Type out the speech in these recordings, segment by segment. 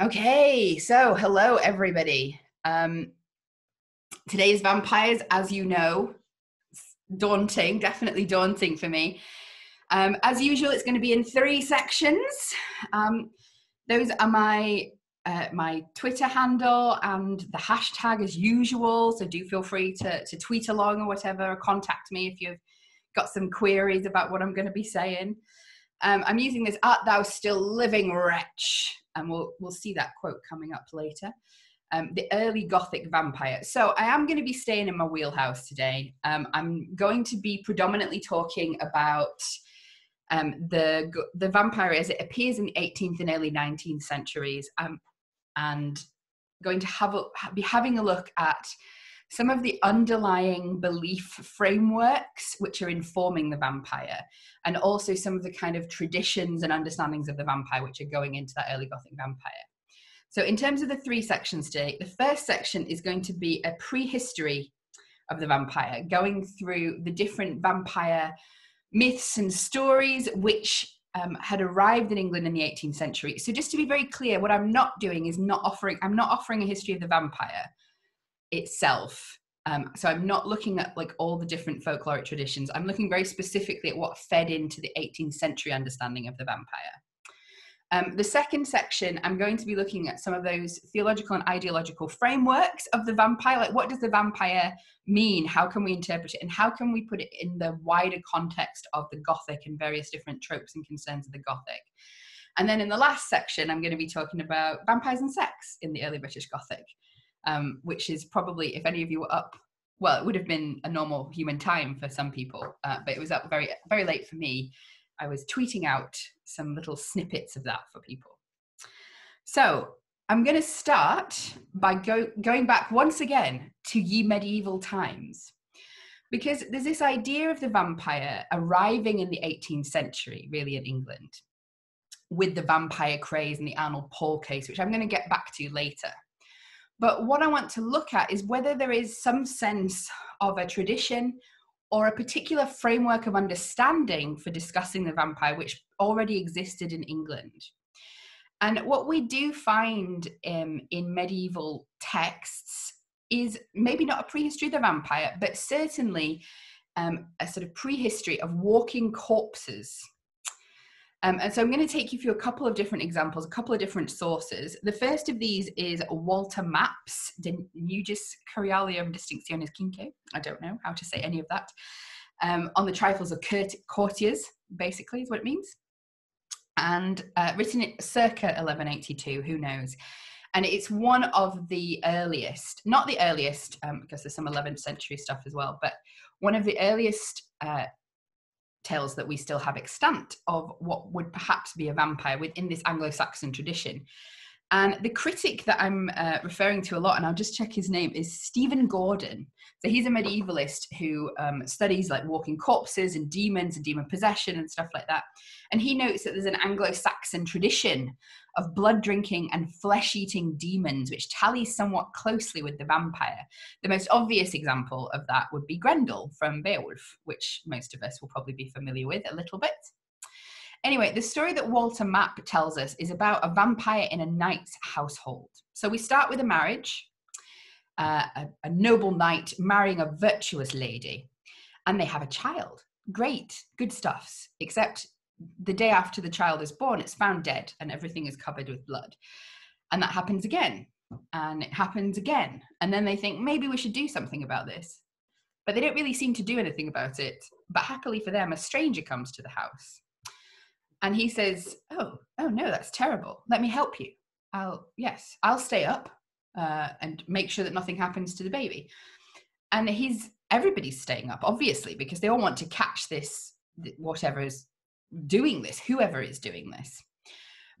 Okay, so hello everybody. Um, today's vampires, as you know, daunting, definitely daunting for me. Um, as usual, it's going to be in three sections. Um, those are my uh, my Twitter handle and the hashtag as usual. So do feel free to to tweet along or whatever, or contact me if you've got some queries about what I'm going to be saying. Um, I'm using this "Art thou still living, wretch?" And we'll we'll see that quote coming up later. Um, the early Gothic vampire. So I am going to be staying in my wheelhouse today. Um, I'm going to be predominantly talking about um, the the vampire as it appears in the 18th and early 19th centuries, um, and going to have a, be having a look at some of the underlying belief frameworks which are informing the vampire, and also some of the kind of traditions and understandings of the vampire which are going into that early Gothic vampire. So, in terms of the three sections today, the first section is going to be a prehistory of the vampire, going through the different vampire myths and stories which um, had arrived in England in the 18th century. So, just to be very clear, what I'm not doing is not offering, I'm not offering a history of the vampire itself. Um, so I'm not looking at like all the different folkloric traditions. I'm looking very specifically at what fed into the 18th century understanding of the vampire. Um, the second section, I'm going to be looking at some of those theological and ideological frameworks of the vampire. Like, what does the vampire mean? How can we interpret it? And how can we put it in the wider context of the Gothic and various different tropes and concerns of the Gothic? And then in the last section, I'm going to be talking about vampires and sex in the early British Gothic um, which is probably, if any of you were up, well, it would have been a normal human time for some people, uh, but it was up very, very late for me. I was tweeting out some little snippets of that for people. So I'm going to start by go, going back once again to ye medieval times. Because there's this idea of the vampire arriving in the 18th century, really in England, with the vampire craze and the Arnold Paul case, which I'm going to get back to later. But what I want to look at is whether there is some sense of a tradition or a particular framework of understanding for discussing the vampire which already existed in England. And what we do find um, in medieval texts is maybe not a prehistory of the vampire, but certainly um, a sort of prehistory of walking corpses um, and so I'm going to take you through a couple of different examples, a couple of different sources. The first of these is Walter Map's, De Nugis Curialium Distinctionis Quinque. I don't know how to say any of that. Um, on the trifles of courtiers, basically, is what it means. And uh, written circa 1182, who knows? And it's one of the earliest, not the earliest, um, because there's some 11th century stuff as well, but one of the earliest uh, tales that we still have extant of what would perhaps be a vampire within this Anglo-Saxon tradition. And the critic that I'm uh, referring to a lot, and I'll just check his name, is Stephen Gordon. So he's a medievalist who um, studies like walking corpses and demons and demon possession and stuff like that. And he notes that there's an Anglo Saxon tradition of blood drinking and flesh eating demons, which tallies somewhat closely with the vampire. The most obvious example of that would be Grendel from Beowulf, which most of us will probably be familiar with a little bit. Anyway, the story that Walter Map tells us is about a vampire in a knight's household. So we start with a marriage, uh, a, a noble knight marrying a virtuous lady, and they have a child. Great, good stuffs, except the day after the child is born, it's found dead and everything is covered with blood. And that happens again, and it happens again. And then they think, maybe we should do something about this. But they don't really seem to do anything about it. But happily for them, a stranger comes to the house and he says, "Oh, oh no, that's terrible. Let me help you. I'll yes, I'll stay up uh, and make sure that nothing happens to the baby." And he's everybody's staying up, obviously, because they all want to catch this whatever is doing this, whoever is doing this.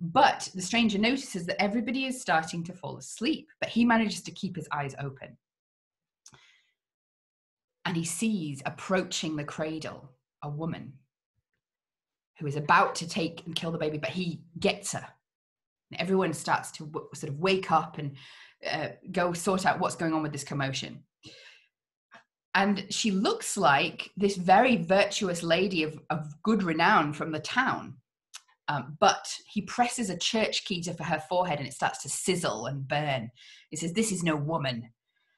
But the stranger notices that everybody is starting to fall asleep, but he manages to keep his eyes open. And he sees approaching the cradle a woman who is about to take and kill the baby, but he gets her. And everyone starts to w- sort of wake up and uh, go sort out what's going on with this commotion. And she looks like this very virtuous lady of, of good renown from the town. Um, but he presses a church key to her forehead and it starts to sizzle and burn. He says, This is no woman.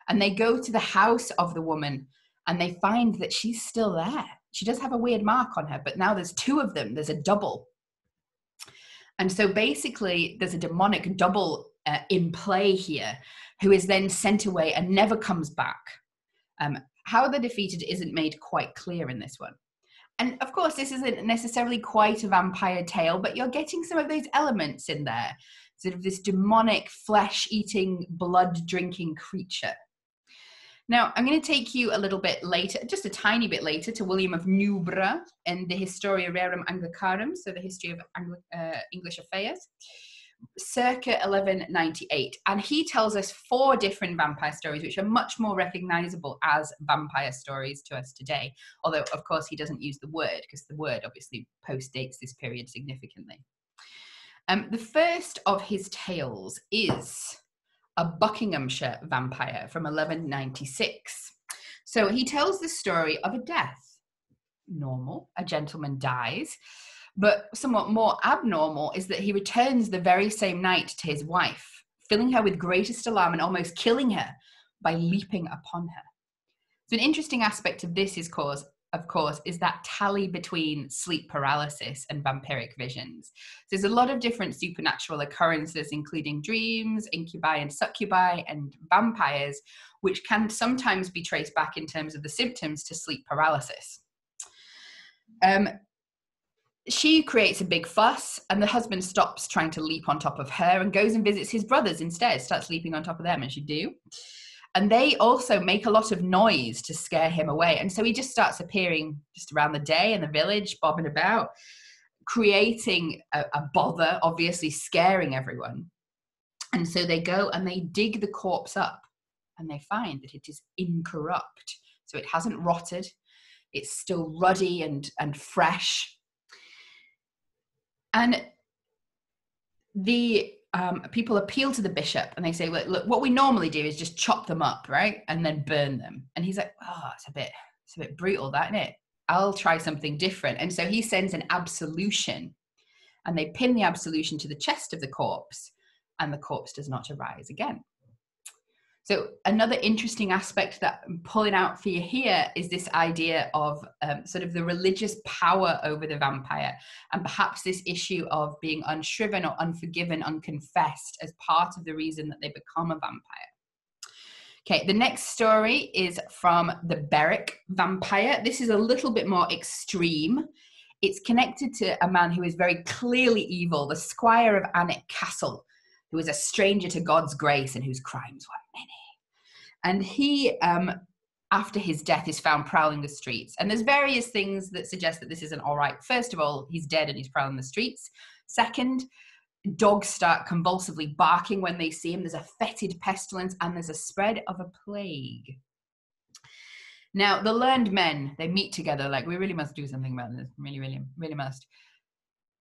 And they go to the house of the woman and they find that she's still there. She does have a weird mark on her, but now there's two of them, there's a double. And so basically, there's a demonic double uh, in play here who is then sent away and never comes back. Um, how they're defeated isn't made quite clear in this one. And of course, this isn't necessarily quite a vampire tale, but you're getting some of those elements in there sort of this demonic, flesh eating, blood drinking creature. Now, I'm going to take you a little bit later, just a tiny bit later, to William of Newburgh and the Historia Rerum Anglicarum, so the history of Angli- uh, English affairs circa 1198 and he tells us four different vampire stories which are much more recognizable as vampire stories to us today although of course he doesn't use the word because the word obviously postdates this period significantly. Um, the first of his tales is a buckinghamshire vampire from 1196 so he tells the story of a death. Normal. A gentleman dies. But somewhat more abnormal is that he returns the very same night to his wife, filling her with greatest alarm and almost killing her by leaping upon her. So, an interesting aspect of this is cause, of course, is that tally between sleep paralysis and vampiric visions. So there's a lot of different supernatural occurrences, including dreams, incubi and succubi, and vampires, which can sometimes be traced back in terms of the symptoms to sleep paralysis. Um, she creates a big fuss and the husband stops trying to leap on top of her and goes and visits his brothers instead starts leaping on top of them as you do and they also make a lot of noise to scare him away. And so he just starts appearing just around the day in the village bobbing about creating a, a bother obviously scaring everyone. And so they go and they dig the corpse up and they find that it is incorrupt. So it hasn't rotted. It's still ruddy and and fresh. And the um, people appeal to the bishop and they say, look, look, what we normally do is just chop them up, right? And then burn them. And he's like, oh, it's a bit, it's a bit brutal, that, isn't it? I'll try something different. And so he sends an absolution and they pin the absolution to the chest of the corpse and the corpse does not arise again. So another interesting aspect that I'm pulling out for you here is this idea of um, sort of the religious power over the vampire, and perhaps this issue of being unshriven or unforgiven, unconfessed as part of the reason that they become a vampire. Okay, the next story is from the Berwick vampire. This is a little bit more extreme. It's connected to a man who is very clearly evil, the squire of Alnwick Castle, who is a stranger to God's grace and whose crimes were many. And he, um, after his death, is found prowling the streets. And there's various things that suggest that this isn't all right. First of all, he's dead and he's prowling the streets. Second, dogs start convulsively barking when they see him. There's a fetid pestilence and there's a spread of a plague. Now, the learned men, they meet together like, we really must do something about this. Really, really, really must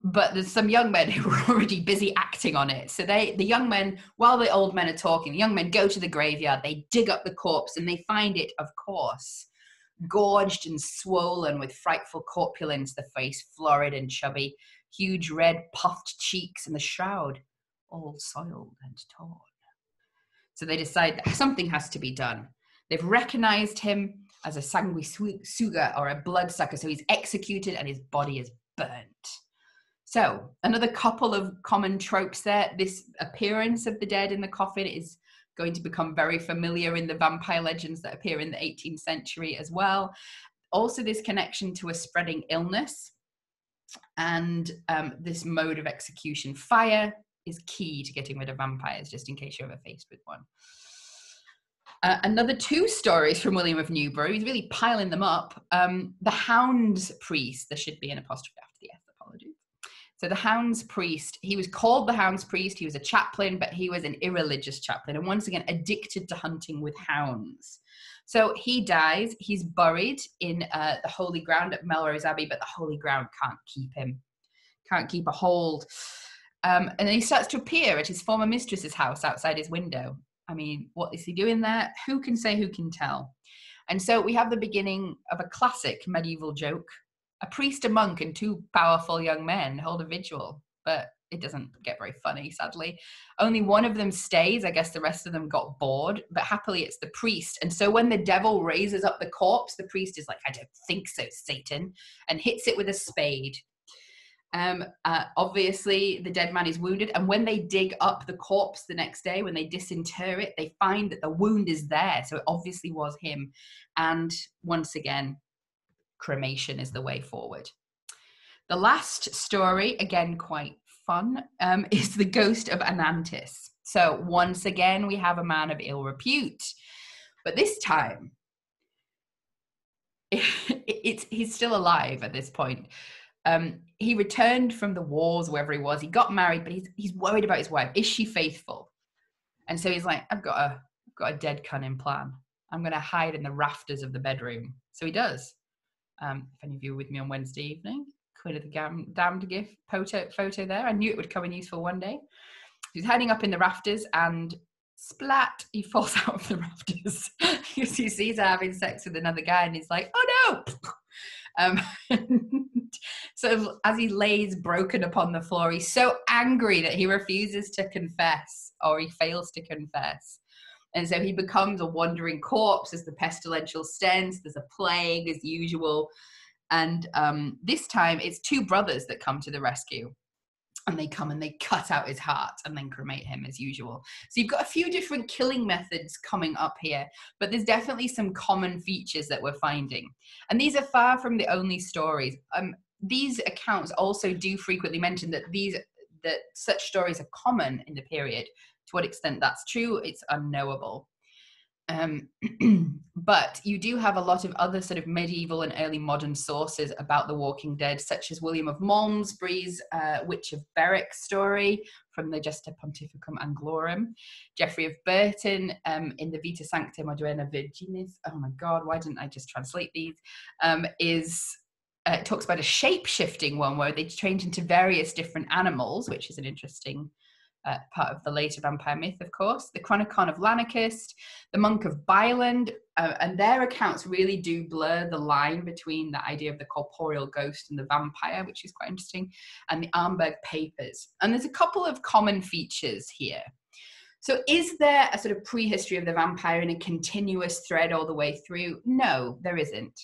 but there's some young men who are already busy acting on it. So they, the young men, while the old men are talking, the young men go to the graveyard, they dig up the corpse, and they find it, of course, gorged and swollen with frightful corpulence, the face florid and chubby, huge red puffed cheeks, and the shroud all soiled and torn. So they decide that something has to be done. They've recognized him as a sanguisuga or a bloodsucker, so he's executed and his body is burnt. So, another couple of common tropes there. This appearance of the dead in the coffin is going to become very familiar in the vampire legends that appear in the 18th century as well. Also, this connection to a spreading illness and um, this mode of execution. Fire is key to getting rid of vampires, just in case you're ever faced with one. Uh, another two stories from William of Newburgh, He's really piling them up. Um, the Hounds Priest, there should be an apostrophe after. So the Hounds priest, he was called the Hounds priest. He was a chaplain, but he was an irreligious chaplain, and once again addicted to hunting with hounds. So he dies. He's buried in uh, the holy ground at Melrose Abbey, but the holy ground can't keep him, can't keep a hold. Um, and then he starts to appear at his former mistress's house outside his window. I mean, what is he doing there? Who can say? Who can tell? And so we have the beginning of a classic medieval joke a priest, a monk, and two powerful young men hold a vigil, but it doesn't get very funny, sadly. Only one of them stays. I guess the rest of them got bored, but happily it's the priest. And so when the devil raises up the corpse, the priest is like, I don't think so, Satan, and hits it with a spade. Um, uh, obviously, the dead man is wounded, and when they dig up the corpse the next day, when they disinter it, they find that the wound is there. So it obviously was him. And once again, cremation is the way forward. The last story, again, quite fun, um, is the ghost of Anantis. So once again, we have a man of ill repute, but this time, it's he's still alive at this point. Um, he returned from the wars wherever he was. He got married, but he's he's worried about his wife. Is she faithful? And so he's like, I've got a I've got a dead cunning plan. I'm going to hide in the rafters of the bedroom. So he does. Um, if any of you were with me on Wednesday evening, Queen of the Gam- Damned gift photo, photo there. I knew it would come in useful one day. He's hiding up in the rafters and splat, he falls out of the rafters because he sees her having sex with another guy and he's like, oh no. Um, so as he lays broken upon the floor, he's so angry that he refuses to confess or he fails to confess. And so he becomes a wandering corpse as the pestilential stents, there's a plague as usual. And um, this time it's two brothers that come to the rescue. And they come and they cut out his heart and then cremate him as usual. So you've got a few different killing methods coming up here, but there's definitely some common features that we're finding. And these are far from the only stories. Um, these accounts also do frequently mention that these that such stories are common in the period. To what extent that's true, it's unknowable. Um, but you do have a lot of other sort of medieval and early modern sources about the Walking Dead, such as William of Malmesbury's uh, Witch of Berwick story from the Gesta Pontificum Anglorum, Geoffrey of Burton um, in the Vita Sancta Modwenna Virginis. Oh my God, why didn't I just translate these? Um, is uh, talks about a shape shifting one where they change into various different animals, which is an interesting uh, part of the later vampire myth, of course, the Chronicon of Lanercost, the Monk of Byland, uh, and their accounts really do blur the line between the idea of the corporeal ghost and the vampire, which is quite interesting, and the Arnberg Papers. And there's a couple of common features here. So, is there a sort of prehistory of the vampire in a continuous thread all the way through? No, there isn't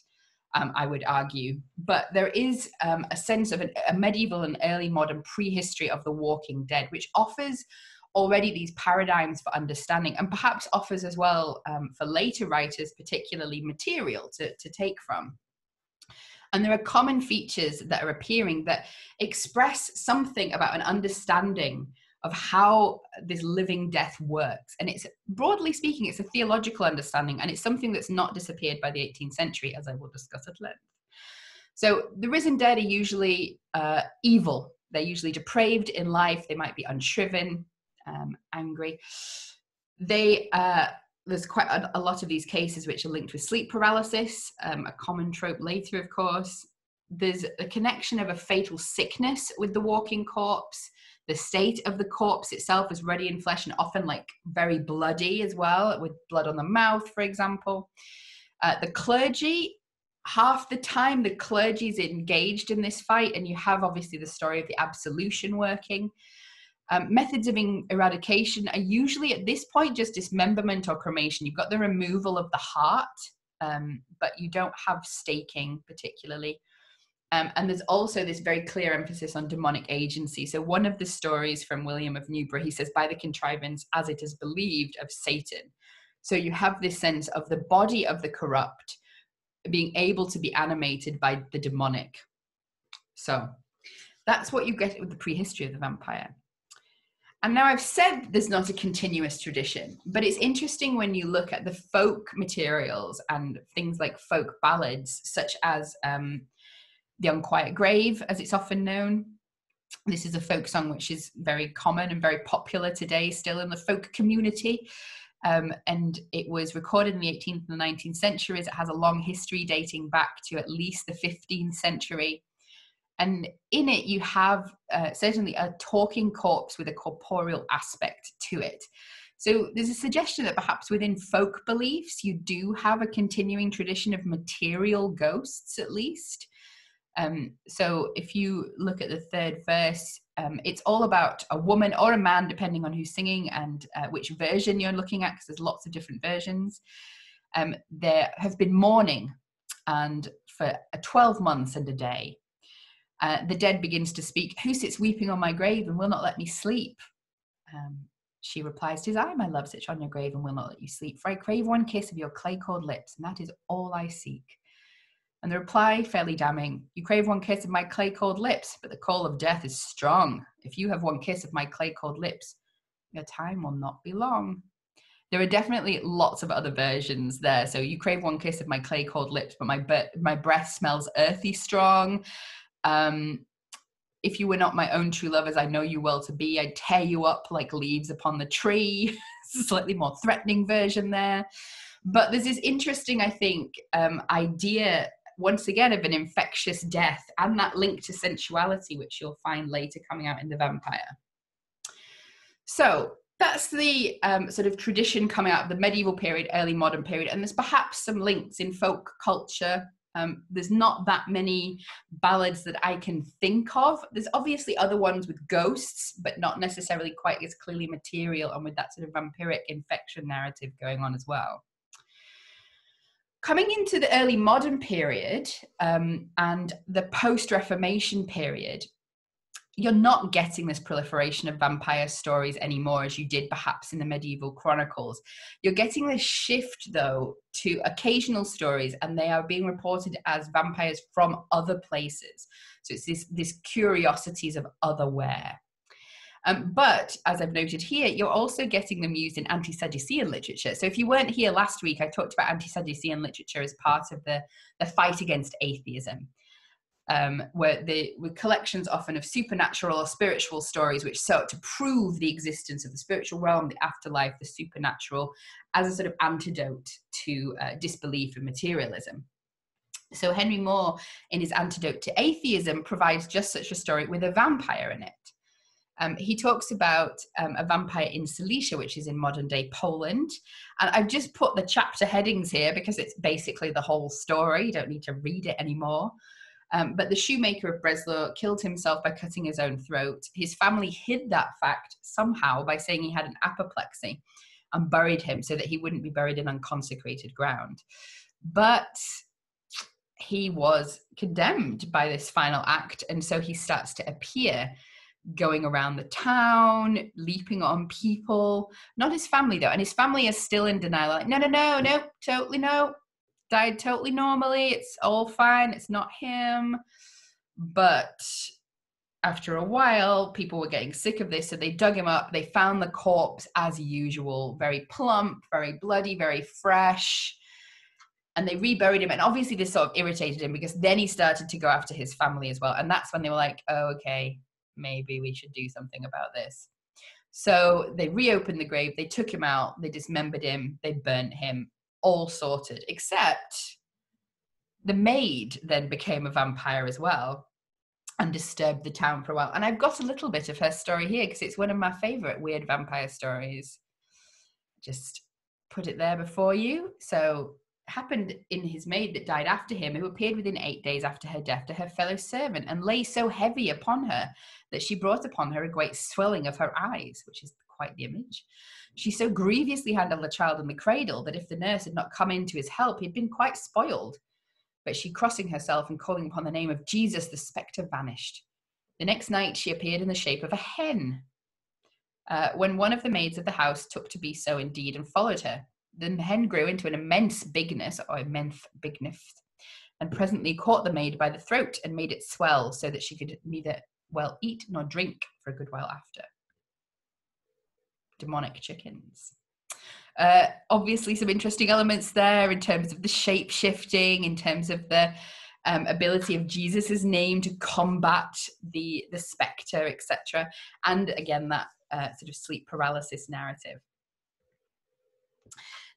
um, I would argue. But there is um, a sense of an, a medieval and early modern prehistory of the walking dead, which offers already these paradigms for understanding and perhaps offers as well um, for later writers, particularly material to, to take from. And there are common features that are appearing that express something about an understanding of how this living death works. And it's broadly speaking, it's a theological understanding, and it's something that's not disappeared by the 18th century, as I will discuss at length. So the risen dead are usually uh, evil. They're usually depraved in life. They might be unshriven, um, angry. They uh, there's quite a, a, lot of these cases which are linked with sleep paralysis, um, a common trope later, of course. There's a connection of a fatal sickness with the walking corpse the state of the corpse itself is ready in flesh and often like very bloody as well, with blood on the mouth, for example. Uh, the clergy, half the time, the clergy is engaged in this fight, and you have obviously the story of the absolution working. Um, methods of in- eradication are usually at this point just dismemberment or cremation. You've got the removal of the heart, um, but you don't have staking particularly. Um, and there's also this very clear emphasis on demonic agency. So, one of the stories from William of Newburgh, he says, by the contrivance, as it is believed, of Satan. So, you have this sense of the body of the corrupt being able to be animated by the demonic. So, that's what you get with the prehistory of the vampire. And now I've said there's not a continuous tradition, but it's interesting when you look at the folk materials and things like folk ballads, such as um, the Unquiet Grave, as it's often known. This is a folk song which is very common and very popular today, still in the folk community. Um, and it was recorded in the 18th and the 19th centuries. It has a long history dating back to at least the 15th century. And in it, you have uh, certainly a talking corpse with a corporeal aspect to it. So there's a suggestion that perhaps within folk beliefs, you do have a continuing tradition of material ghosts, at least. Um, so if you look at the third verse, um, it's all about a woman or a man, depending on who's singing and uh, which version you're looking at, because there's lots of different versions. Um, there have been mourning, and for 12 months and a day, uh, the dead begins to speak. Who sits weeping on my grave and will not let me sleep? Um, she replies, Tis I, my love, sit on your grave and will not let you sleep, for I crave one kiss of your clay cold lips, and that is all I seek. And the reply, fairly damning, You crave one kiss of my clay cold lips, but the call of death is strong. If you have one kiss of my clay cold lips, your time will not be long. There are definitely lots of other versions there. So you crave one kiss of my clay cold lips, but my be- my breath smells earthy strong. Um, if you were not my own true love as I know you well to be, I'd tear you up like leaves upon the tree. Slightly more threatening version there. But there's this interesting, I think, um, idea once again of an infectious death and that link to sensuality, which you'll find later coming out in the vampire. So that's the um, sort of tradition coming out of the medieval period, early modern period, and there's perhaps some links in folk culture. Um, there's not that many ballads that I can think of. There's obviously other ones with ghosts, but not necessarily quite as clearly material and with that sort of vampiric infection narrative going on as well coming into the early modern period um, and the post Reformation period, you're not getting this proliferation of vampire stories anymore as you did perhaps in the medieval chronicles. You're getting this shift, though, to occasional stories, and they are being reported as vampires from other places. So it's this, this curiosities of otherwhere. Um, but as I've noted here, you're also getting them used in anti Sadducean literature. So if you weren't here last week, I talked about anti Sadducean literature as part of the, the fight against atheism. Um, where the with collections often of supernatural or spiritual stories which sought to prove the existence of the spiritual realm, the afterlife, the supernatural, as a sort of antidote to uh, disbelief and materialism. So Henry More, in his Antidote to Atheism, provides just such a story with a vampire in it. Um, he talks about um, a vampire in Silesia, which is in modern day Poland. And I've just put the chapter headings here because it's basically the whole story. You don't need to read it anymore. Um, but the shoemaker of Breslau killed himself by cutting his own throat. His family hid that fact somehow by saying he had an apoplexy and buried him so that he wouldn't be buried in unconsecrated ground. But he was condemned by this final act, and so he starts to appear going around the town, leaping on people. Not his family though, and his family is still in denial. Like, no, no, no, no, totally no. Died totally normally. It's all fine. It's not him. But after a while, people were getting sick of this, so they dug him up. They found the corpse as usual, very plump, very bloody, very fresh. And they reburied him. And obviously, this sort of irritated him because then he started to go after his family as well. And that's when they were like, oh, okay, maybe we should do something about this. So they reopened the grave, they took him out, they dismembered him, they burnt him, all sorted, except the maid then became a vampire as well and disturbed the town for a while. And I've got a little bit of her story here because it's one of my favorite weird vampire stories. Just put it there before you. So happened in his maid that died after him, who appeared within eight days after her death to her fellow servant, and lay so heavy upon her that she brought upon her a great swelling of her eyes, which is quite the image. She so grievously handled the child in the cradle that if the nurse had not come in to his help, he had been quite spoiled. But she, crossing herself and calling upon the name of Jesus, the spectre vanished. The next night she appeared in the shape of a hen. Uh, when one of the maids of the house took to be so indeed and followed her, the hen grew into an immense bigness or immense bigness and presently caught the maid by the throat and made it swell so that she could neither well eat nor drink for a good while after. Demonic chickens. Uh, obviously, some interesting elements there in terms of the shape shifting, in terms of the um, ability of Jesus's name to combat the the spectre, etc. And again, that uh, sort of sleep paralysis narrative.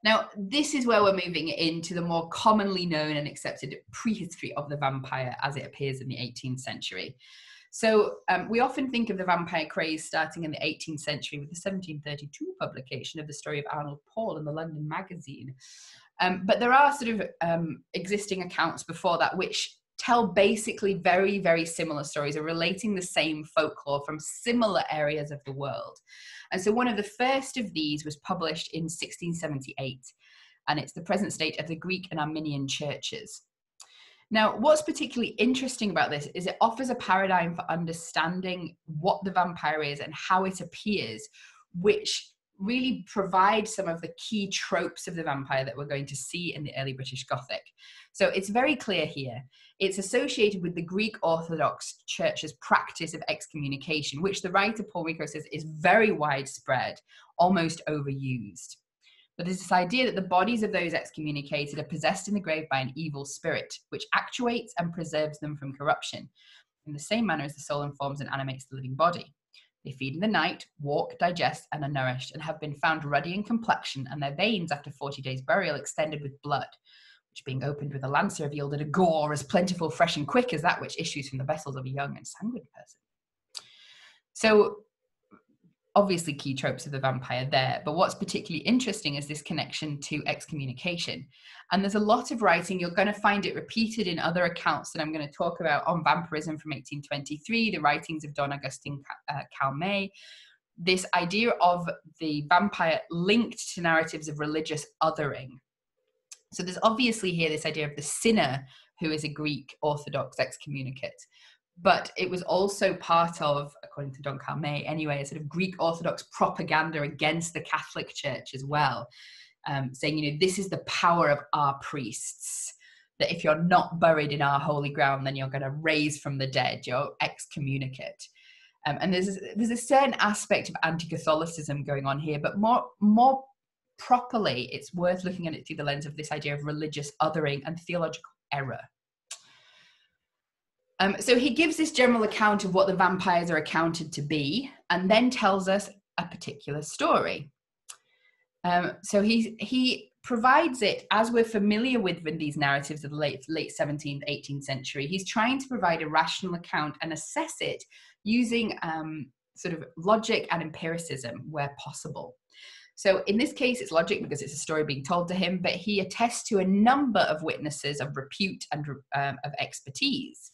Now, this is where we're moving into the more commonly known and accepted prehistory of the vampire as it appears in the 18th century. So um, we often think of the vampire craze starting in the 18th century with the 1732 publication of the story of Arnold Paul in the London Magazine. Um, but there are sort of um, existing accounts before that which tell basically very, very similar stories or relating the same folklore from similar areas of the world. And so one of the first of these was published in 1678, and it's the present state of the Greek and Armenian churches. Now, what's particularly interesting about this is it offers a paradigm for understanding what the vampire is and how it appears, which really provide some of the key tropes of the vampire that we're going to see in the early British Gothic. So it's very clear here. It's associated with the Greek Orthodox Church's practice of excommunication, which the writer Paul Rycaut says is very widespread, almost overused. But there's this idea that the bodies of those excommunicated are possessed in the grave by an evil spirit, which actuates and preserves them from corruption, in the same manner as the soul informs and animates the living body. They feed in the night, walk, digest, and are nourished, and have been found ruddy in complexion, and their veins, after 40 days' burial, extended with blood, which being opened with a lancer have yielded a gore as plentiful, fresh, and quick as that which issues from the vessels of a young and sanguine person. So obviously key tropes of the vampire there. But what's particularly interesting is this connection to excommunication. And there's a lot of writing, you're going to find it repeated in other accounts that I'm going to talk about on vampirism from 1823, the writings of Don Augustin uh. This idea of the vampire linked to narratives of religious othering. So there's obviously here this idea of the sinner who is a Greek Orthodox excommunicate but it was also part of, according to Don Calmet anyway, a sort of Greek Orthodox propaganda against the Catholic Church as well, um, saying, you know, this is the power of our priests. That if you're not buried in our holy ground, then you're going to raise from the dead. You're excommunicate. Um, and there's there's a certain aspect of anti-Catholicism going on here, but more more properly, it's worth looking at it through the lens of this idea of religious othering and theological error. Um, so he gives this general account of what the vampires are accounted to be, and then tells us a particular story. Um, so he he provides it as we're familiar with these narratives of the late late 17th 18th century. He's trying to provide a rational account and assess it using um, sort of logic and empiricism where possible. So in this case, it's logic because it's a story being told to him, but he attests to a number of witnesses of repute and um, of expertise.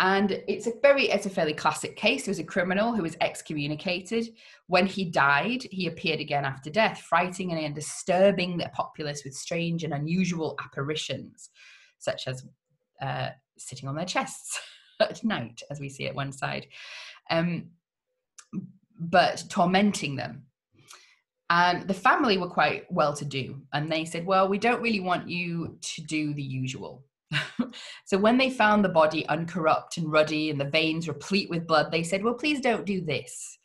And it's a very, it's a fairly classic case. There was a criminal who was excommunicated. When he died, he appeared again after death, frightening and disturbing the populace with strange and unusual apparitions, such as uh, sitting on their chests at night, as we see at one side, um, but tormenting them. And the family were quite well to do. And they said, Well, we don't really want you to do the usual so when they found the body uncorrupt and ruddy and the veins replete with blood, they said, Well, please don't do this.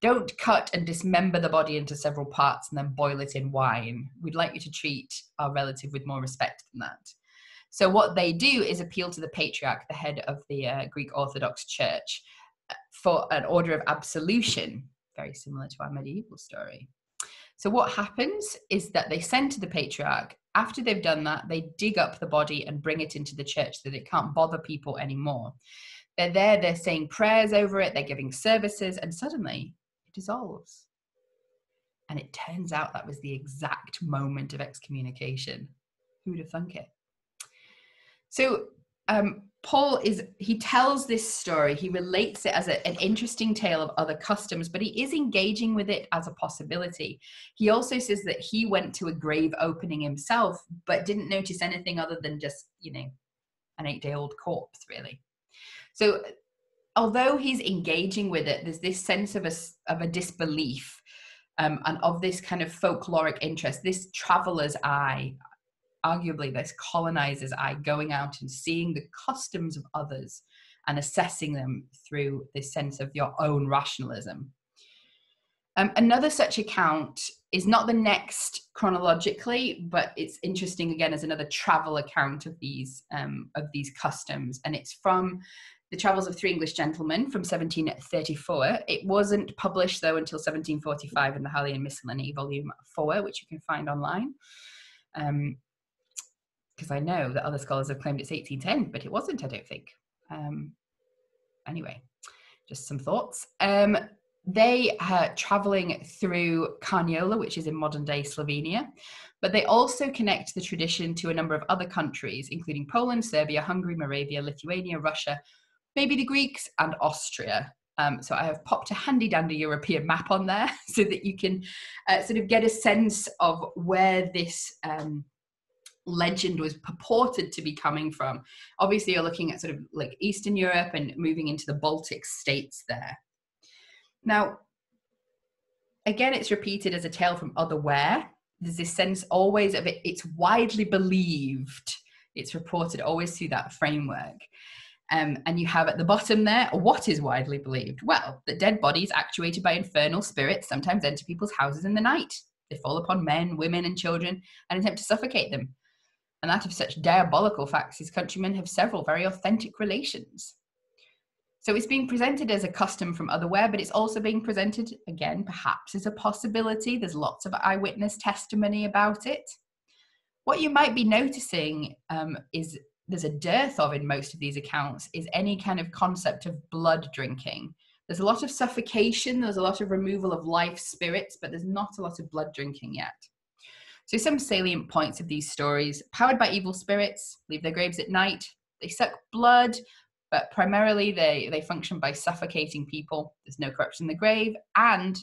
Don't cut and dismember the body into several parts and then boil it in wine. We'd like you to treat our relative with more respect than that. So, what they do is appeal to the patriarch, the head of the uh, Greek Orthodox Church, uh, for an order of absolution, very similar to our medieval story. So, what happens is that they send to the patriarch after they've done that, they dig up the body and bring it into the church so that it can't bother people anymore. They're there, they're saying prayers over it, they're giving services, and suddenly it dissolves. And it turns out that was the exact moment of excommunication. Who would have thunk it? So um, Paul is he tells this story. He relates it as a, an interesting tale of other customs, but he is engaging with it as a possibility. He also says that he went to a grave opening himself, but didn't notice anything other than just you know an eight-day-old corpse, really. So, although he's engaging with it, there's this sense of a of a disbelief um, and of this kind of folkloric interest, this traveler's eye arguably this colonizer's eye going out and seeing the customs of others and assessing them through this sense of your own rationalism. Um, another such account is not the next chronologically, but it's interesting again as another travel account of these um, of these customs, and it's from the Travels of Three English Gentlemen from 1734. It wasn't published though until 1745 in the Harleian Miscellany, Volume Four, which you can find online. Um, because I know that other scholars have claimed it's 1810, but it wasn't, I don't think. Um, anyway, just some thoughts. Um, they are traveling through Carniola, which is in modern day Slovenia, but they also connect the tradition to a number of other countries, including Poland, Serbia, Hungary, Moravia, Lithuania, Russia, maybe the Greeks, and Austria. Um, so I have popped a handy dandy European map on there so that you can uh, sort of get a sense of where this um, legend was purported to be coming from. Obviously, you're looking at sort of like Eastern Europe and moving into the Baltic states there. Now, again, it's repeated as a tale from otherwhere. There's this sense always of it, it's widely believed. It's reported always through that framework. Um, and you have at the bottom there what is widely believed? Well, that dead bodies actuated by infernal spirits sometimes enter people's houses in the night. They fall upon men, women, and children and attempt to suffocate them. And that of such diabolical facts, his countrymen have several very authentic relations. So it's being presented as a custom from otherwhere, but it's also being presented again, perhaps as a possibility. There's lots of eyewitness testimony about it. What you might be noticing um, is there's a dearth of in most of these accounts is any kind of concept of blood drinking. There's a lot of suffocation, there's a lot of removal of life spirits, but there's not a lot of blood drinking yet. So, some salient points of these stories powered by evil spirits, leave their graves at night, they suck blood, but primarily they, they function by suffocating people. There's no corruption in the grave, and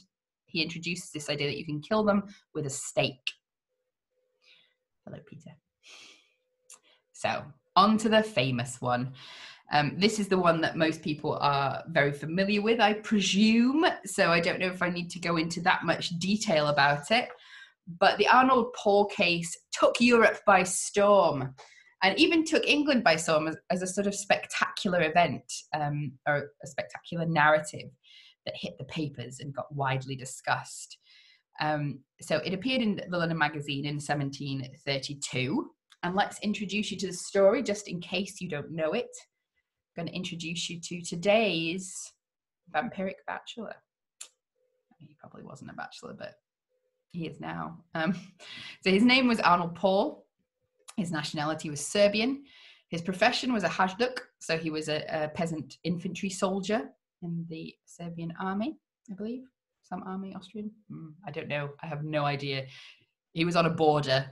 he introduces this idea that you can kill them with a stake. Hello, Peter. So, on to the famous one. Um, this is the one that most people are very familiar with, I presume. So, I don't know if I need to go into that much detail about it. But the Arnold Paul case took Europe by storm and even took England by storm as, as a sort of spectacular event um, or a spectacular narrative that hit the papers and got widely discussed. Um, so it appeared in the London Magazine in 1732. And let's introduce you to the story just in case you don't know it. I'm going to introduce you to today's vampiric bachelor. He probably wasn't a bachelor, but he is now. Um, so his name was Arnold Paul. His nationality was Serbian. His profession was a hajduk, so he was a, a peasant infantry soldier in the Serbian army, I believe. Some army, Austrian? Mm, I don't know. I have no idea. He was on a border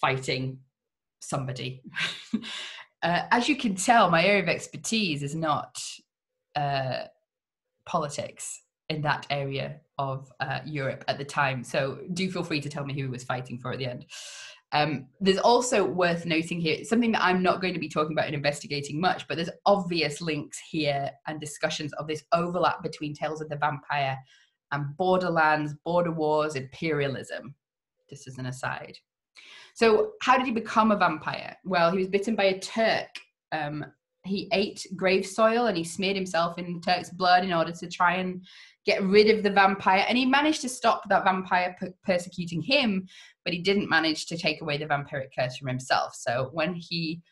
fighting somebody. uh, as you can tell, my area of expertise is not uh, politics in that area of uh, Europe at the time. So do feel free to tell me who he was fighting for at the end. Um, there's also worth noting here something that I'm not going to be talking about and investigating much, but there's obvious links here and discussions of this overlap between Tales of the Vampire and Borderlands, Border Wars, imperialism, just as an aside. So, how did he become a vampire? Well, he was bitten by a Turk. Um, he ate grave soil and he smeared himself in Turk's blood in order to try and get rid of the vampire. And he managed to stop that vampire per- persecuting him, but he didn't manage to take away the vampiric curse from himself. So when he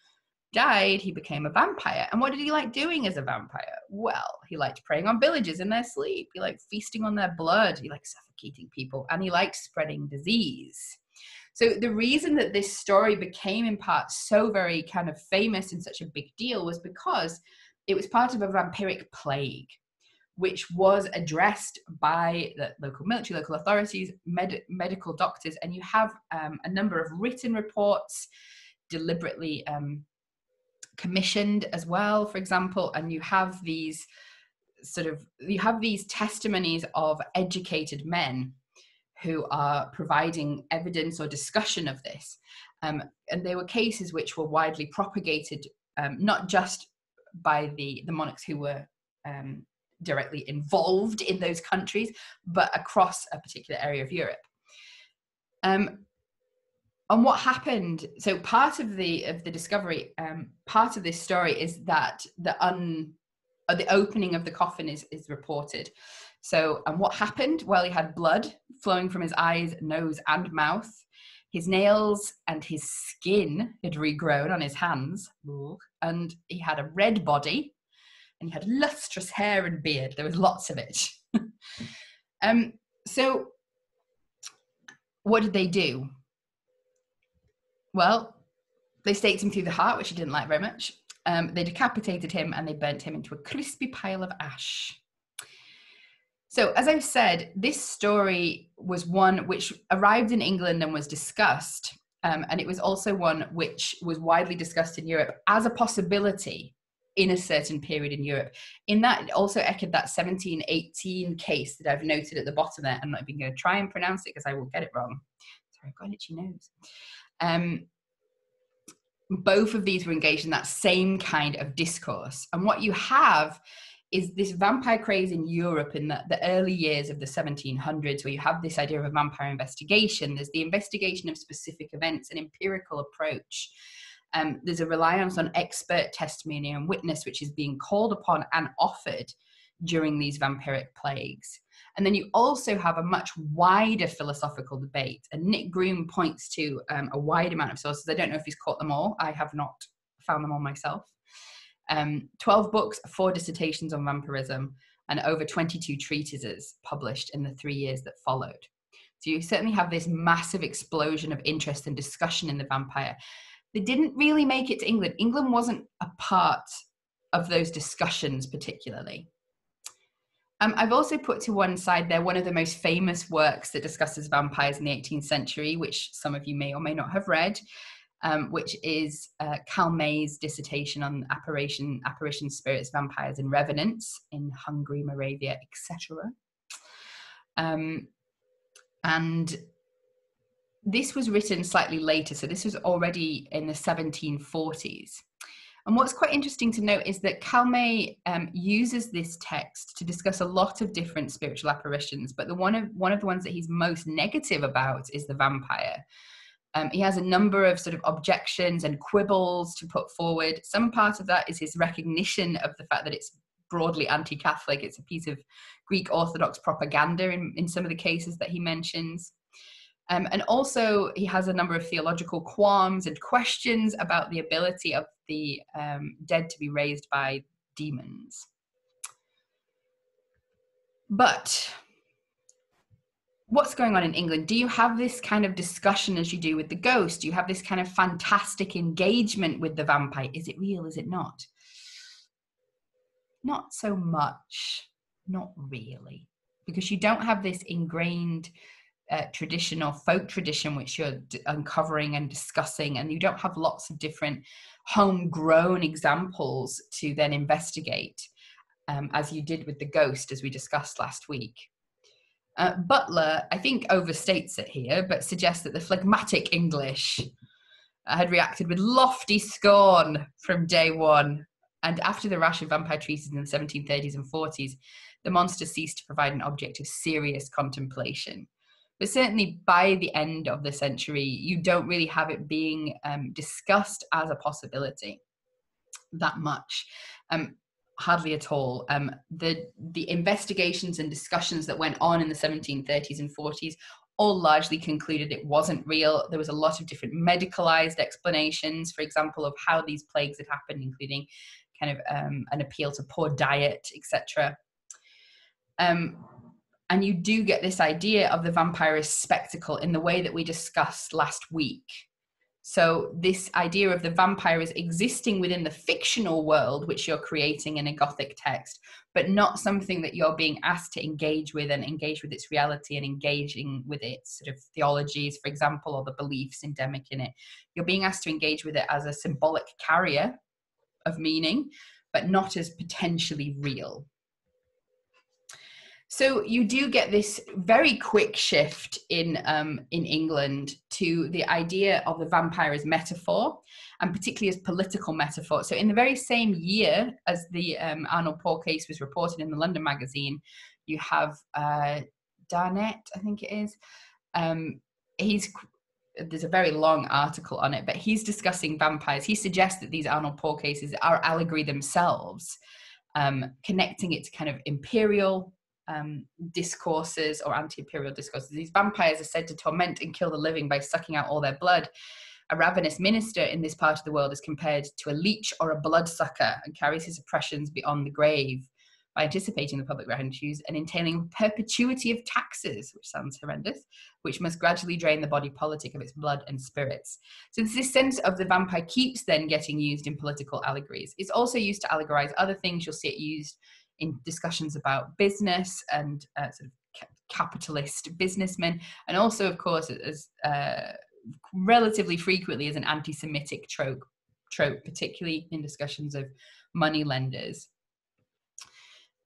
died, he became a vampire. And what did he like doing as a vampire? Well, he liked preying on villagers in their sleep. He liked feasting on their blood. He liked suffocating people. And he liked spreading disease. So the reason that this story became in part so very kind of famous and such a big deal was because it was part of a vampiric plague which was addressed by the local military, local authorities, med- medical doctors, and you have um, a number of written reports deliberately um, commissioned as well, for example, and you have these sort of you have these testimonies of educated men who are providing evidence or discussion of this. Um, and there were cases which were widely propagated, um, not just by the, the monarchs who were um, directly involved in those countries, but across a particular area of Europe. Um, and what happened? So part of the of the discovery, um, part of this story is that the un the opening of the coffin is is reported. So and what happened? Well, he had blood flowing from his eyes, nose, and mouth. His nails and his skin had regrown on his hands, and he had a red body and he had lustrous hair and beard. There was lots of it. um, so, what did they do? Well, they staked him through the heart, which he didn't like very much. Um, they decapitated him and they burnt him into a crispy pile of ash. So, as I've said, this story was one which arrived in England and was discussed. Um, and it was also one which was widely discussed in Europe as a possibility in a certain period in Europe. In that, it also echoed that 1718 case that I've noted at the bottom there. I'm not even going to try and pronounce it because I will get it wrong. Sorry, I've got an itchy nose. Um, both of these were engaged in that same kind of discourse. And what you have is this vampire craze in Europe in the, the, early years of the 1700s, where you have this idea of a vampire investigation. There's the investigation of specific events, an empirical approach. Um, there's a reliance on expert testimony and witness, which is being called upon and offered during these vampiric plagues. And then you also have a much wider philosophical debate. And Nick Groom points to um, a wide amount of sources. I don't know if he's caught them all. I have not found them all myself. Um, 12 books, four dissertations on vampirism, and over 22 treatises published in the three years that followed. So you certainly have this massive explosion of interest and discussion in the vampire. They didn't really make it to England. England wasn't a part of those discussions particularly. Um, I've also put to one side there one of the most famous works that discusses vampires in the 18th century, which some of you may or may not have read, um, which is uh, Calmet's dissertation on apparition, apparition spirits, vampires, and revenants in Hungary, Moravia, etc. Um, and this was written slightly later, so this was already in the 1740s. And what's quite interesting to note is that Calmet um, uses this text to discuss a lot of different spiritual apparitions, but the one of one of the ones that he's most negative about is the vampire. Um, he has a number of sort of objections and quibbles to put forward. Some part of that is his recognition of the fact that it's broadly anti-Catholic. It's a piece of Greek Orthodox propaganda in, in some of the cases that he mentions. Um, and also, he has a number of theological qualms and questions about the ability of the um, dead to be raised by demons. But what's going on in England? Do you have this kind of discussion as you do with the ghost? Do you have this kind of fantastic engagement with the vampire? Is it real? Is it not? Not so much. Not really. Because you don't have this ingrained uh, tradition or folk tradition which you're d- uncovering and discussing and you don't have lots of different homegrown examples to then investigate um, as you did with the ghost as we discussed last week. Uh, butler i think overstates it here but suggests that the phlegmatic english had reacted with lofty scorn from day one and after the rash of vampire treaties in the 1730s and 40s the monster ceased to provide an object of serious contemplation but certainly by the end of the century, you don't really have it being um, discussed as a possibility that much. Um, hardly at all. Um, the the investigations and discussions that went on in the 1730s and 40s all largely concluded it wasn't real. There was a lot of different medicalized explanations, for example, of how these plagues had happened, including kind of um, an appeal to poor diet, etc. Um, and you do get this idea of the vampire as spectacle in the way that we discussed last week. So, this idea of the vampire is existing within the fictional world which you're creating in a Gothic text, but not something that you're being asked to engage with and engage with its reality and engaging with its sort of theologies, for example, or the beliefs endemic in it. You're being asked to engage with it as a symbolic carrier of meaning, but not as potentially real. So you do get this very quick shift in um, in England to the idea of the vampire as metaphor, and particularly as political metaphor. So in the very same year as the um, Arnold Paole case was reported in the London Magazine, you have uh, Darnett, I think it is. Um, he's there's a very long article on it, but he's discussing vampires. He suggests that these Arnold Paole cases are allegory themselves, um, connecting it to kind of imperial um, discourses or anti-imperial discourses. These vampires are said to torment and kill the living by sucking out all their blood. A ravenous minister in this part of the world is compared to a leech or a bloodsucker and carries his oppressions beyond the grave by anticipating the public revenues and entailing perpetuity of taxes, which sounds horrendous, which must gradually drain the body politic of its blood and spirits. So this sense of the vampire keeps then getting used in political allegories. It's also used to allegorize other things. You'll see it used in discussions about business and uh, sort of capitalist businessmen, and also, of course, as uh, relatively frequently as an anti-Semitic trope, trope, particularly in discussions of money lenders.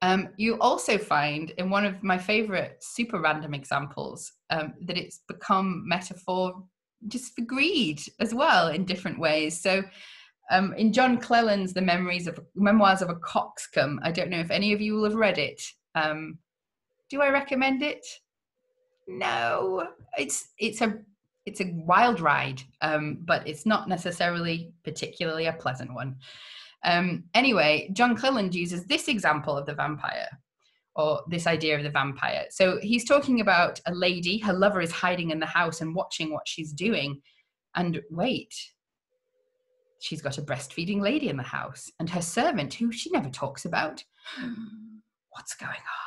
Um, you also find in one of my favorite super random examples um, that it's become metaphor just for greed as well in different ways. So um, in John Cleland's The Memories of Memoirs of a Coxcomb, I don't know if any of you will have read it. Um, do I recommend it? No, it's it's a it's a wild ride, um, but it's not necessarily particularly a pleasant one. Um, anyway, John Cleland uses this example of the vampire or this idea of the vampire. So he's talking about a lady, her lover is hiding in the house and watching what she's doing. And wait, she's got a breastfeeding lady in the house and her servant, who she never talks about. What's going on?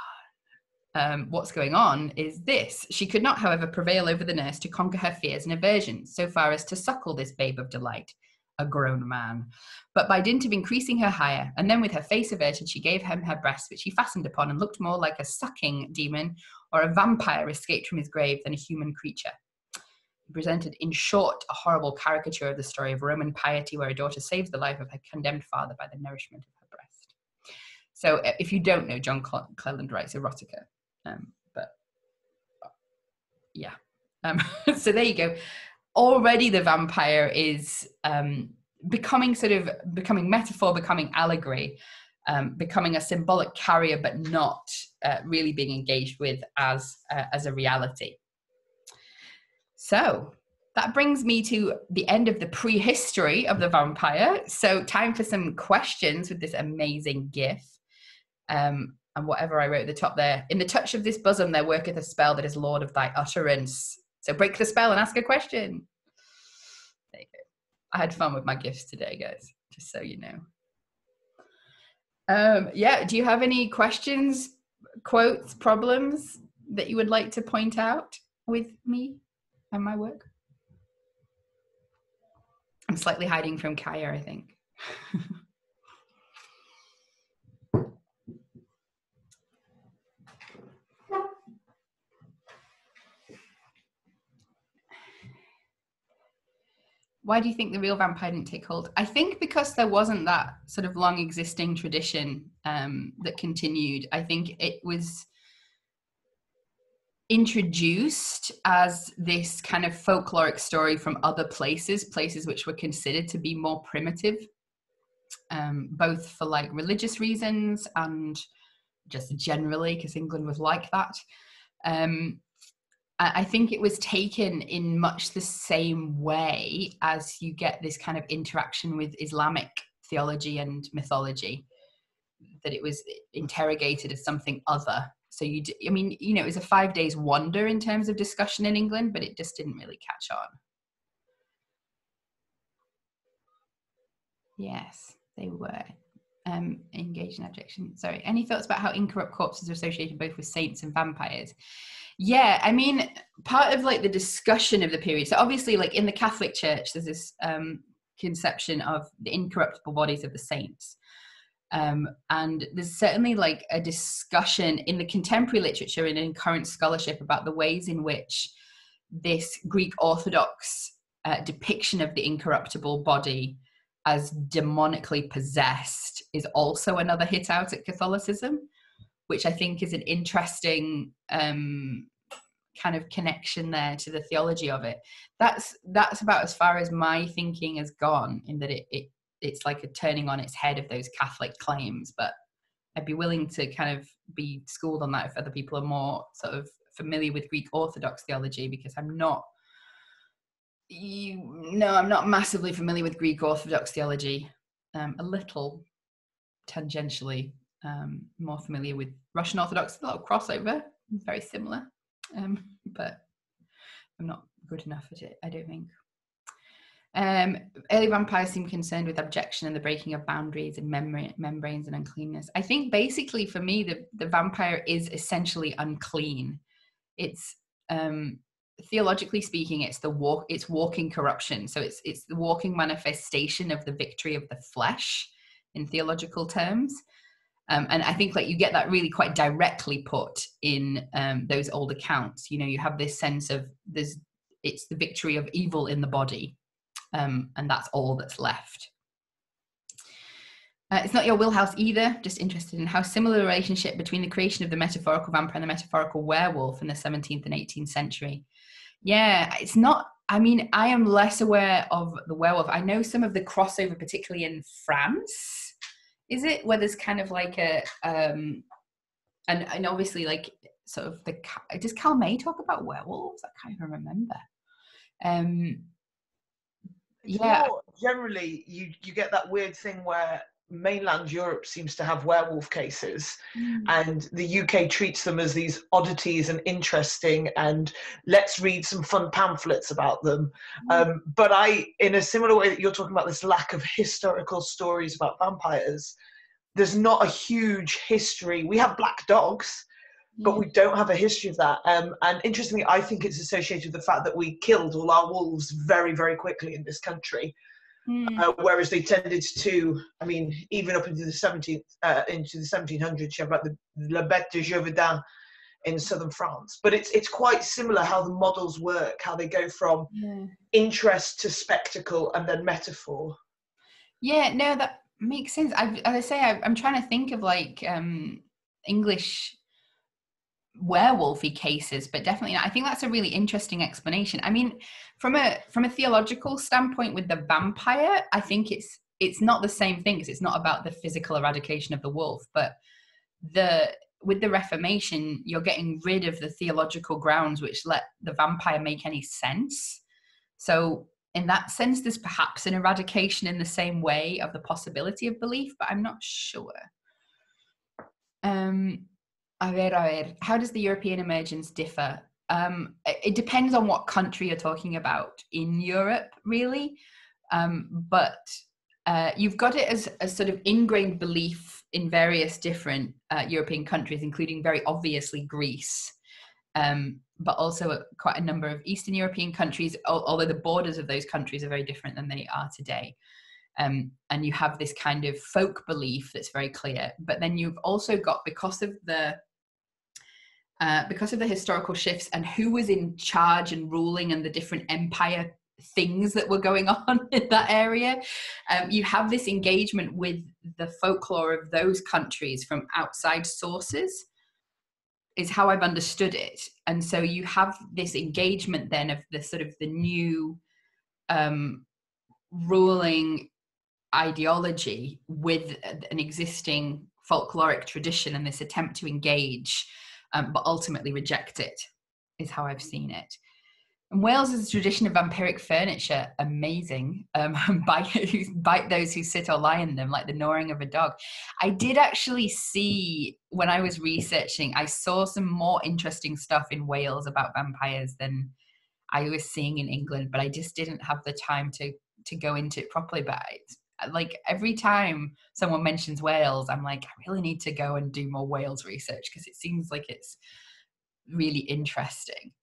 Um, what's going on is this. She could not, however, prevail over the nurse to conquer her fears and aversions so far as to suckle this babe of delight a grown man. But by dint of increasing her hire, and then with her face averted, she gave him her breast, which he fastened upon and looked more like a sucking demon or a vampire escaped from his grave than a human creature. Presented, in short, a horrible caricature of the story of Roman piety, where a daughter saves the life of her condemned father by the nourishment of her breast. So, uh, if you don't know, John Cleland writes erotica, um, but yeah. Um, so there you go already the vampire is um, becoming sort of becoming metaphor, becoming allegory, um, becoming a symbolic carrier, but not uh, really being engaged with as uh, as a reality. So that brings me to the end of the prehistory of the vampire. So time for some questions with this amazing GIF. Um, and whatever I wrote at the top there. In the touch of this bosom, there worketh a spell that is Lord of thy utterance. So break the spell and ask a question. There you go. I had fun with my gifts today, guys, just so you know. Um, yeah, do you have any questions, quotes, problems that you would like to point out with me and my work? I'm slightly hiding from Kaya, I think. why do you think the real vampire didn't take hold? I think because there wasn't that sort of long existing tradition um, that continued. I think it was introduced as this kind of folkloric story from other places, places which were considered to be more primitive, um, both for like religious reasons and just generally because England was like that. Um, I think it was taken in much the same way as you get this kind of interaction with Islamic theology and mythology, that it was interrogated as something other. So you, I mean, you know, it was a five days wonder in terms of discussion in England, but it just didn't really catch on. Yes, they were um, engaged in abjection. Sorry, any thoughts about how incorrupt corpses are associated both with saints and vampires? Yeah, I mean, part of like the discussion of the period. So obviously, like in the Catholic Church, there's this um, conception of the incorruptible bodies of the saints. Um, and there's certainly like a discussion in the contemporary literature and in current scholarship about the ways in which this Greek Orthodox uh, depiction of the incorruptible body as demonically possessed is also another hit out at Catholicism which I think is an interesting um, kind of connection there to the theology of it. That's that's about as far as my thinking has gone in that it, it it's like a turning on its head of those Catholic claims, but I'd be willing to kind of be schooled on that if other people are more sort of familiar with Greek Orthodox theology because I'm not you no, I'm not massively familiar with Greek Orthodox theology. Um, a little tangentially, um, more familiar with Russian Orthodox, a lot of crossover, very similar, um, but I'm not good enough at it, I don't think. Um, early vampires seem concerned with abjection and the breaking of boundaries and mem- membranes and uncleanness. I think basically for me, the, the vampire is essentially unclean. It's um, theologically speaking, it's the walk, it's walking corruption. So it's it's the walking manifestation of the victory of the flesh in theological terms. Um, and I think like you get that really quite directly put in um, those old accounts. You know, you have this sense of there's it's the victory of evil in the body, um, and that's all that's left. Uh, it's not your wheelhouse either. Just interested in how similar the relationship between the creation of the metaphorical vampire and the metaphorical werewolf in the 17th and 18th century. Yeah, it's not. I mean, I am less aware of the werewolf. I know some of the crossover, particularly in France. Is it where there's kind of like a, um, and and obviously like sort of the does Calmet talk about werewolves? I can't even remember. Um, yeah, generally you you get that weird thing where mainland Europe seems to have werewolf cases, mm. and the UK treats them as these oddities and interesting, and let's read some fun pamphlets about them. Mm. Um, but I, in a similar way that you're talking about this lack of historical stories about vampires, there's not a huge history. We have black dogs. But we don't have a history of that. Um, and interestingly, I think it's associated with the fact that we killed all our wolves very, very quickly in this country. Mm. Uh, whereas they tended to, I mean, even up into the 17th, uh, into the 1700s, you have like the La Bête de Gévaudan in southern France. But it's it's quite similar how the models work, how they go from yeah. interest to spectacle and then metaphor. Yeah, no, that makes sense. I, as I say, I, am trying to think of like um, English werewolfy cases but definitely not. i think that's a really interesting explanation. I mean from a from a theological standpoint with the vampire i think it's it's not the same thing because it's not about the physical eradication of the wolf but the with the reformation you're getting rid of the theological grounds which let the vampire make any sense. So in that sense there's perhaps an eradication in the same way of the possibility of belief but i'm not sure. Um a ver, a ver. How does the European emergence differ? Um, it depends on what country you're talking about in Europe, really. Um, but uh, you've got it as a sort of ingrained belief in various different uh, European countries, including very obviously Greece, um, but also quite a number of Eastern European countries, although the borders of those countries are very different than they are today. Um, and you have this kind of folk belief that's very clear. But then you've also got, because of the uh, because of the historical shifts and who was in charge and ruling and the different empire things that were going on in that area. Um, you have this engagement with the folklore of those countries from outside sources, is how I've understood it. And so you have this engagement then of the sort of the new um, ruling ideology with an existing folkloric tradition and this attempt to engage um, but ultimately reject it, is how I've seen it. And Wales is a tradition of vampiric furniture, amazing. Um, bite, bite those who sit or lie in them, like the gnawing of a dog. I did actually see when I was researching, I saw some more interesting stuff in Wales about vampires than I was seeing in England, but I just didn't have the time to to go into it properly. But it's like every time someone mentions Wales, I'm like, I really need to go and do more Wales research because it seems like it's really interesting.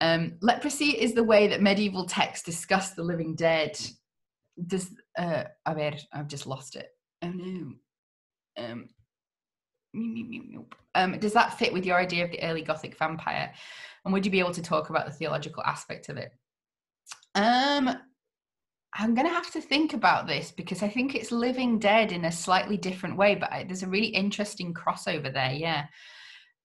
Um, leprosy is the way that medieval texts discuss the living dead. Does uh, I mean, I've just lost it. Oh no. Um, um, does that fit with your idea of the early Gothic vampire? And would you be able to talk about the theological aspect of it? Um, I'm going to have to think about this because I think it's Living Dead in a slightly different way, but there's a really interesting crossover there. Yeah.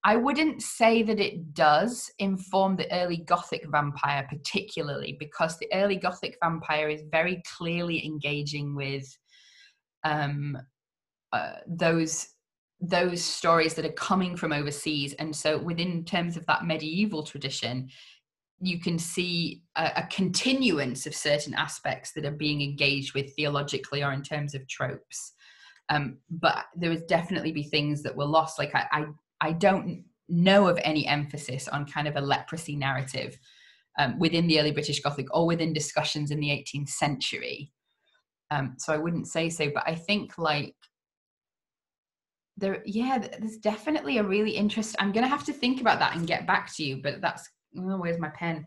I wouldn't say that it does inform the early Gothic vampire, particularly because the early Gothic vampire is very clearly engaging with um, uh, those those stories that are coming from overseas, and so within terms of that medieval tradition, you can see a, a, continuance of certain aspects that are being engaged with theologically or in terms of tropes. Um, but there would definitely be things that were lost. Like I, I, I don't know of any emphasis on kind of a leprosy narrative um, within the early British Gothic or within discussions in the 18th century. Um, so I wouldn't say so, but I think like there, yeah, there's definitely a really interest. I'm going to have to think about that and get back to you, but that's oh, where's my pen?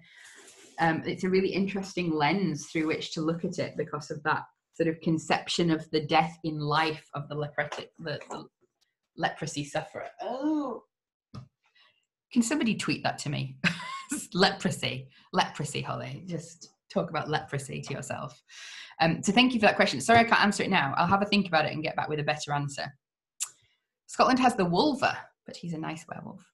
Um, it's a really interesting lens through which to look at it because of that sort of conception of the death in life of the leprotic the, the leprosy sufferer. Oh, can somebody tweet that to me? leprosy, leprosy, Holly. Just talk about leprosy to yourself. Um, so thank you for that question. Sorry, I can't answer it now. I'll have a think about it and get back with a better answer. Scotland has the Wulver, but he's a nice werewolf.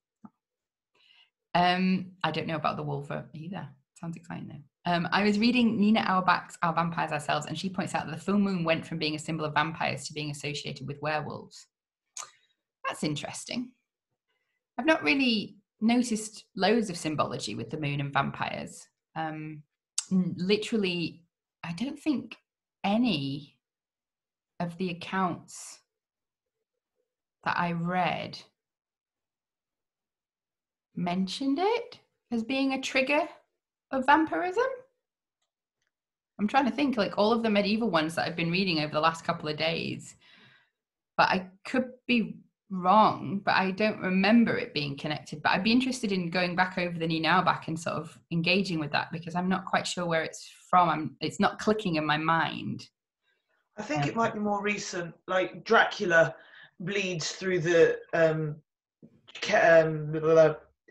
Um, I don't know about the Wulver either. Sounds exciting though. Um, I was reading Nina Auerbach's Our Vampires Ourselves, and she points out that the full moon went from being a symbol of vampires to being associated with werewolves. That's interesting. I've not really noticed loads of symbology with the moon and vampires. Um, literally, I don't think any of the accounts that I read mentioned it as being a trigger of vampirism. I'm trying to think like all of the medieval ones that I've been reading over the last couple of days, but I could be wrong, but I don't remember it being connected. But I'd be interested in going back over the Nina Auerbach and sort of engaging with that because I'm not quite sure where it's from. I'm, it's not clicking in my mind. I think um, it might be more recent, like Dracula bleeds through the um, um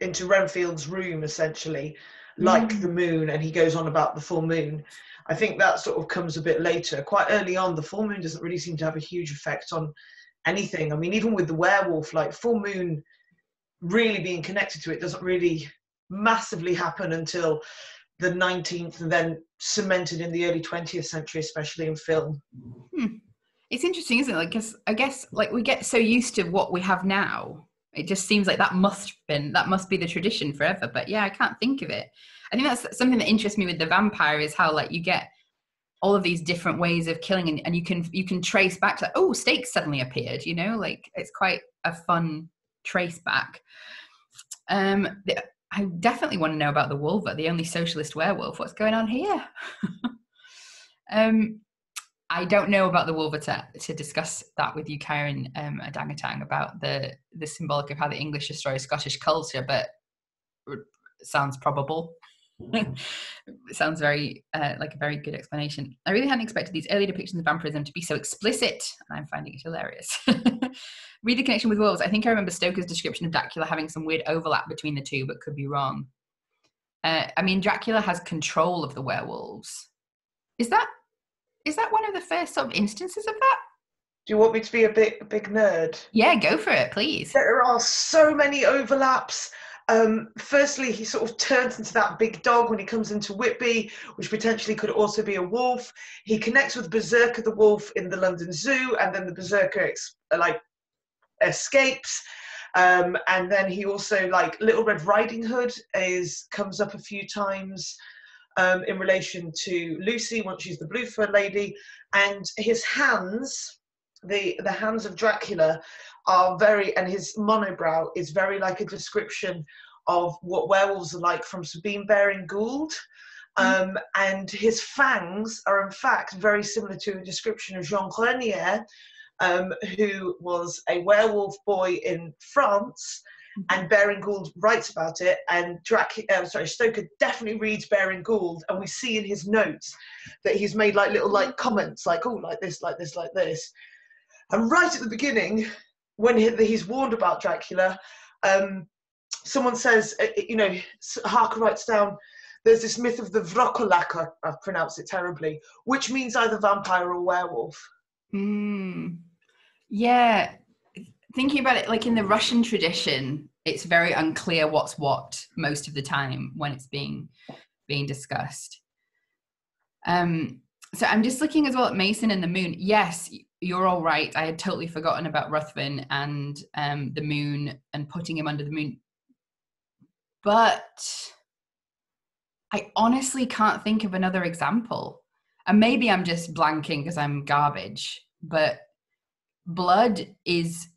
into Renfield's room essentially, like mm. the moon, and he goes on about the full moon. I think that sort of comes a bit later. Quite early on, the full moon doesn't really seem to have a huge effect on anything. I mean, even with the werewolf, like full moon really being connected to it doesn't really massively happen until the 19th and then cemented in the early 20th century, especially in film. Hmm. It's interesting, isn't it? Like, I guess like we get so used to what we have now. It just seems like that must been that must be the tradition forever. But yeah, I can't think of it. I think that's something that interests me with the vampire is how like you get all of these different ways of killing and, and you can you can trace back to oh stakes suddenly appeared you know like it's quite a fun trace back um i definitely want to know about the Wulver the only socialist werewolf what's going on here um I don't know about the Wulver to, to discuss that with you, Karen um, Adangatang, about the the symbolic of how the English destroy Scottish culture, but sounds probable. sounds very uh, like a very good explanation. I really hadn't expected these early depictions of vampirism to be so explicit, and I'm finding it hilarious. Read the connection with wolves. I think I remember Stoker's description of Dracula having some weird overlap between the two, but could be wrong. Uh, I mean, Dracula has control of the werewolves. Is that is that one of the first sort of instances of that? Do you want me to be a big a big nerd? Yeah, go for it, please. There are so many overlaps um, firstly, he sort of turns into that big dog when he comes into Whitby, which potentially could also be a wolf. He connects with Bersicker the wolf in the London Zoo, and then the Bersicker ex- like escapes. Um, and then he also like Little Red Riding Hood is comes up a few times um, in relation to Lucy once she's the blue fur lady, and his hands, the the hands of Dracula, are very, and his monobrow is very like a description of what werewolves are like from Sabine Baring Gould. Mm. Um, and his fangs are in fact very similar to a description of Jean Grenier, um, who was a werewolf boy in France. Mm-hmm. And Baring Gould writes about it, and Drac- uh, sorry, Stoker definitely reads Baring Gould, and we see in his notes that he's made like little like comments, like oh, like this, like this, like this. And right at the beginning, when he, he's warned about Dracula, um, someone says, uh, uh, you know, Harker writes down, there's this myth of the Wrocolac, I, have pronounced it terribly, which means either vampire or werewolf. Mm. Yeah, thinking about it, like in the Russian tradition, it's very unclear what's what most of the time when it's being being discussed. Um, so I'm just looking as well at Mason and the Moon. Yes, you're all right. I had totally forgotten about Ruthven and um, the moon and putting him under the moon. But I honestly can't think of another example. And maybe I'm just blanking because I'm garbage, but blood is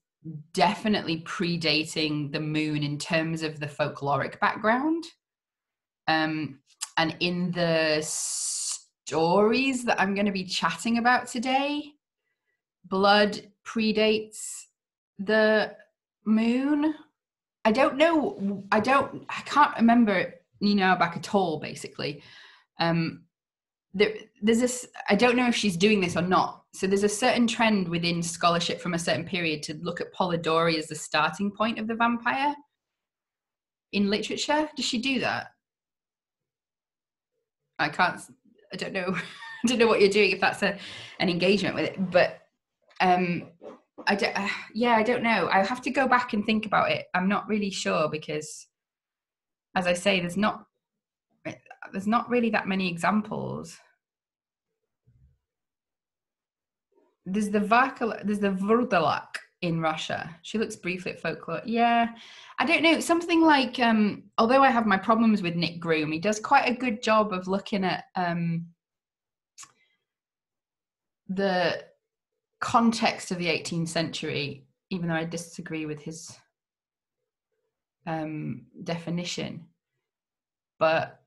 definitely predating the moon in terms of the folkloric background. Um, and in the stories that I'm going to be chatting about today, blood predates the moon. I don't know. I don't. I can't remember Nina Auerbach at all. Basically, um, there, there's this i don't know if she's doing this or not. So there's a certain trend within scholarship from a certain period to look at polidori as the starting point of the vampire in literature. Does she do that? I can't i don't know i don't know what you're doing if that's a an engagement with it but um i don't uh, yeah i don't know. I have to go back and think about it. I'm not really sure because as i say there's not there's not really that many examples. There's the Vakala, there's the Vurdalak in Russia. She looks briefly at folklore. Yeah, I don't know. Something like, um, although I have my problems with Nick Groom, he does quite a good job of looking at um, the context of the 18th century, even though I disagree with his um, definition. But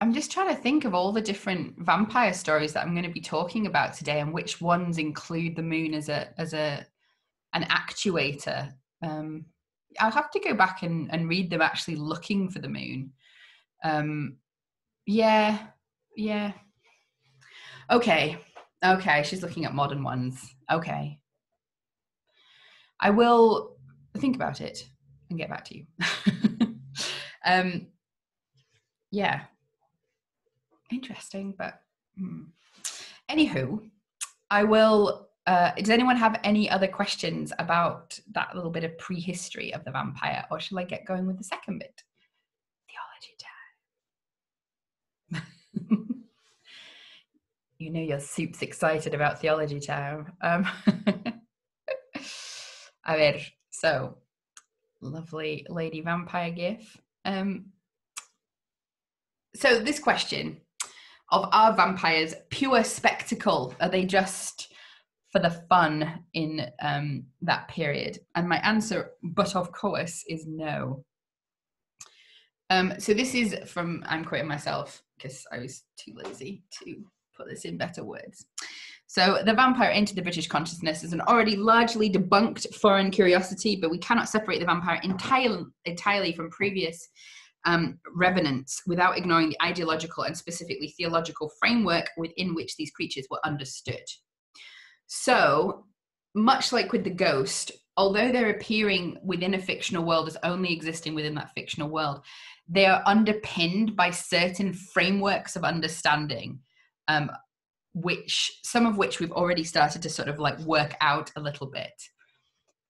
I'm just trying to think of all the different vampire stories that I'm going to be talking about today, and which ones include the moon as a as a an actuator. Um, I'll have to go back and, and read them actually looking for the moon. Um, yeah, yeah. Okay, okay. She's looking at modern ones. Okay. I will think about it and get back to you. um, yeah interesting, but hmm. anywho, I will. Uh, does anyone have any other questions about that little bit of prehistory of the vampire, or shall I get going with the second bit? Theology time. you know you're super excited about theology time. Um, a ver, so lovely lady vampire gif. Um, so this question of our vampires pure spectacle? Are they just for the fun in um, that period? And my answer, but of course, is no. Um, so this is from, I'm quoting myself because I was too lazy to put this in better words. So the vampire entered the British consciousness as an already largely debunked foreign curiosity, but we cannot separate the vampire entirely, entirely from previous um, revenants without ignoring the ideological and specifically theological framework within which these creatures were understood. So, much like with the ghost, although they're appearing within a fictional world as only existing within that fictional world, they are underpinned by certain frameworks of understanding, um, which some of which we've already started to sort of like work out a little bit.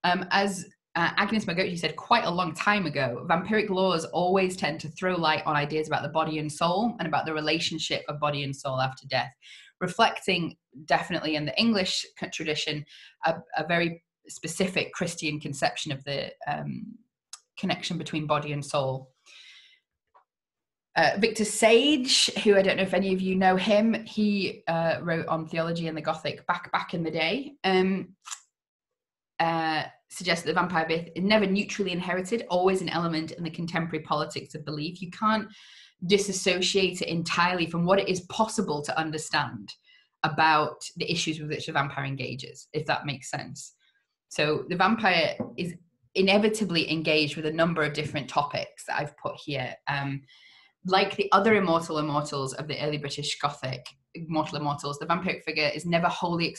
Um, as uh, Agnes Murgoci said quite a long time ago, vampiric laws always tend to throw light on ideas about the body and soul and about the relationship of body and soul after death, reflecting definitely in the English tradition a, a very specific Christian conception of the um, connection between body and soul. Uh, Victor Sage, who I don't know if any of you know him, he uh, wrote on theology and the Gothic back back in the day. Um, uh, suggests that the vampire myth is never neutrally inherited, always an element in the contemporary politics of belief. You can't disassociate it entirely from what it is possible to understand about the issues with which the vampire engages, if that makes sense. So the vampire is inevitably engaged with a number of different topics that I've put here. Um, like the other immortal immortals of the early British Gothic, immortal immortals, the vampiric figure is never wholly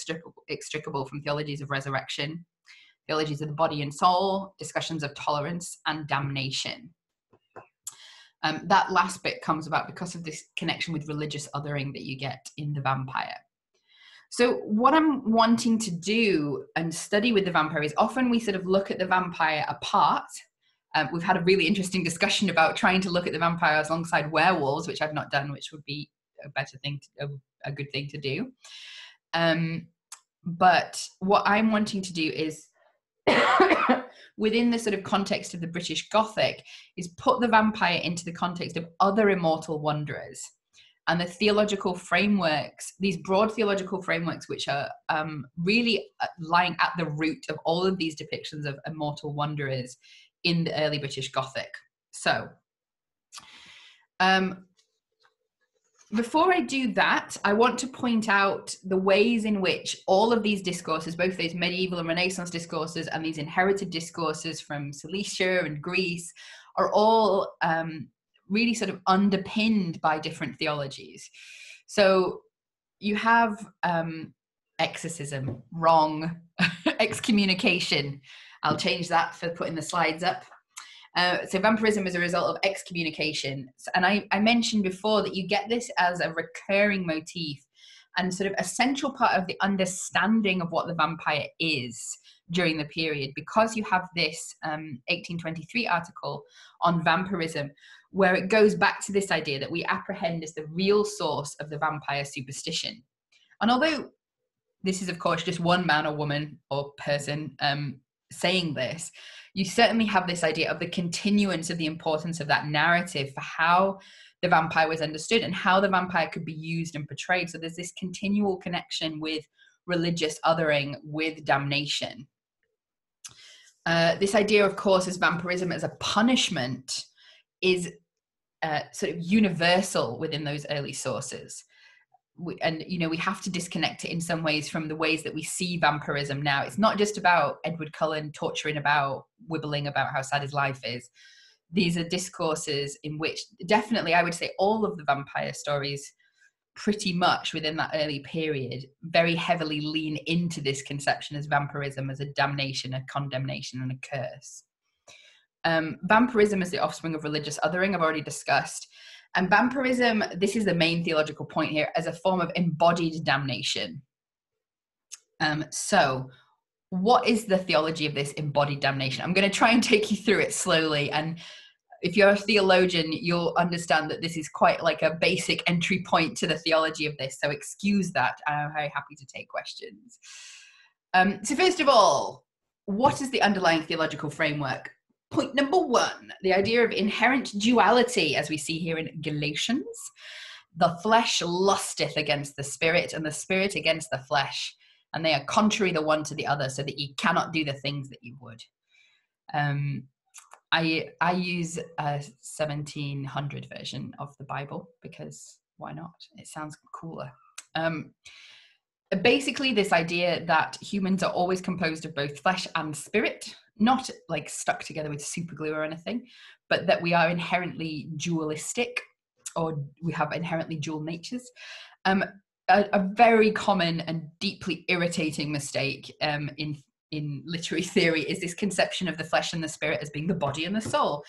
extricable from theologies of resurrection, theologies of the body and soul, discussions of tolerance and damnation. Um, that last bit comes about because of this connection with religious othering that you get in the vampire. So, what I'm wanting to do and study with the vampire is often we sort of look at the vampire apart. Um, we've had a really interesting discussion about trying to look at the vampire alongside werewolves, which I've not done, which would be a better thing, to, a, a, good thing to do. Um, but what I'm wanting to do is within the sort of context of the British Gothic is put the vampire into the context of other immortal wanderers and the theological frameworks, these broad theological frameworks, which are um, really uh, lying at the root of all of these depictions of immortal wanderers in the early British Gothic. So, um, before I do that, I want to point out the ways in which all of these discourses, both these medieval and Renaissance discourses and these inherited discourses from Silesia and Greece, are all um, really sort of underpinned by different theologies. So you have um, exorcism, wrong, excommunication. I'll change that for putting the slides up. Uh, so vampirism is a result of excommunication. And I, I mentioned before that you get this as a recurring motif and sort of a central part of the understanding of what the vampire is during the period because you have this um, 1823 article on vampirism where it goes back to this idea that we apprehend as the real source of the vampire superstition and although this is of course just one man or woman or person um, saying this you certainly have this idea of the continuance of the importance of that narrative for how the vampire was understood and how the vampire could be used and portrayed. So there's this continual connection with religious othering with damnation. Uh, this idea, of course, is vampirism as a punishment is uh, sort of universal within those early sources. We, and you know we have to disconnect it in some ways from the ways that we see vampirism now it's not just about edward cullen torturing about wibbling about how sad his life is these are discourses in which definitely I would say all of the vampire stories pretty much within that early period very heavily lean into this conception as vampirism as a damnation, a condemnation, and a curse. Um, vampirism is the offspring of religious othering, I've already discussed. And vampirism, this is the main theological point here, as a form of embodied damnation. Um, so, what is the theology of this embodied damnation? I'm going to try and take you through it slowly and if you're a theologian, you'll understand that this is quite like a basic entry point to the theology of this. So excuse that. I'm very happy to take questions. Um, so, first of all, what is the underlying theological framework? Point number one the idea of inherent duality, as we see here in Galatians. The flesh lusteth against the spirit, and the spirit against the flesh, and they are contrary the one to the other, so that ye cannot do the things that you would. Um, I I use a 1700 version of the Bible because why not? It sounds cooler. Um, basically, this idea that humans are always composed of both flesh and spirit, not like stuck together with super glue or anything, but that we are inherently dualistic or we have inherently dual natures. Um, a, a, very common and deeply irritating mistake um, in in literary theory is this conception of the flesh and the spirit as being the body and the soul.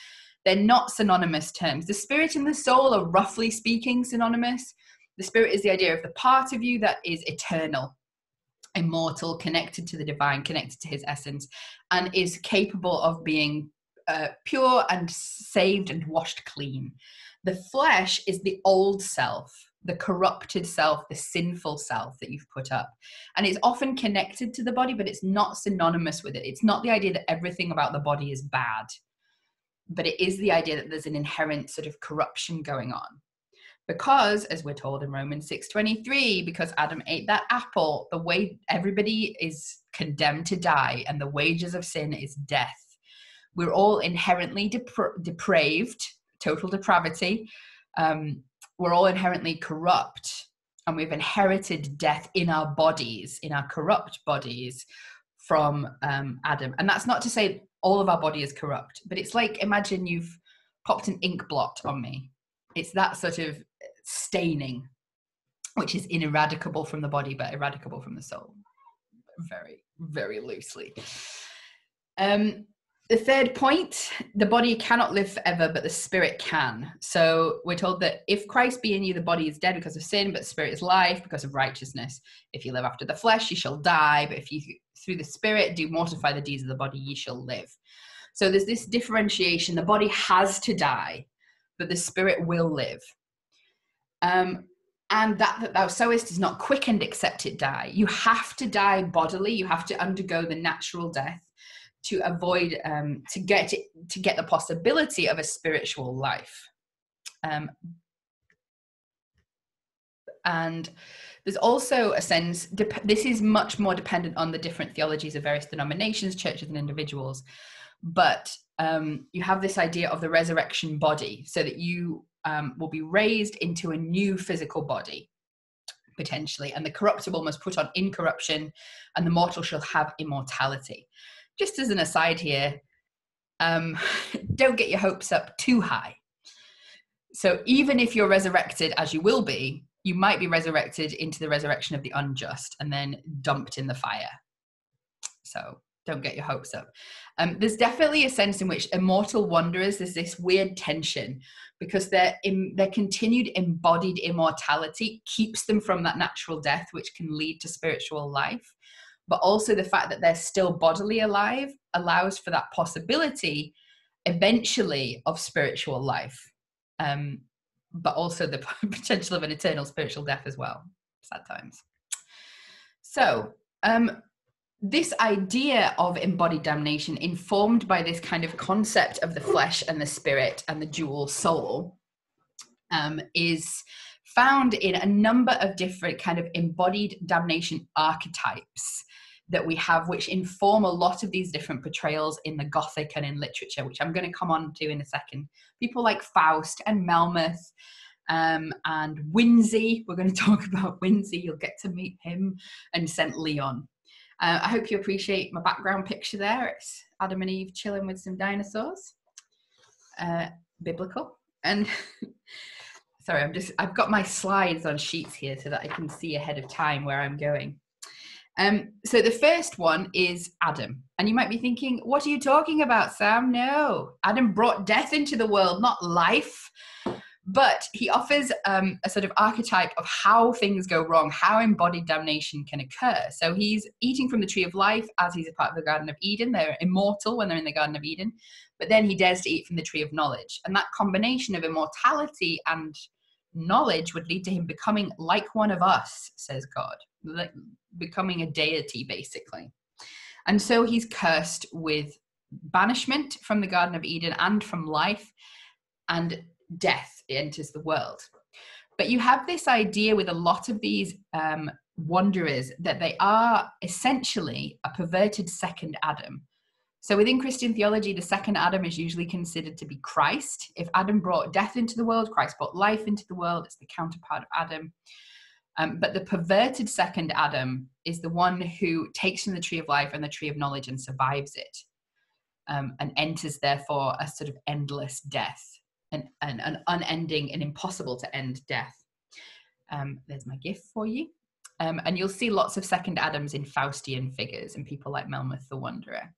They're not synonymous terms. The spirit and the soul are roughly speaking synonymous. The spirit is the idea of the part of you that is eternal, immortal, connected to the divine, connected to his essence, and is capable of being uh, pure and saved and washed clean. The flesh is the old self, the corrupted self, the sinful self that you've put up. And it's often connected to the body, but it's not synonymous with it. It's not the idea that everything about the body is bad, but it is the idea that there's an inherent sort of corruption going on. Because, as we're told in Romans 6:23, because Adam ate that apple, the way everybody is condemned to die, and the wages of sin is death. We're all inherently depra- depraved, total depravity. Um, we're all inherently corrupt and we've inherited death in our bodies, in our corrupt bodies from um, Adam. And that's not to say all of our body is corrupt, but it's like imagine you've popped an ink blot on me. It's that sort of staining, which is ineradicable from the body, but eradicable from the soul. Very, very loosely. Um, the third point the body cannot live forever but the spirit can. So we're told that if christ be in you the body is dead because of sin but the spirit is life because of righteousness. If you live after the flesh you shall die but if you through the spirit do mortify the deeds of the body you shall live. So there's this differentiation. The body has to die but the spirit will live um, and that that thou sowest is not quickened except it die. You have to die bodily. You have to undergo the natural death to avoid um, to get to get the possibility of a spiritual life. Um, and there's also a sense this is much more dependent on the different theologies of various denominations churches and individuals. But um, you have this idea of the resurrection body so that you um, will be raised into a new physical body potentially and the corruptible must put on incorruption and the mortal shall have immortality just as an aside here, um, don't get your hopes up too high. So even if you're resurrected, as you will be, you might be resurrected into the resurrection of the unjust and then dumped in the fire. So don't get your hopes up. Um, there's definitely a sense in which immortal wanderers, there's this weird tension because their, in, their continued embodied immortality keeps them from that natural death, which can lead to spiritual life. But also the fact that they're still bodily alive allows for that possibility eventually of spiritual life. Um, but also the potential of an eternal spiritual death as well. Sad times. So, um, this idea of embodied damnation, informed by this kind of concept of the flesh and the spirit and the dual soul, um, is found in a number of different kind of embodied damnation archetypes that we have, which inform a lot of these different portrayals in the Gothic and in literature, which I'm going to come on to in a second. People like Faust and Melmoth um, and Winzy. We're going to talk about Winzy. You'll get to meet him and St. Leon. Uh, I hope you appreciate my background picture there. It's Adam and Eve chilling with some dinosaurs. Uh, biblical. And sorry, I'm just, I've got my slides on sheets here so that I can see ahead of time where I'm going. Um, so the first one is Adam. And you might be thinking, what are you talking about, Sam? No, Adam brought death into the world, not life. But he offers um, a sort of archetype of how things go wrong, how embodied damnation can occur. So he's eating from the tree of life as he's a part of the Garden of Eden. They're immortal when they're in the Garden of Eden, but then he dares to eat from the tree of knowledge. And that combination of immortality and knowledge would lead to him becoming like one of us, says God, like becoming a deity, basically. And so he's cursed with banishment from the Garden of Eden and from life. And death enters the world. But you have this idea with a lot of these um, wanderers that they are essentially a perverted second Adam. So within Christian theology, the second Adam is usually considered to be Christ. If Adam brought death into the world, Christ brought life into the world. It's the counterpart of Adam. Um, but the perverted second Adam is the one who takes from the tree of life and the tree of knowledge and survives it um, and enters, therefore, a sort of endless death an, an, an unending and impossible to end death. Um, there's my gift for you. Um, and you'll see lots of second Adams in Faustian figures and people like Melmoth the Wanderer.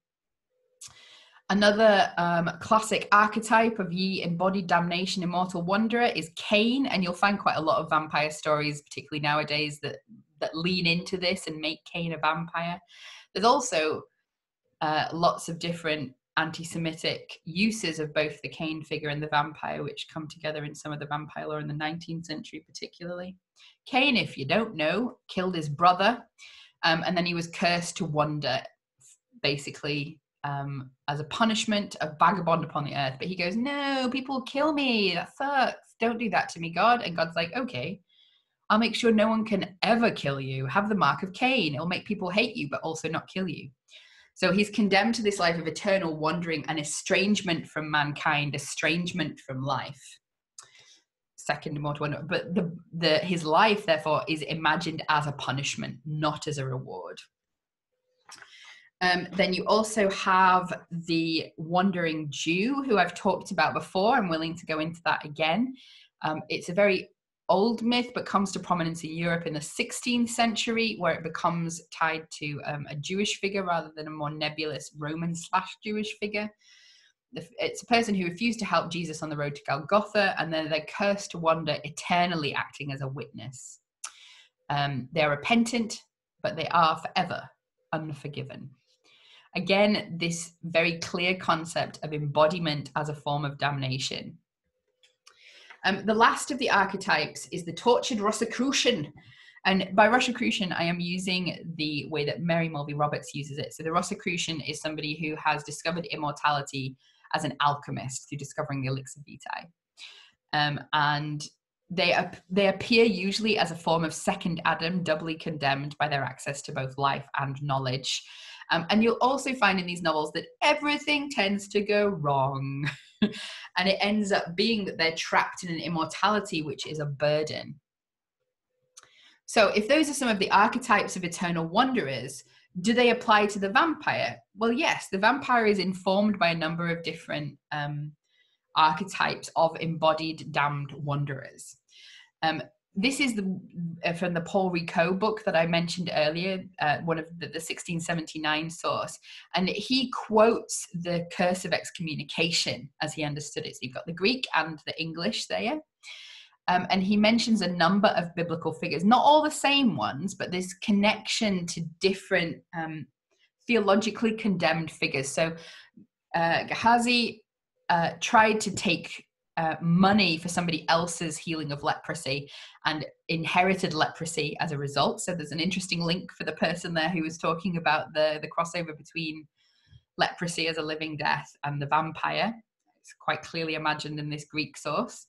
Another um, classic archetype of ye embodied damnation, immortal wanderer is Cain, and you'll find quite a lot of vampire stories, particularly nowadays, that that lean into this and make Cain a vampire. There's also uh, lots of different anti-Semitic uses of both the Cain figure and the vampire, which come together in some of the vampire lore in the 19th century, particularly. Cain, if you don't know, killed his brother, um, and then he was cursed to wander, basically um, as a punishment, a vagabond upon the earth. But he goes, "No, people kill me. That sucks. Don't do that to me, God." And God's like, "Okay." I'll make sure no one can ever kill you. Have the mark of Cain. It'll make people hate you, but also not kill you. So he's condemned to this life of eternal wandering and estrangement from mankind, estrangement from life. Second immortal one, but the, the his life therefore is imagined as a punishment, not as a reward. Um, then you also have the wandering Jew, who I've talked about before. I'm willing to go into that again. Um, it's a very old myth, but comes to prominence in Europe in the 16th century, where it becomes tied to um, a Jewish figure rather than a more nebulous Roman slash Jewish figure. It's a person who refused to help Jesus on the road to Golgotha, and then they're cursed to wander eternally acting as a witness. Um, they are repentant, but they are forever unforgiven. Again, this very clear concept of embodiment as a form of damnation um, the last of the archetypes is the tortured Rosicrucian. And by Rosicrucian, I am using the way that Mary Mulvey Roberts uses it. So the Rosicrucian is somebody who has discovered immortality as an alchemist through discovering the elixir vitae. Um, and they, they appear usually as a form of second Adam, doubly condemned by their access to both life and knowledge. Um, and you'll also find in these novels that everything tends to go wrong. and it ends up being that they're trapped in an immortality which is a burden. So, if those are some of the archetypes of eternal wanderers, do they apply to the vampire? Well, yes, the vampire is informed by a number of different um, archetypes of embodied damned wanderers. Um, this is the uh, from the Paul Rycaut book that I mentioned earlier, uh, one of the, the 1679 source, and he quotes the curse of excommunication as he understood it. So you've got the Greek and the English there. Um, and he mentions a number of biblical figures, not all the same ones, but this connection to different um, theologically condemned figures. So uh, Gehazi uh, tried to take uh, money for somebody else's healing of leprosy and inherited leprosy as a result. So there's an interesting link for the person there who was talking about the, the crossover between leprosy as a living death and the vampire. It's quite clearly imagined in this Greek source.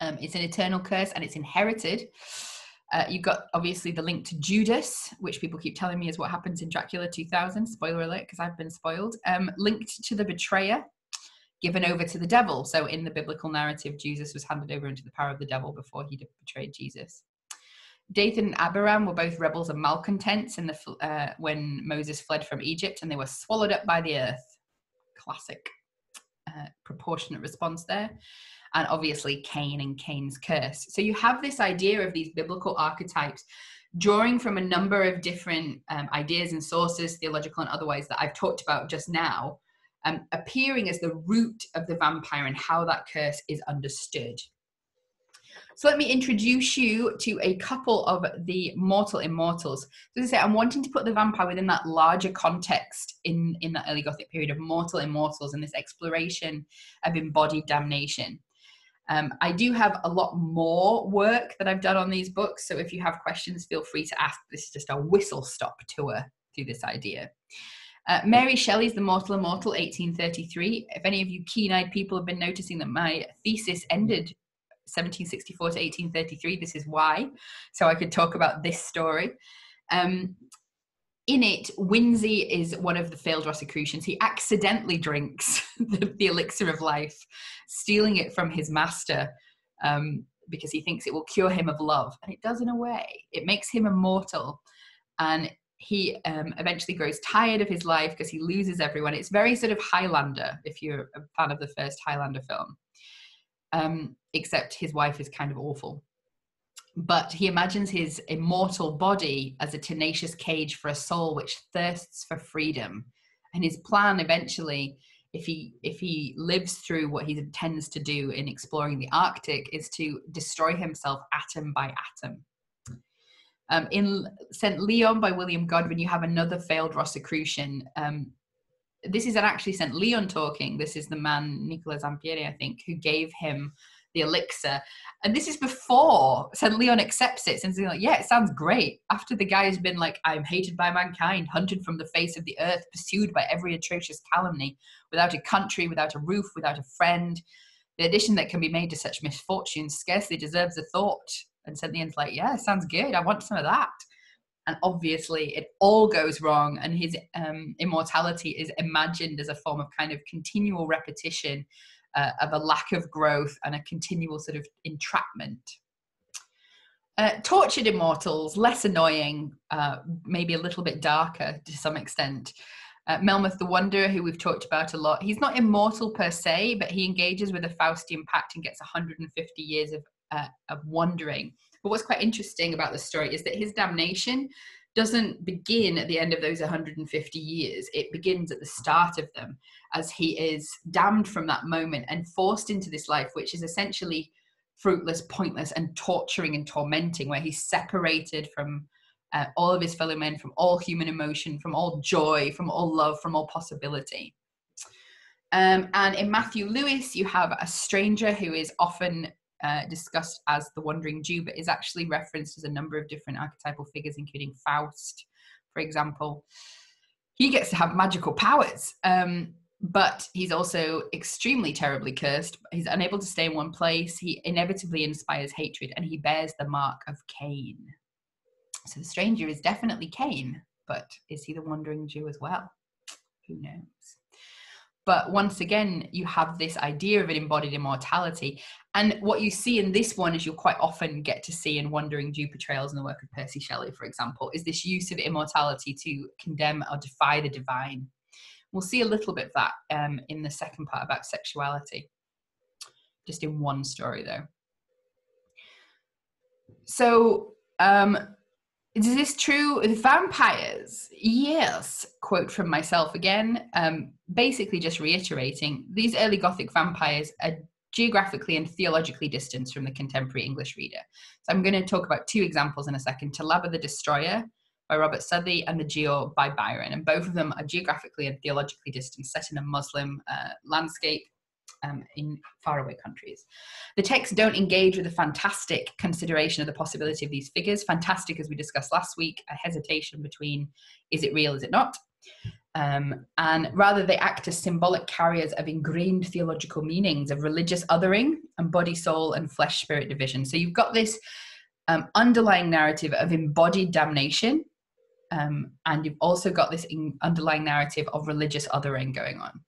Um, it's an eternal curse and it's inherited. Uh, you've got obviously the link to Judas, which people keep telling me is what happens in Dracula 2000. Spoiler alert, because I've been spoiled. Um, linked to the betrayer, given over to the devil. So in the biblical narrative, Jesus was handed over into the power of the devil before he betrayed Jesus. Dathan and Abiram were both rebels and malcontents in the uh, when Moses fled from Egypt, and they were swallowed up by the earth. Classic, uh, proportionate response there and obviously Cain and Cain's curse. So you have this idea of these biblical archetypes drawing from a number of different um, ideas and sources, theological and otherwise, that I've talked about just now, um, appearing as the root of the vampire and how that curse is understood. So let me introduce you to a couple of the mortal immortals. So as I say, I'm wanting to put the vampire within that larger context in, in that early Gothic period of mortal immortals and this exploration of embodied damnation. Um, I do have a lot more work that I've done on these books. So if you have questions, feel free to ask. This is just a whistle stop tour through this idea. Uh, Mary Shelley's The Mortal Immortal, 1833. If any of you keen eyed people have been noticing that my thesis ended 1764 to 1833, this is why. So I could talk about this story. Um, in it, Winzy is one of the failed Rosicrucians. He accidentally drinks the, the elixir of life, stealing it from his master um, because he thinks it will cure him of love. And it does in a way. It makes him immortal. And he um, eventually grows tired of his life because he loses everyone. It's very sort of Highlander, if you're a fan of the first Highlander film. Um, except his wife is kind of awful but he imagines his immortal body as a tenacious cage for a soul which thirsts for freedom and his plan eventually if he if he lives through what he intends to do in exploring the arctic is to destroy himself atom by atom um, in st leon by william godwin you have another failed rosicrucian um, this is actually st leon talking this is the man nicolas zampieri i think who gave him the elixir. And this is before St. Leon accepts it and he's like, yeah, it sounds great. After the guy has been like, I'm hated by mankind, hunted from the face of the earth, pursued by every atrocious calumny, without a country, without a roof, without a friend. The addition that can be made to such misfortunes scarcely deserves a thought. And. Leon's like, yeah, sounds good. I want some of that. And obviously, it all goes wrong, and his um, immortality is imagined as a form of kind of continual repetition uh, of a lack of growth and a continual sort of entrapment. Uh, tortured immortals, less annoying, uh, maybe a little bit darker to some extent. Uh, Melmoth the Wanderer, who we've talked about a lot, he's not immortal per se, but he engages with a Faustian pact and gets 150 years of, uh, of wandering. But what's quite interesting about the story is that his damnation doesn't begin at the end of those 150 years. It begins at the start of them as he is damned from that moment and forced into this life, which is essentially fruitless, pointless, and torturing and tormenting, where he's separated from uh, all of his fellow men, from all human emotion, from all joy, from all love, from all possibility. Um, and in Matthew Lewis, you have a stranger who is often uh, discussed as the Wandering Jew, but is actually referenced as a number of different archetypal figures, including Faust, for example. He gets to have magical powers, um, but he's also extremely terribly cursed. He's unable to stay in one place. He inevitably inspires hatred, and he bears the mark of Cain. So the stranger is definitely Cain, but is he the Wandering Jew as well? Who knows? But once again, you have this idea of an embodied immortality. And what you see in this one, as you'll quite often get to see in Wandering Jew portrayals in the work of Percy Shelley, for example, is this use of immortality to condemn or defy the divine. We'll see a little bit of that um, in the second part about sexuality. just in one story though. So, um, is this true? Vampires? Yes. Quote from myself again. Um, basically, just reiterating these early Gothic vampires are geographically and theologically distanced from the contemporary English reader. So, I'm going to talk about two examples in a second Thalaba the Destroyer by Robert Southey and The Giaour by Byron. And both of them are geographically and theologically distant, set in a Muslim uh, landscape um, in faraway countries. The texts don't engage with the fantastic consideration of the possibility of these figures. Fantastic, as we discussed last week, a hesitation between is it real, is it not? Um, and rather, they act as symbolic carriers of ingrained theological meanings of religious othering and body, soul, and flesh spirit division. So you've got this um, underlying narrative of embodied damnation, um, and you've also got this underlying narrative of religious othering going on.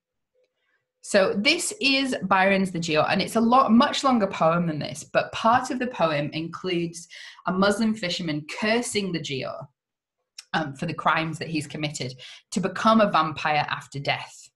So this is Byron's The Giaour, and it's a lot much longer poem than this, but part of the poem includes a Muslim fisherman cursing the Giaour um, for the crimes that he's committed to become a vampire after death.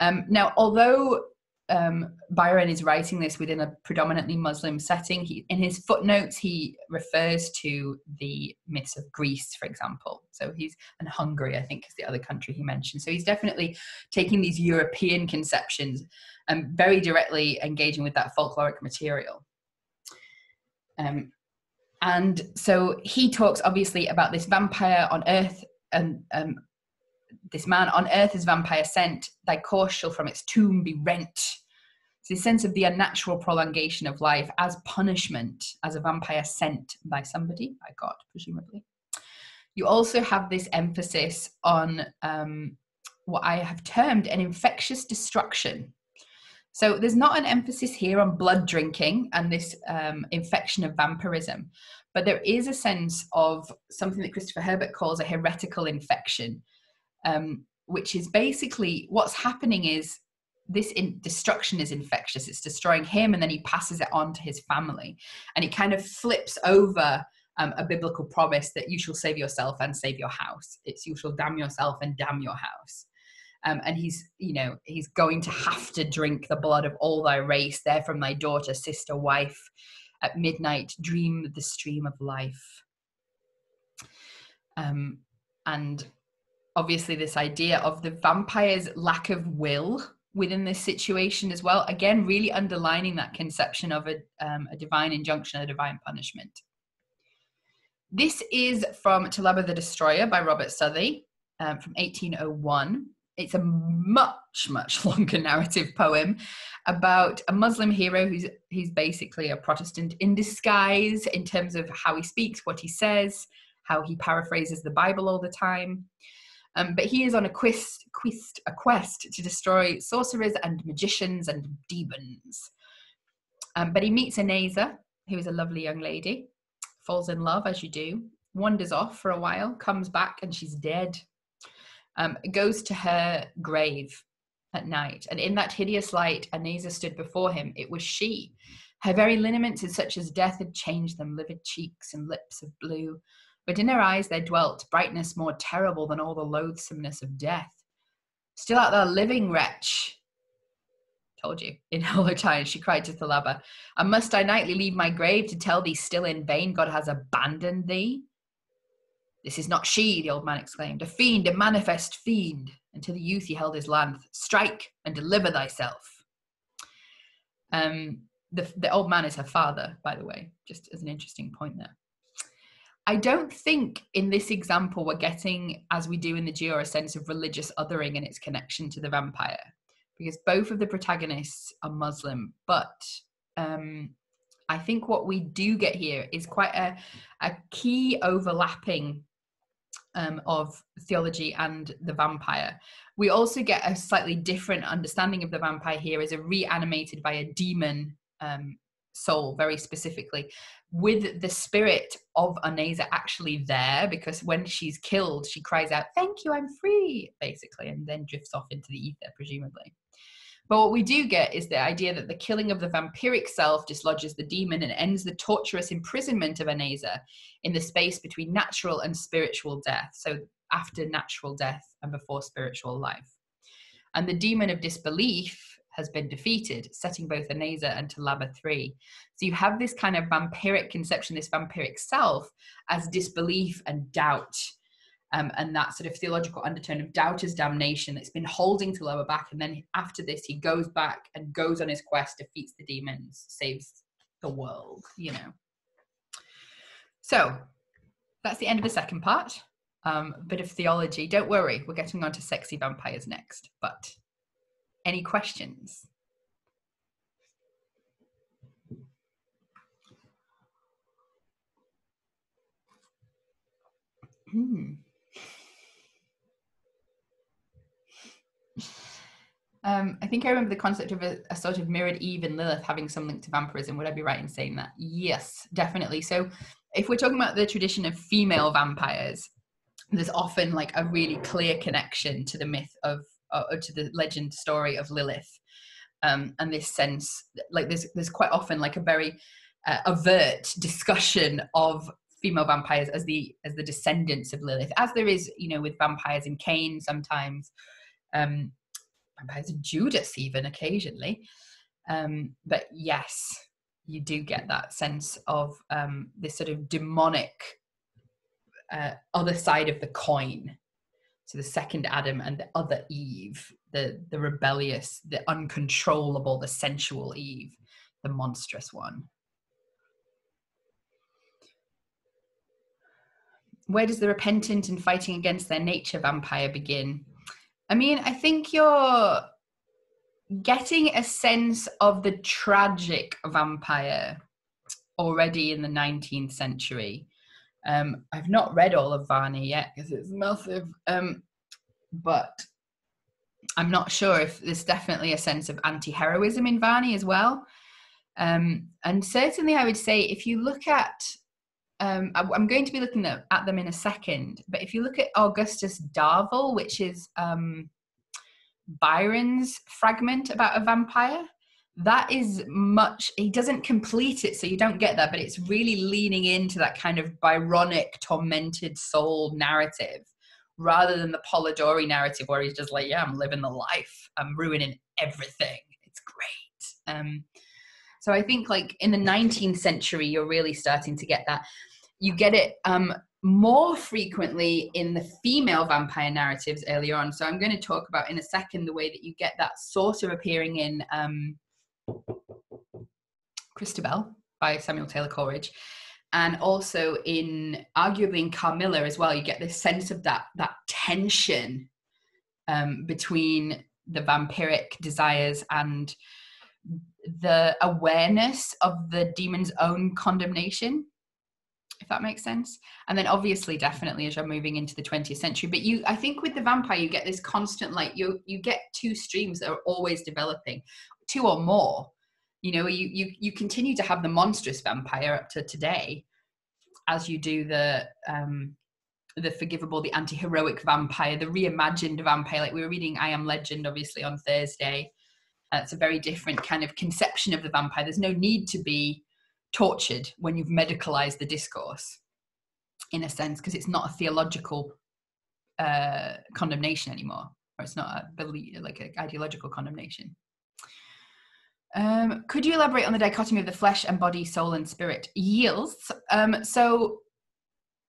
Um, now, although um, Byron is writing this within a predominantly Muslim setting. He, in his footnotes, he refers to the myths of Greece, for example. So he's and Hungary, I think, is the other country he mentioned. So he's definitely taking these European conceptions and very directly engaging with that folkloric material. Um, and so he talks obviously about this vampire on Earth and um, this man on earth is vampire sent, thy corse shall from its tomb be rent. So the sense of the unnatural prolongation of life as punishment, as a vampire sent by somebody, by God, presumably. You also have this emphasis on um, what I have termed an infectious destruction. So there's not an emphasis here on blood drinking and this um, infection of vampirism, but there is a sense of something that Christopher Herbert calls a heretical infection, um, which is basically what's happening is this in, destruction is infectious. It's destroying him, and then he passes it on to his family, and it kind of flips over um, a biblical promise that you shall save yourself and save your house. It's you shall damn yourself and damn your house. Um, and he's, you know, he's going to have to drink the blood of all thy race, there from thy daughter, sister, wife. At midnight, dream the stream of life. Um, and obviously this idea of the vampire's lack of will within this situation as well again really underlining that conception of a, um, a divine injunction a divine punishment this is from Thalaba the Destroyer by Robert Southey um, from 1801. It's a much, much longer narrative poem about a Muslim hero who's he's basically a Protestant in disguise in terms of how he speaks, what he says, how he paraphrases the Bible all the time. Um, but he is on a quest, quest, a quest to destroy sorcerers and magicians and demons. Um, but he meets Aneza, who is a lovely young lady, falls in love as you do, wanders off for a while, comes back, and she's dead. Um, goes to her grave at night, and in that hideous light, Aneza stood before him. It was she. Her very lineaments, such as death had changed them, livid cheeks and lips of blue, but in her eyes there dwelt brightness more terrible than all the loathsomeness of death. Still out there living, wretch. Told you, in hollow tones, she cried to Thalaba, And must I nightly leave my grave to tell thee still in vain God has abandoned thee? This is not she, the old man exclaimed, a fiend, a manifest fiend. And to the youth he held his lance, strike and deliver thyself. Um, the, the old man is her father, by the way, just as an interesting point there. I don't think in this example we're getting, as we do in the Giaour, a sense of religious othering and its connection to the vampire, because both of the protagonists are Muslim. But um, I think what we do get here is quite a, a key overlapping um, of theology and the vampire. We also get a slightly different understanding of the vampire here as a reanimated by a demon um, soul very specifically with the spirit of Aneza actually there because when she's killed she cries out thank you I'm free basically and then drifts off into the ether presumably but what we do get is the idea that the killing of the vampiric self dislodges the demon and ends the torturous imprisonment of Aneza in the space between natural and spiritual death so after natural death and before spiritual life and the demon of disbelief has been defeated, setting both Aneza and Thalaba 3. So you have this kind of vampiric conception, this vampiric self, as disbelief and doubt. Um, and that sort of theological undertone of doubt as damnation that's been holding Thalaba back. And then after this, he goes back and goes on his quest, defeats the demons, saves the world, you know. So that's the end of the second part. Um, bit of theology. Don't worry, we're getting on to sexy vampires next. But any questions? Hmm. Um, I think I remember the concept of a, a, sort of mirrored Eve and Lilith having some link to vampirism. Would I be right in saying that? Yes, definitely. So, if we're talking about the tradition of female vampires, there's often like a really clear connection to the myth of, uh, to the legend story of Lilith. Um, and this sense, like there's there's quite often like a very uh, overt discussion of female vampires as the as the descendants of Lilith, as there is, you know, with vampires in Cain sometimes. Um, of Judas even occasionally. Um, but yes, you do get that sense of um, this sort of demonic uh, other side of the coin. So the second Adam and the other Eve, the the rebellious, the uncontrollable, the sensual Eve, the monstrous one. Where does the repentant and fighting against their nature vampire begin? I mean, I think you're getting a sense of the tragic vampire already in the 19th century. Um, I've not read all of Varney yet because it's massive, um, but I'm not sure if there's definitely a sense of anti heroism in Varney as well. Um, and certainly, I would say if you look at um, I, am going to be looking at, at, them in a second, but if you look at Augustus Darvel, which is um, Byron's fragment about a vampire, that is much, he doesn't complete it, so you don't get that, but it's really leaning into that kind of Byronic, tormented soul narrative rather than the Polidori narrative where he's just like, yeah, I'm living the life, I'm ruining everything. It's great. Um, so I think like in the 19th century, you're really starting to get that you get it um, more frequently in the female vampire narratives earlier on. So I'm going to talk about in a second the way that you get that sort of appearing in um, Christabel by Samuel Taylor Coleridge. And also in arguably in Carmilla as well, you get this sense of that that tension um, between the vampiric desires and the awareness of the demon's own condemnation if that makes sense. And then obviously definitely as you're moving into the 20th century but you i think with the vampire you get this constant like you you get two streams that are always developing two or more. You know you you you continue to have the monstrous vampire up to today as you do the um the forgivable the anti-heroic vampire the reimagined vampire. Like we were reading i am legend obviously on thursday. It's a very different kind of conception of the vampire. There's no need to be tortured when you've medicalized the discourse in a sense because it's not a theological uh, condemnation anymore or it's not a belief like an ideological condemnation. Um, could you elaborate on the dichotomy of the flesh and body soul and spirit? Yields. Um, so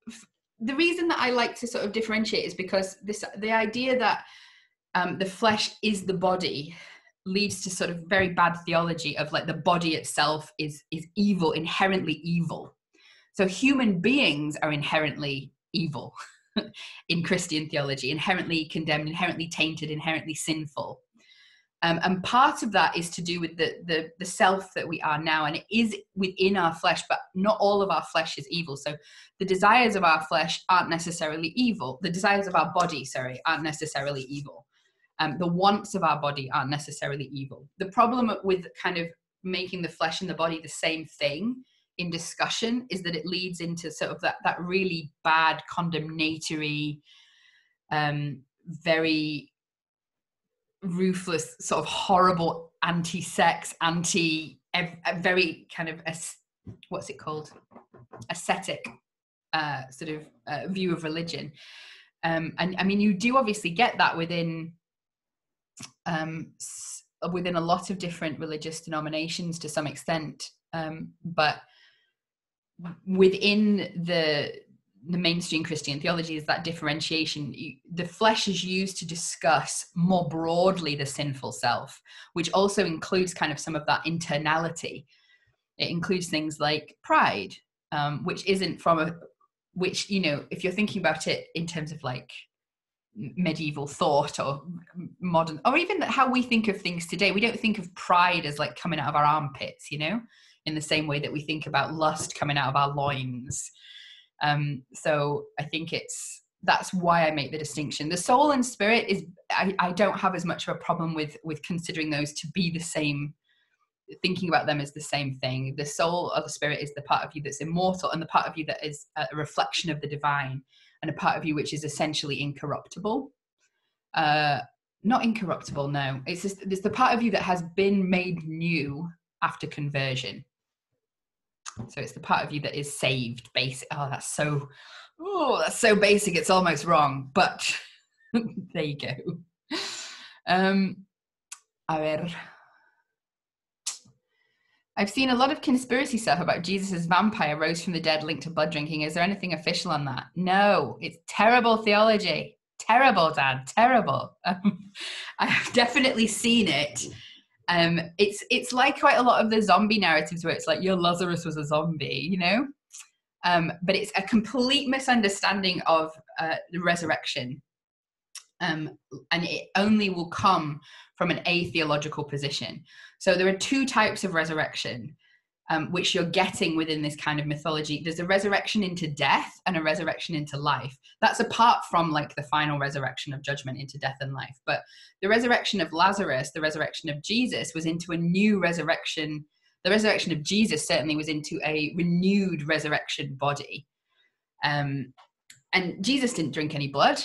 f- the reason that i like to sort of differentiate is because this the idea that um, the flesh is the body leads to sort of very bad theology of like the body itself is is evil inherently evil. So human beings are inherently evil in christian theology inherently condemned inherently tainted inherently sinful. Um, and part of that is to do with the, the the self that we are now and it is within our flesh but not all of our flesh is evil. So the desires of our flesh aren't necessarily evil. The desires of our body sorry aren't necessarily evil um, the wants of our body aren't necessarily evil. The problem with kind of making the flesh and the body the same thing in discussion is that it leads into sort of that that really bad condemnatory um very ruthless sort of horrible anti-sex anti very kind of what's it called ascetic uh, sort of uh, view of religion um, and i mean you do obviously get that within um, within a lot of different religious denominations to some extent um, but within the the mainstream Christian theology is that differentiation. The flesh is used to discuss more broadly the sinful self, which also includes kind of some of that internality. It includes things like pride, um, which isn't from a, which, you know, if you're thinking about it in terms of like medieval thought or modern, or even how we think of things today, we don't think of pride as like coming out of our armpits, you know, in the same way that we think about lust coming out of our loins um, so I think it's that's why I make the distinction. The soul and spirit is I, I don't have as much of a problem with with considering those to be the same thinking about them as the same thing. The soul or the spirit is the part of you that's immortal and the part of you that is a reflection of the divine and a part of you which is essentially incorruptible. Uh, not incorruptible, no. It's just there's the part of you that has been made new after conversion. So it's the part of you that is saved. Basic. Oh, that's so. Oh, that's so basic. It's almost wrong, but there you go. Um, a ver. I've seen a lot of conspiracy stuff about Jesus' vampire rose from the dead linked to blood drinking. Is there anything official on that? No, it's terrible theology. Terrible, Dan. Terrible. Um, I have definitely seen it um, it's it's like quite a lot of the zombie narratives where it's like your Lazarus was a zombie, you know. Um, but it's a complete misunderstanding of uh, the resurrection, um, and it only will come from an atheological position. So there are two types of resurrection um, which you're getting within this kind of mythology. There's a resurrection into death and a resurrection into life. That's apart from like the final resurrection of judgment into death and life. But the resurrection of Lazarus, the resurrection of Jesus, was into a new resurrection. The resurrection of Jesus certainly was into a renewed resurrection body. Um, and Jesus didn't drink any blood.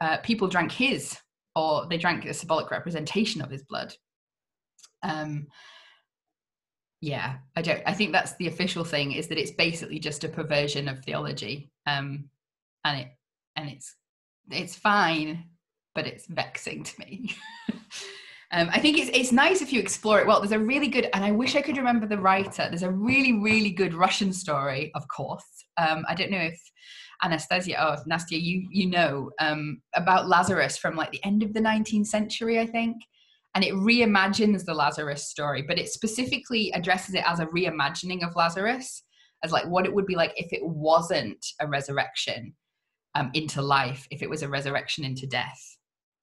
Uh, people drank his, or they drank a symbolic representation of his blood. Um, yeah i don't i think that's the official thing is that it's basically just a perversion of theology. Um and it and it's it's fine but it's vexing to me. Um i think it's it's nice if you explore it. Well there's a really good and i wish i could remember the writer. There's a really really good russian story of course. Um i don't know if anastasia oh, nastya you you know um about lazarus from like the end of the 19th century i think and it reimagines the Lazarus story, but it specifically addresses it as a reimagining of Lazarus, as like what it would be like if it wasn't a resurrection um, into life, if it was a resurrection into death.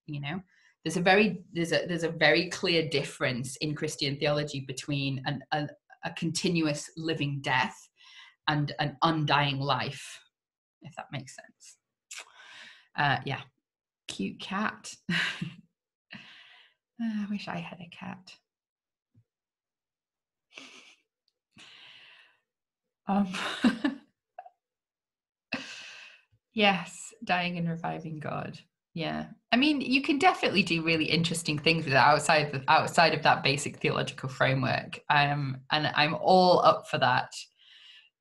You know, there's a very there's a there's a very clear difference in Christian theology between an, a, a continuous living death and an undying life, if that makes sense. Uh, yeah, cute cat. I wish I had a cat. Um, yes, dying and reviving God. Yeah, I mean, you can definitely do really interesting things with it outside of, outside of that basic theological framework. Um, and I'm all up for that.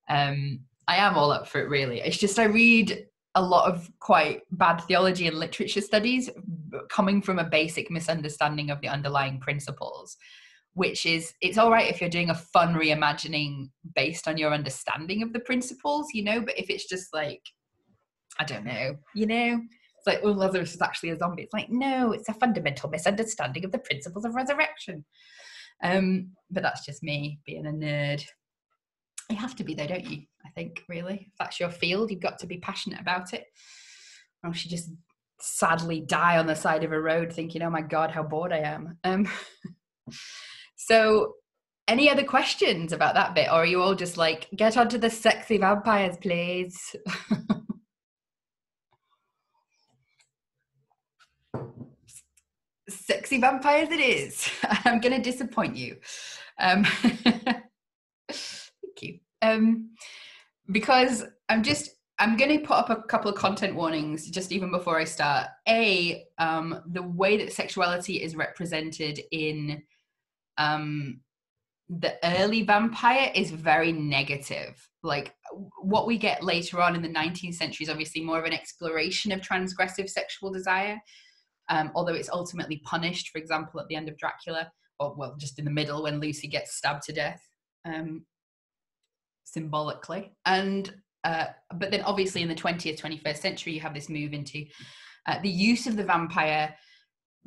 Um, I am all up for it. Really, it's just I read a lot of quite bad theology and literature studies coming from a basic misunderstanding of the underlying principles which is it's all right if you're doing a fun reimagining based on your understanding of the principles you know but if it's just like i don't know you know it's like oh lazarus is actually a zombie it's like no it's a fundamental misunderstanding of the principles of resurrection. Um but that's just me being a nerd. You have to be though don't you i think really. If that's your field you've got to be passionate about it. Or else you just sadly die on the side of a road thinking oh my god how bored i am. Um so any other questions about that bit? Or are you all just like get onto the sexy vampires please. Sexy vampires it is. I'm gonna disappoint you. Um um, because I'm just I'm going to put up a couple of content warnings just even before I start. A, um, the way that sexuality is represented in um, the early vampire is very negative. Like what we get later on in the 19th century is obviously more of an exploration of transgressive sexual desire. um, although it's ultimately punished, for example, at the end of Dracula, or well, just in the middle when Lucy gets stabbed to death, um, symbolically. And uh, but then obviously in the 20th, 21st century, you have this move into uh, the use of the vampire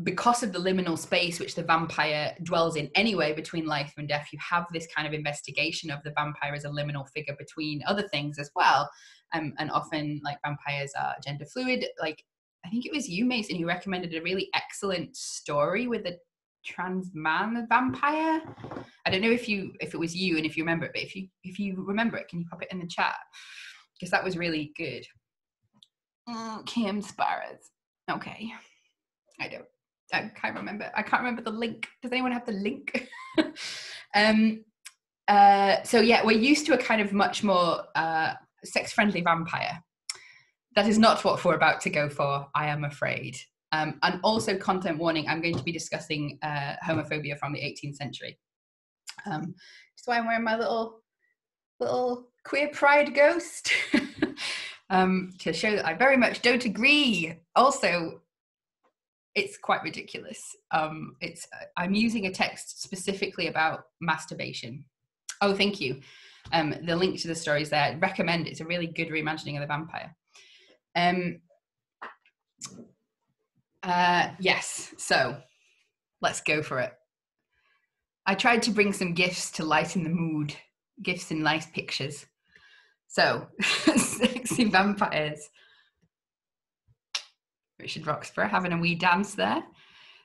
because of the liminal space which the vampire dwells in anyway between life and death. You have this kind of investigation of the vampire as a liminal figure between other things as well. Um, and often like vampires are gender fluid. Like i think it was you mason who recommended a really excellent story with a trans man vampire i don't know if you if it was you and if you remember it but if you if you remember it can you pop it in the chat because that was really good mm, kim sparrows okay i don't I can't remember. I can't remember the link. Does anyone have the link? um, uh, so yeah, we're used to a kind of much more uh, sex-friendly vampire. That is not what we're about to go for. I am afraid. Um, and also, content warning: I'm going to be discussing uh, homophobia from the 18th century. Um, why I'm wearing my little little queer pride ghost um, to show that I very much don't agree. Also, it's quite ridiculous. Um, it's I'm using a text specifically about masturbation. Oh, thank you. Um, the link to the story is there. recommend it's a really good reimagining of the vampire. Um, uh, yes, so let's go for it. I tried to bring some gifts to lighten the mood, gifts and nice pictures. So, sexy vampires. Richard Roxburgh having a wee dance there.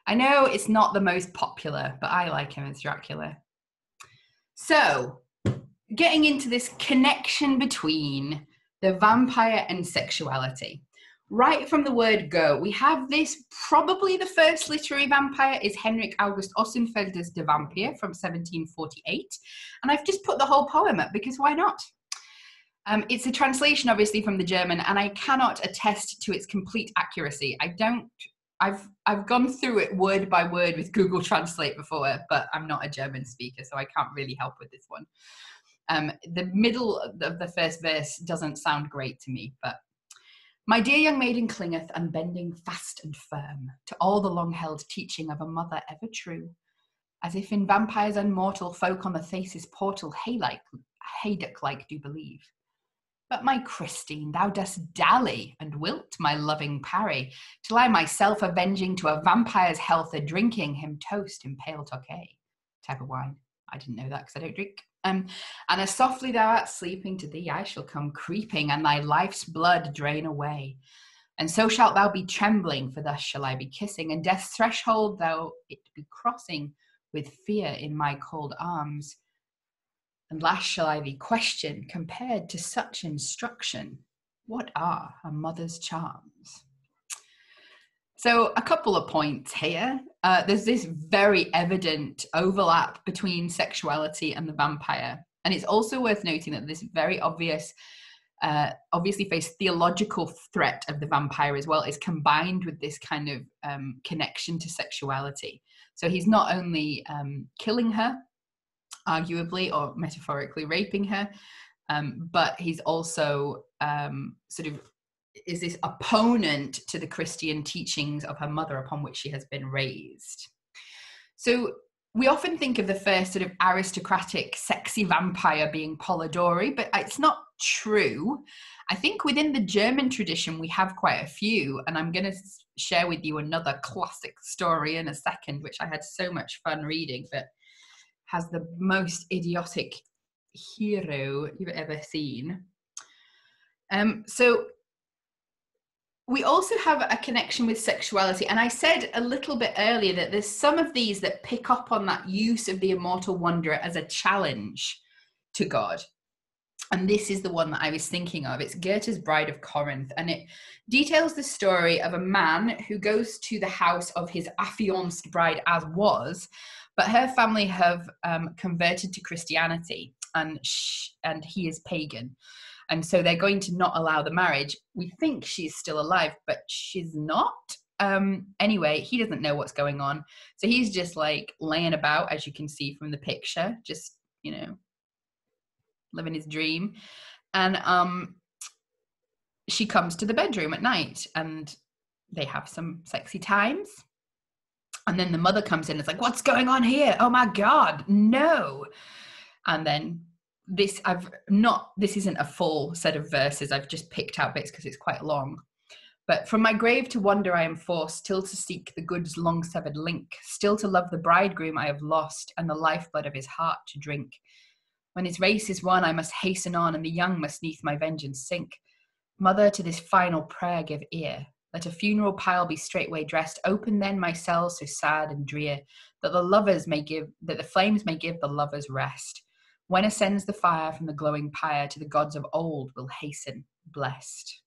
I know it's not the most popular, but I like him as Dracula. So, getting into this connection between the vampire and sexuality. Right from the word go, we have this probably the first literary vampire is Henrik August Ossenfelder's De Vampire from 1748. And I've just put the whole poem up because why not? Um, it's a translation, obviously, from the German, and I cannot attest to its complete accuracy. I don't. I've I've gone through it word by word with Google Translate before, but I'm not a German speaker, so I can't really help with this one. Um, the middle of the first verse doesn't sound great to me, but my dear young maiden clingeth, unbending fast and firm, to all the long held teaching of a mother ever true, as if in vampires and mortal folk on the Thesis portal, hay like, haydock like do believe. But my Christine, thou dost dally, and wilt, my loving parry, till I myself avenging to a vampire's health a drinking him toast in pale Tokay type of wine. I didn't know that because I don't drink. Um, and as softly thou art sleeping, to thee I shall come creeping, and thy life's blood drain away. And so shalt thou be trembling, for thus shall I be kissing, and death's threshold thou it be crossing with fear in my cold arms and last shall I be questioned, compared to such instruction, what are a mother's charms? So, a couple of points here. Uh, there's this very evident overlap between sexuality and the vampire. And it's also worth noting that this very obvious, uh, obviously faced theological threat of the vampire as well is combined with this kind of um, connection to sexuality. So he's not only um, killing her, arguably, or metaphorically raping her. Um, but he's also um, sort of is this opponent to the Christian teachings of her mother upon which she has been raised. So we often think of the first sort of aristocratic, sexy vampire being Polidori, but it's not true. I think within the German tradition, we have quite a few, and I'm going to share with you another classic story in a second, which I had so much fun reading. But has the most idiotic hero you've ever seen. Um, so we also have a connection with sexuality. And I said a little bit earlier that there's some of these that pick up on that use of the immortal wanderer as a challenge to God. And this is the one that I was thinking of. It's Goethe's Bride of Corinth. And it details the story of a man who goes to the house of his affianced bride as was but her family have um, converted to Christianity, and and he is pagan, and so they're going to not allow the marriage. We think she's still alive, but she's not. Um, anyway, he doesn't know what's going on, so he's just like laying about, as you can see from the picture, just you know, living his dream, and um, she comes to the bedroom at night and they have some sexy times. And then the mother comes in, and it's like, what's going on here? Oh my God, no. And then this, I've not, this isn't a full set of verses. I've just picked out bits because it's quite long. But from my grave to wander I am forced, still to seek the good's long severed link, still to love the bridegroom I have lost, and the lifeblood of his heart to drink. When his race is won, I must hasten on, and the young must neath my vengeance sink. Mother, to this final prayer give ear. Let a funeral pile be straightway dressed. Open then my cell so sad and drear, that the lovers may give, that the flames may give the lovers rest. When ascends the fire from the glowing pyre, to the gods of old will hasten, blessed.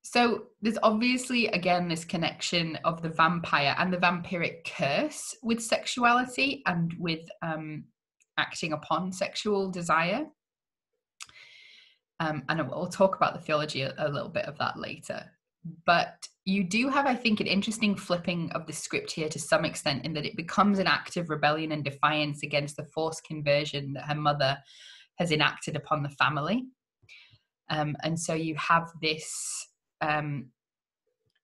So there's obviously again this connection of the vampire and the vampiric curse with sexuality and with um, acting upon sexual desire. Um, and we'll talk about the theology a, a little bit of that later. But you do have, I think, an interesting flipping of the script here to some extent, in that it becomes an act of rebellion and defiance against the forced conversion that her mother has enacted upon the family. Um, and so you have this, um,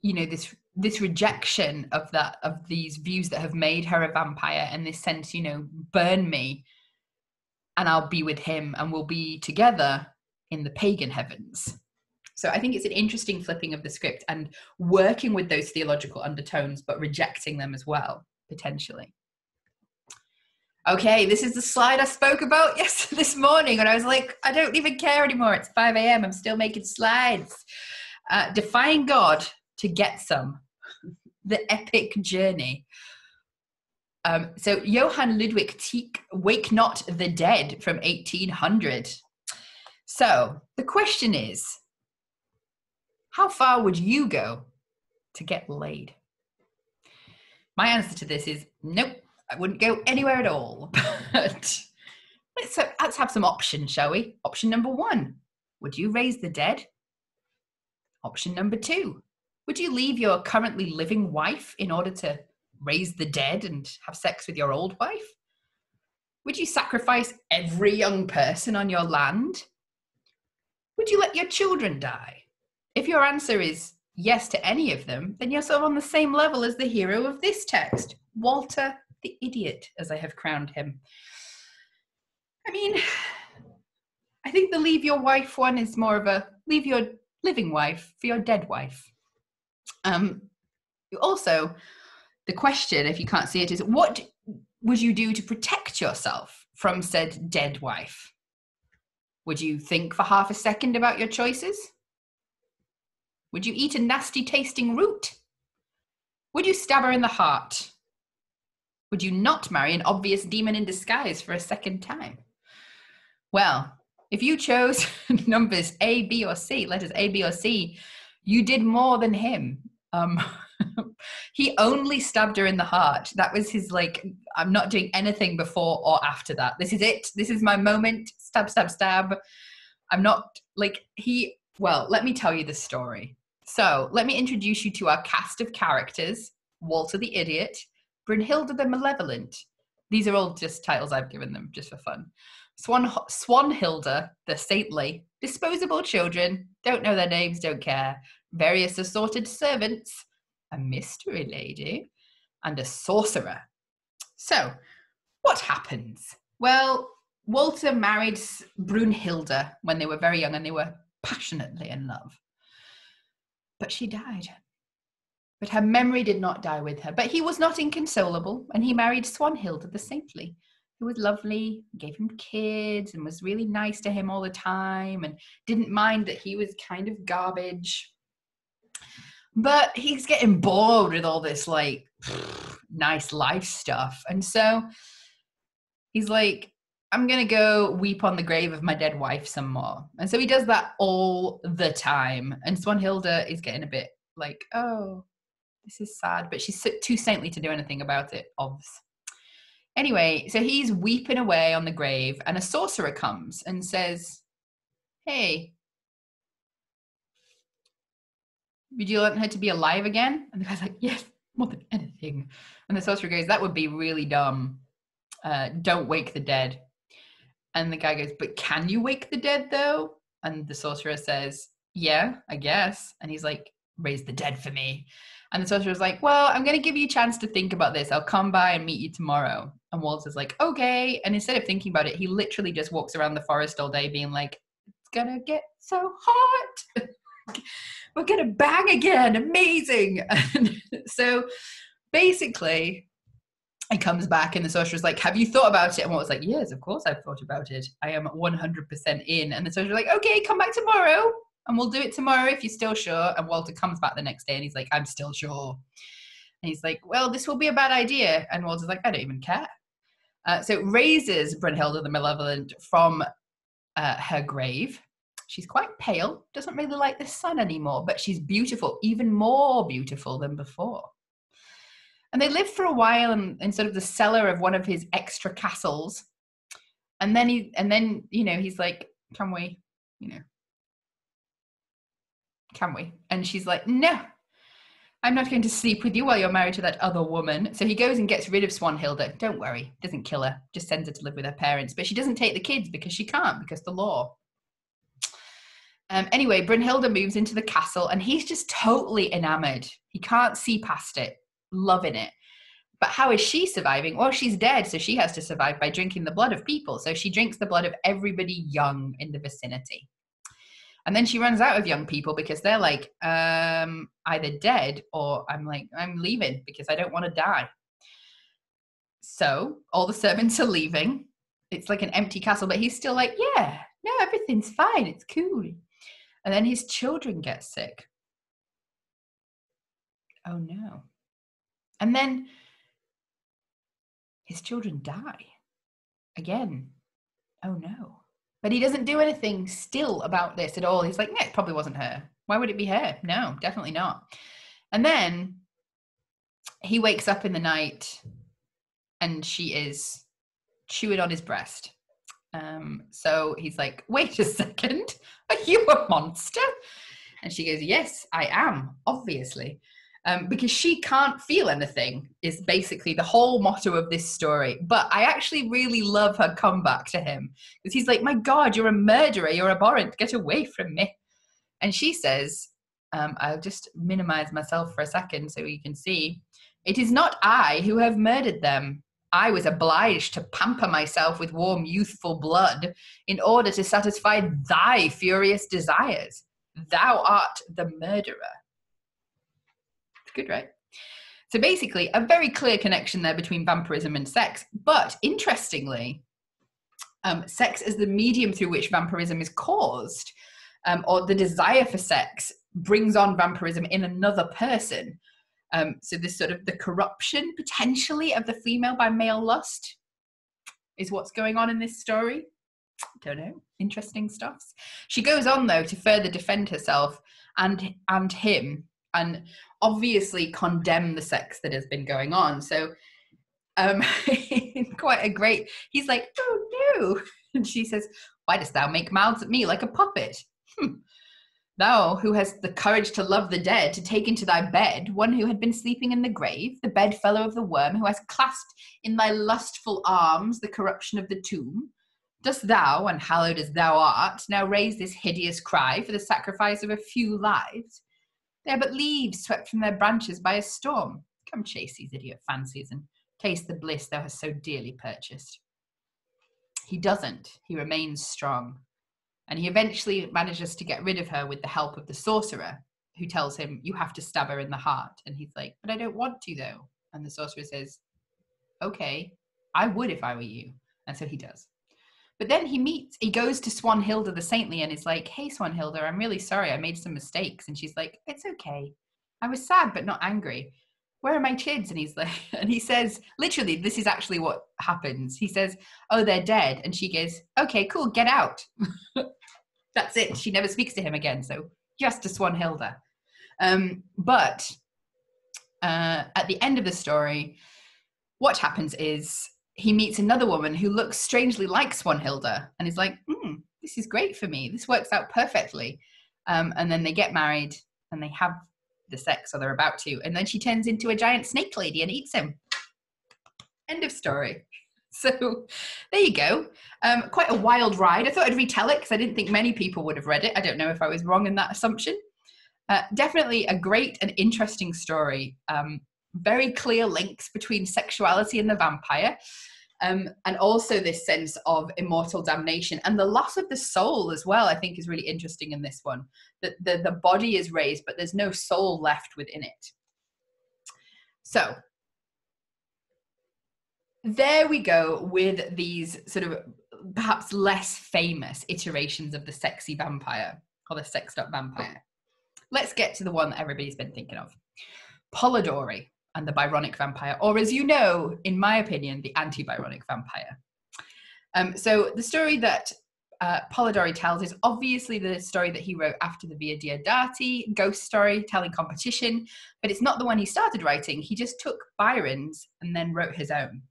you know, this this rejection of that of these views that have made her a vampire, and this sense, you know, burn me, and I'll be with him, and we'll be together in the pagan heavens. So I think it's an interesting flipping of the script and working with those theological undertones, but rejecting them as well, potentially. Okay, this is the slide I spoke about yes this morning, and I was like, I don't even care anymore. It's 5 a.m. I'm still making slides. Uh, defying God to get some. the epic journey. Um, so Johann Ludwig Tieck, Wake Not the Dead from 1800. So the question is how far would you go to get laid? My answer to this is nope, I wouldn't go anywhere at all. But let's, uh, let's have some options, shall we? Option number one Would you raise the dead? Option number two Would you leave your currently living wife in order to raise the dead and have sex with your old wife? Would you sacrifice every young person on your land would you let your children die? If your answer is yes to any of them, then you're sort of on the same level as the hero of this text, Walter the idiot, as I have crowned him. I mean, I think the leave your wife one is more of a leave your living wife for your dead wife. Um, also, the question, if you can't see it, is what would you do to protect yourself from said dead wife? Would you think for half a second about your choices? Would you eat a nasty tasting root? Would you stab her in the heart? Would you not marry an obvious demon in disguise for a second time? Well, if you chose numbers A, B, or C, letters A, B, or C, you did more than him. Um, he only stabbed her in the heart. That was his like, I'm not doing anything before or after that. This is it. This is my moment. Stab, stab, stab. I'm not like he. Well, let me tell you the story. So let me introduce you to our cast of characters: Walter the idiot, Brunhilde the malevolent. These are all just titles I've given them just for fun. Swan Swanhilda the saintly, disposable children, don't know their names, don't care. Various assorted servants, a mystery lady, and a sorcerer. So, what happens? Well, Walter married Brunhilde when they were very young and they were passionately in love. But she died. But her memory did not die with her. But he was not inconsolable, and he married Swanhilda the saintly, who was lovely, gave him kids, and was really nice to him all the time, and didn't mind that he was kind of garbage but he's getting bored with all this like nice life stuff and so he's like i'm gonna go weep on the grave of my dead wife some more and so he does that all the time and swanhilda is getting a bit like oh this is sad but she's too saintly to do anything about it obvs anyway so he's weeping away on the grave and a sorcerer comes and says hey would you want her to be alive again? And the guy's like, yes, more than anything. And the sorcerer goes, that would be really dumb. Uh, don't wake the dead. And the guy goes, but can you wake the dead though? And the sorcerer says, yeah, I guess. And he's like, raise the dead for me. And the sorcerer was like, Well, I'm going to give you a chance to think about this. I'll come by and meet you tomorrow. And Walter's like, Okay. And instead of thinking about it, he literally just walks around the forest all day being like, It's going to get so hot. We're going to bang again. Amazing. so basically, he comes back and the sorcerer's like, Have you thought about it? And Walter's like, Yes, of course I've thought about it. I am 100% in. And the sorcerer's like, Okay, come back tomorrow and we'll do it tomorrow if you're still sure. And Walter comes back the next day and he's like, I'm still sure. And he's like, Well, this will be a bad idea. And Walter's like, I don't even care. Uh, so it raises Brunhilde the Malevolent from uh, her grave. She's quite pale, doesn't really like the sun anymore, but she's beautiful, even more beautiful than before. And they live for a while in, in sort of the cellar of one of his extra castles. And then he, and then you know, he's like, "Can we, you know, can we? And she's like, no, I'm not going to sleep with you while you're married to that other woman. So he goes and gets rid of Swanhilda. Don't worry, doesn't kill her, just sends her to live with her parents. But she doesn't take the kids because she can't, because the law. Um, anyway, Brunhilde moves into the castle and he's just totally enamored. He can't see past it, loving it. But how is she surviving? Well, she's dead, so she has to survive by drinking the blood of people. So she drinks the blood of everybody young in the vicinity. And then she runs out of young people because they're like um, either dead or I'm like, I'm leaving because I don't want to die. So all the servants are leaving. It's like an empty castle, but he's still like, yeah, no, everything's fine. It's cool. And then his children get sick. Oh no. And then his children die again. Oh no. But he doesn't do anything still about this at all. He's like, yeah, it probably wasn't her. Why would it be her? No, definitely not. And then he wakes up in the night and she is chewing on his breast. Um, so he's like, wait a second, are you a monster? And she goes, yes, I am, obviously um, because she can't feel anything is basically the whole motto of this story. But i actually really love her comeback to him. Because he's like my god you're a murderer you're abhorrent get away from me. And she says um, i'll just minimize myself for a second so you can see. It is not i who have murdered them. I was obliged to pamper myself with warm youthful blood in order to satisfy thy furious desires. Thou art the murderer. Good, right? So basically, a very clear connection there between vampirism and sex. But interestingly, um, sex as the medium through which vampirism is caused, um, or the desire for sex, brings on vampirism in another person. Um, so this sort of the corruption potentially of the female by male lust is what's going on in this story. Don't know. Interesting stuffs. She goes on though to further defend herself and and him and obviously condemn the sex that has been going on. So, um, quite a great, he's like, oh no. And she says, Why dost thou make mouths at me like a puppet? Hmm. Thou, who hast the courage to love the dead, to take into thy bed one who had been sleeping in the grave, the bedfellow of the worm, who has clasped in thy lustful arms the corruption of the tomb, dost thou, unhallowed as thou art, now raise this hideous cry for the sacrifice of a few lives? They are but leaves swept from their branches by a storm. Come chase these idiot fancies and taste the bliss thou hast so dearly purchased. He doesn't. He remains strong. And he eventually manages to get rid of her with the help of the sorcerer, who tells him, You have to stab her in the heart. And he's like, But I don't want to, though. And the sorcerer says, Okay, I would if I were you. And so he does. But then he meets, he goes to Swanhilda the Saintly and is like, Hey, Swanhilda, I'm really sorry. I made some mistakes. And she's like, It's okay. I was sad, but not angry. Where are my kids? And he's like, and he says, literally, this is actually what happens. He says, Oh, they're dead. And she goes, Okay, cool, get out. That's it. She never speaks to him again. So just to Swanhilda. Um, but uh, at the end of the story, what happens is he meets another woman who looks strangely like Swanhilda and is like, mm, this is great for me. This works out perfectly. Um, and then they get married and they have the sex, or they're about to. And then she turns into a giant snake lady and eats him. End of story. So there you go. Um, quite a wild ride. I thought I'd retell it because I didn't think many people would have read it. I don't know if I was wrong in that assumption. Uh, definitely a great and interesting story. Um, very clear links between sexuality and the vampire. Um, and also this sense of immortal damnation and the loss of the soul as well i think is really interesting in this one that the, the body is raised but there's no soul left within it. So there we go with these sort of perhaps less famous iterations of the sexy vampire or the sexed up vampire. Let's get to the one that everybody's been thinking of. Polidori and the Byronic vampire, or as you know, in my opinion, the anti Byronic vampire. Um, so the story that uh, Polidori tells is obviously the story that he wrote after the Villa Diodati ghost storytelling competition, but it's not the one he started writing. He just took Byron's and then wrote his own.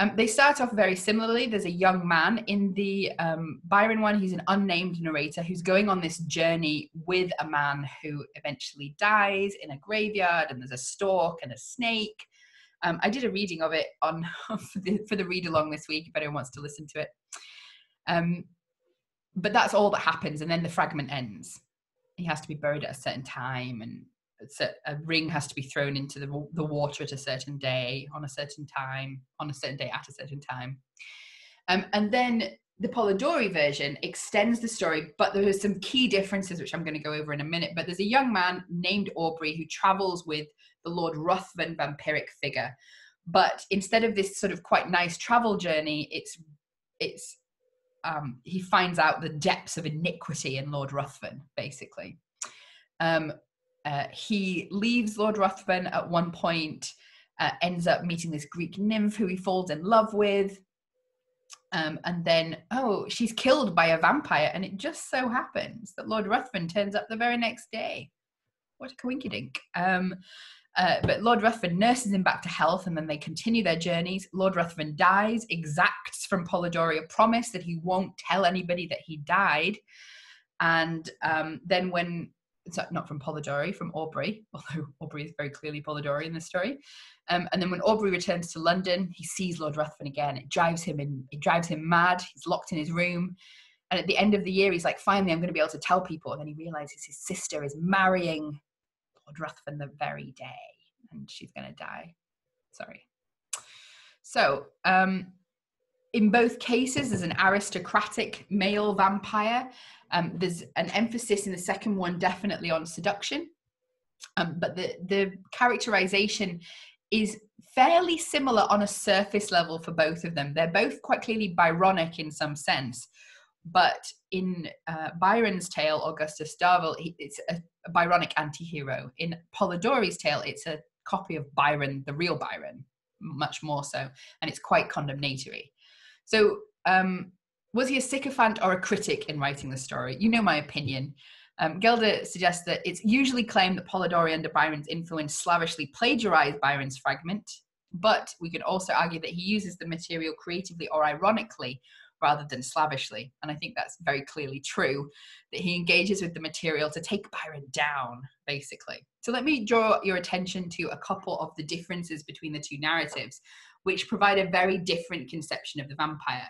Um, they start off very similarly. There's a young man in the um, Byron one. He's an unnamed narrator who's going on this journey with a man who eventually dies in a graveyard, and there's a stork and a snake. Um, I did a reading of it on for the, for the read along this week if anyone wants to listen to it. Um, but that's all that happens, and then the fragment ends. He has to be buried at a certain time, and a ring has to be thrown into the, the water at a certain day on a certain time on a certain day at a certain time. Um, and then the polidori version extends the story but there are some key differences which i'm going to go over in a minute. But there's a young man named aubrey who travels with the lord ruthven vampiric figure. But instead of this sort of quite nice travel journey it's it's um, he finds out the depths of iniquity in lord ruthven basically. Um, uh, he leaves Lord Ruthven at one point, uh, ends up meeting this Greek nymph who he falls in love with. Um, and then, oh, she's killed by a vampire. And it just so happens that Lord Ruthven turns up the very next day. What a coinkydink. Um, uh, but Lord Ruthven nurses him back to health and then they continue their journeys. Lord Ruthven dies, exacts from Polidori a promise that he won't tell anybody that he died. And um, then, when not from Polidori, from Aubrey, although Aubrey is very clearly Polidori in this story. Um, and then when Aubrey returns to London, he sees Lord Ruthven again. It drives him in, it drives him mad. He's locked in his room. And at the end of the year, he's like, finally, I'm going to be able to tell people. And then he realizes his sister is marrying Lord Ruthven the very day, and she's going to die. Sorry. So, um, in both cases, there's an aristocratic male vampire um, there's an emphasis in the second one definitely on seduction, um, but the the characterization is fairly similar on a surface level for both of them. They're both quite clearly Byronic in some sense, but in uh, Byron's tale, Augustus Darvel, he, it's a, a Byronic anti-hero. In Polidori's tale, it's a copy of Byron, the real Byron, much more so, and it's quite condemnatory. So um, was he a sycophant or a critic in writing the story? You know my opinion. Um, Gelder suggests that it's usually claimed that Polidori under Byron's influence slavishly plagiarized Byron's fragment, but we could also argue that he uses the material creatively or ironically rather than slavishly. And I think that's very clearly true, that he engages with the material to take Byron down, basically. So let me draw your attention to a couple of the differences between the two narratives, which provide a very different conception of the vampire.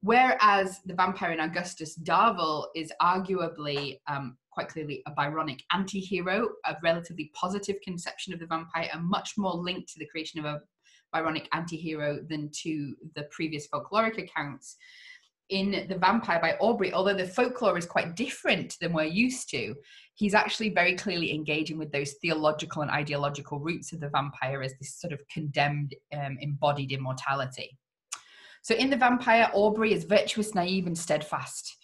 Whereas the vampire in Augustus Darvel is arguably um, quite clearly a Byronic anti hero, a relatively positive conception of the vampire, and much more linked to the creation of a Byronic anti hero than to the previous folkloric accounts. In The Vampire by Aubrey, although the folklore is quite different than we're used to, he's actually very clearly engaging with those theological and ideological roots of the vampire as this sort of condemned, um, embodied immortality. So in The Vampire, Aubrey is virtuous, naive, and steadfast.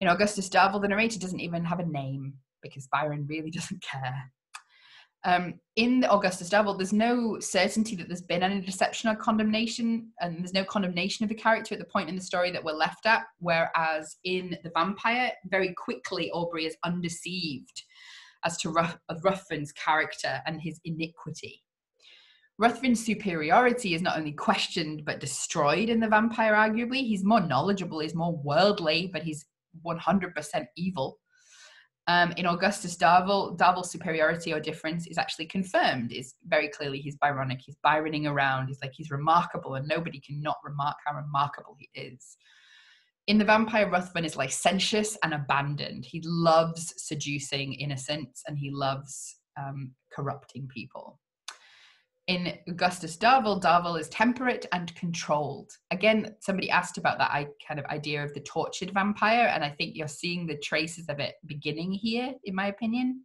In Augustus Darvel, the narrator doesn't even have a name because Byron really doesn't care. Um, in the Augustus Darvel, there's no certainty that there's been any deception or condemnation, and there's no condemnation of the character at the point in the story that we're left at. Whereas in The Vampire, very quickly, Aubrey is undeceived as to Ruff- Ruthven's character and his iniquity. Ruthven's superiority is not only questioned but destroyed in The Vampire, arguably. He's more knowledgeable, he's more worldly, but he's 100% evil. Um, in Augustus Darvel, Darvel's superiority or difference is actually confirmed. Is very clearly he's Byronic. He's Byroning around. He's like he's remarkable, and nobody can not remark how remarkable he is. in The Vampire, Ruthven is licentious and abandoned. He loves seducing innocents and he loves um, corrupting people. In Augustus Darvel, Darvel is temperate and controlled. Again, somebody asked about that kind of idea of the tortured vampire, and I think you're seeing the traces of it beginning here, in my opinion.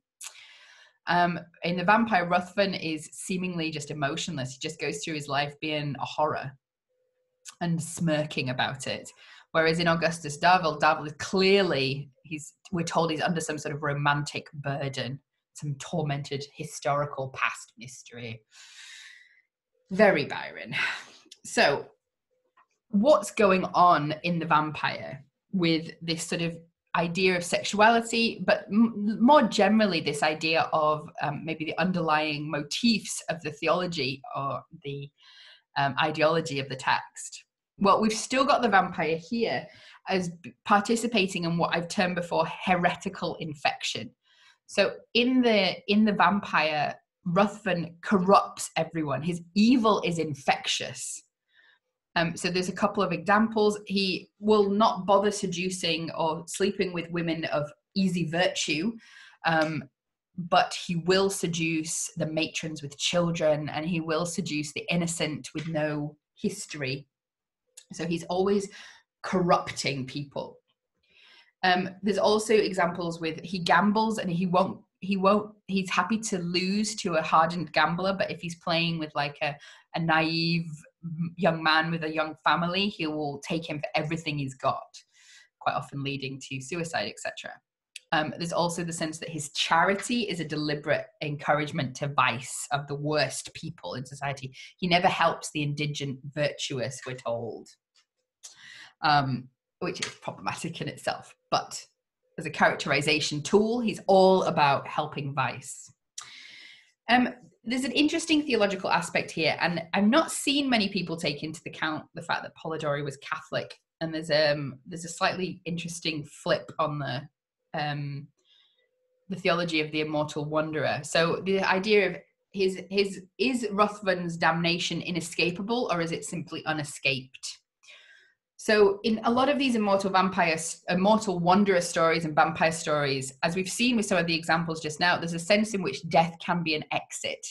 Um, in the vampire, Ruthven is seemingly just emotionless. He just goes through his life being a horror and smirking about it. Whereas in Augustus Darvel, Darvel is clearly he's we're told he's under some sort of romantic burden, some tormented historical past mystery. Very Byron. So, what's going on in the vampire with this sort of idea of sexuality, but m- more generally, this idea of um, maybe the underlying motifs of the theology or the um, ideology of the text? well, we've still got the vampire here as participating in what I've termed before heretical infection. So in the in the vampire, Ruthven corrupts everyone. His evil is infectious. Um, so there's a couple of examples. He will not bother seducing or sleeping with women of easy virtue, um, but he will seduce the matrons with children, and he will seduce the innocent with no history so he's always corrupting people. Um, there's also examples with he gambles and he won't he won't he's happy to lose to a hardened gambler but if he's playing with like a, a naive young man with a young family he will take him for everything he's got quite often leading to suicide etc um, there's also the sense that his charity is a deliberate encouragement to vice of the worst people in society. He never helps the indigent virtuous, we're told, um, which is problematic in itself. But as a characterization tool, he's all about helping vice. Um, there's an interesting theological aspect here, and I've not seen many people take into account the fact that Polidori was Catholic. And there's um there's a slightly interesting flip on the um, the theology of the immortal wanderer. So the idea of his his is Ruthven's damnation inescapable or is it simply unescaped? So in a lot of these immortal vampire, immortal wanderer stories and vampire stories, as we've seen with some of the examples just now, there's a sense in which death can be an exit.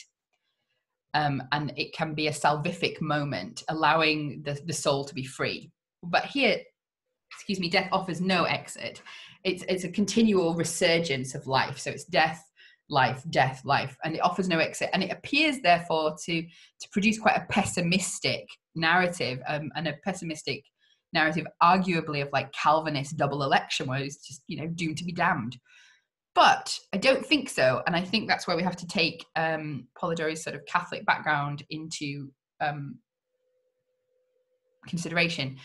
Um, and it can be a salvific moment, allowing the, the soul to be free. But here, excuse me, death offers no exit it's it's a continual resurgence of life so it's death life death life and it offers no exit and it appears therefore to to produce quite a pessimistic narrative um, and a pessimistic narrative arguably of like calvinist double election where it's just you know doomed to be damned. But i don't think so and i think that's where we have to take um polidori's sort of catholic background into um consideration.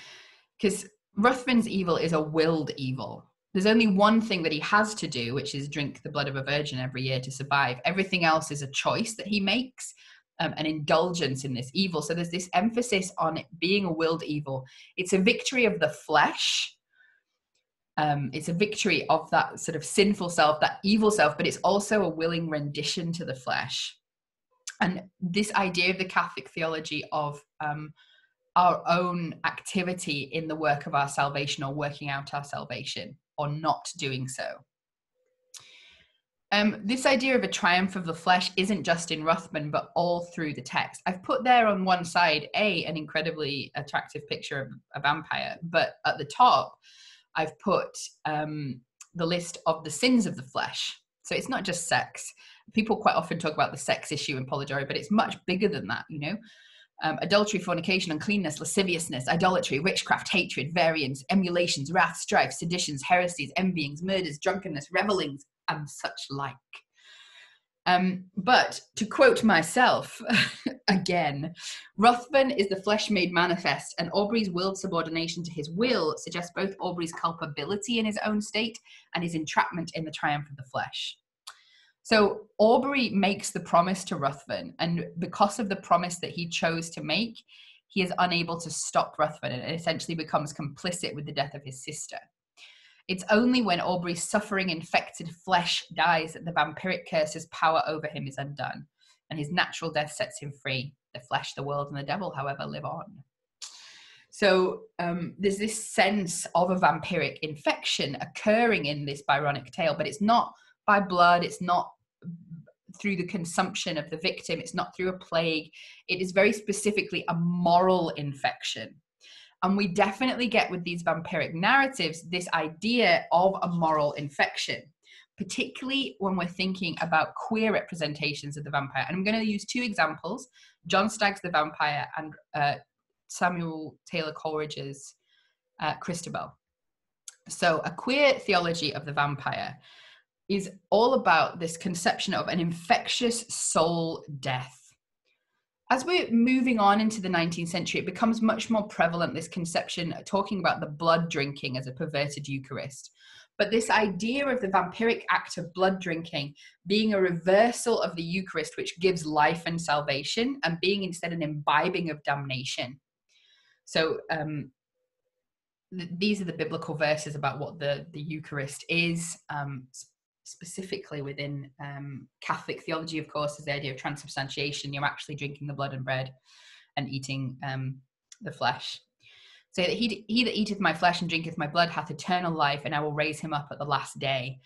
Because ruthven's evil is a willed evil. There's only one thing that he has to do, which is drink the blood of a virgin every year to survive. Everything else is a choice that he makes, um, an indulgence in this evil. So there's this emphasis on it being a willed evil. It's a victory of the flesh. Um, it's a victory of that sort of sinful self, that evil self, but it's also a willing rendition to the flesh. And this idea of the Catholic theology of um, our own activity in the work of our salvation or working out our salvation or not doing so. Um, this idea of a triumph of the flesh isn't just in Ruthven, but all through the text. I've put there on one side, A, an incredibly attractive picture of a vampire, but at the top, I've put um, the list of the sins of the flesh. So it's not just sex. People quite often talk about the sex issue in Polidori, but it's much bigger than that, you know? um, adultery, fornication, uncleanness, lasciviousness, idolatry, witchcraft, hatred, variance, emulations, wrath, strife, seditions, heresies, envyings, murders, drunkenness, revelings, and such like. Um, but to quote myself again, Ruthven is the flesh made manifest, and Aubrey's willed subordination to his will suggests both Aubrey's culpability in his own state and his entrapment in the triumph of the flesh. So Aubrey makes the promise to Ruthven, and because of the promise that he chose to make, he is unable to stop Ruthven and essentially becomes complicit with the death of his sister. It's only when Aubrey's suffering infected flesh dies that the vampiric curse's power over him is undone, and his natural death sets him free. The flesh, the world, and the devil, however, live on. So um, there's this sense of a vampiric infection occurring in this Byronic tale, but it's not by blood, it's not through the consumption of the victim, it's not through a plague. It is very specifically a moral infection. And we definitely get with these vampiric narratives this idea of a moral infection, particularly when we're thinking about queer representations of the vampire. And I'm going to use two examples John Stagg's The Vampire and uh, Samuel Taylor Coleridge's uh, Christabel. So, a queer theology of the vampire is all about this conception of an infectious soul death. As we're moving on into the 19th century, it becomes much more prevalent this conception talking about the blood drinking as a perverted Eucharist. But this idea of the vampiric act of blood drinking being a reversal of the Eucharist, which gives life and salvation, and being instead an imbibing of damnation. So um, th- these are the biblical verses about what the, the Eucharist is. Um, specifically within um, Catholic theology, of course, is the idea of transubstantiation. You're actually drinking the blood and bread and eating um, the flesh. So that he, he that eateth my flesh and drinketh my blood hath eternal life, and I will raise him up at the last day.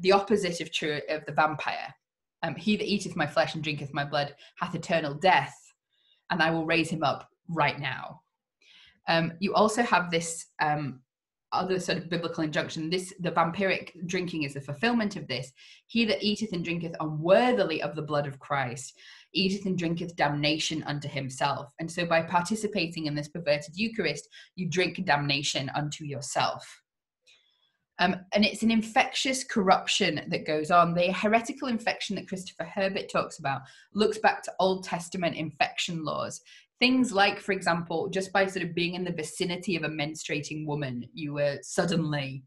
The opposite of true of the vampire. Um, he that eateth my flesh and drinketh my blood hath eternal death, and I will raise him up right now. Um, you also have this um, other sort of biblical injunction. This the vampiric drinking is the fulfillment of this. He that eateth and drinketh unworthily of the blood of Christ eateth and drinketh damnation unto himself. And so by participating in this perverted Eucharist, you drink damnation unto yourself. Um, and it's an infectious corruption that goes on. The heretical infection that Christopher Herbert talks about looks back to Old Testament infection laws things like for example just by sort of being in the vicinity of a menstruating woman you were suddenly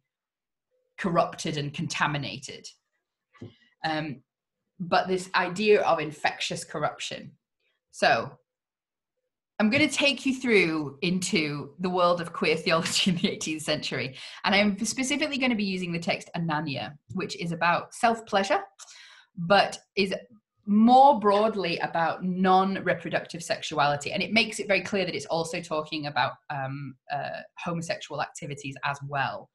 corrupted and contaminated. Um, but this idea of infectious corruption. So i'm going to take you through into the world of queer theology in the 18th century and i'm specifically going to be using the text Onania which is about self-pleasure but is more broadly about non-reproductive sexuality and it makes it very clear that it's also talking about um, uh, homosexual activities as well.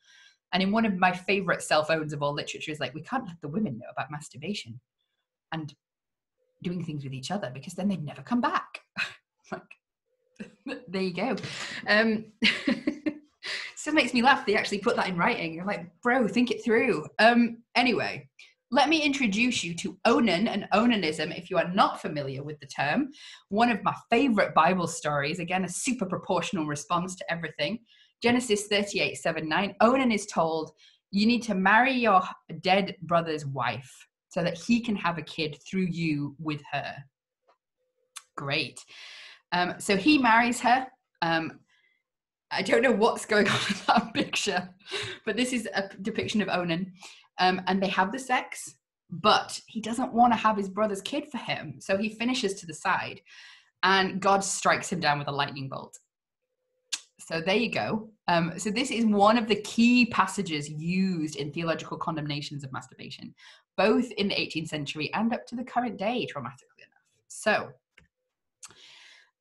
And in one of my favorite self-owns of all literature is like we can't let the women know about masturbation and doing things with each other because then they'd never come back. Like there you go. Um still makes me laugh they actually put that in writing. You're like bro think it through. Um anyway let me introduce you to Onan and Onanism if you are not familiar with the term. One of my favorite Bible stories, again, a super proportional response to everything. Genesis 38 7 9. Onan is told, You need to marry your dead brother's wife so that he can have a kid through you with her. Great. Um, so he marries her. Um, I don't know what's going on in that picture, but this is a depiction of Onan um, and they have the sex, but he doesn't want to have his brother's kid for him. So he finishes to the side, and God strikes him down with a lightning bolt. So there you go. Um, so this is one of the key passages used in theological condemnations of masturbation, both in the 18th century and up to the current day, traumatically enough. So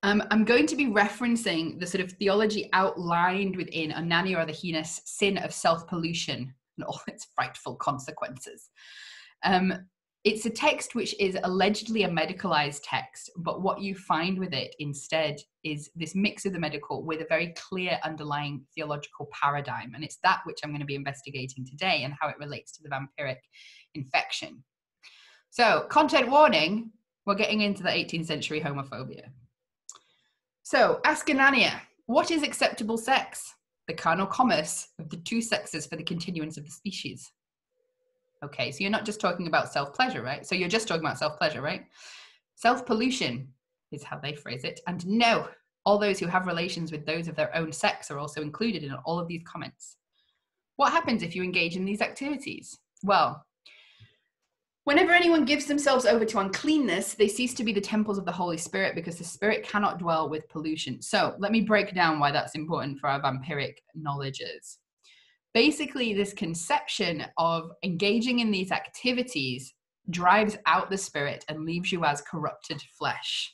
um, I'm going to be referencing the sort of theology outlined within Onania or the heinous sin of self pollution and all its frightful consequences. Um, it's a text which is allegedly a medicalized text, but what you find with it instead is this mix of the medical with a very clear underlying theological paradigm. And it's that which I'm going to be investigating today and how it relates to the vampiric infection. So, content warning we're getting into the 18th century homophobia. So, ask Onania, what is acceptable sex? The carnal commerce of the two sexes for the continuance of the species. Okay, so you're not just talking about self pleasure, right? So you're just talking about self pleasure, right? Self pollution is how they phrase it. And no, all those who have relations with those of their own sex are also included in all of these comments. What happens if you engage in these activities? Well, Whenever anyone gives themselves over to uncleanness, they cease to be the temples of the Holy Spirit because the Spirit cannot dwell with pollution. So let me break down why that's important for our vampiric knowledges. Basically, this conception of engaging in these activities drives out the Spirit and leaves you as corrupted flesh.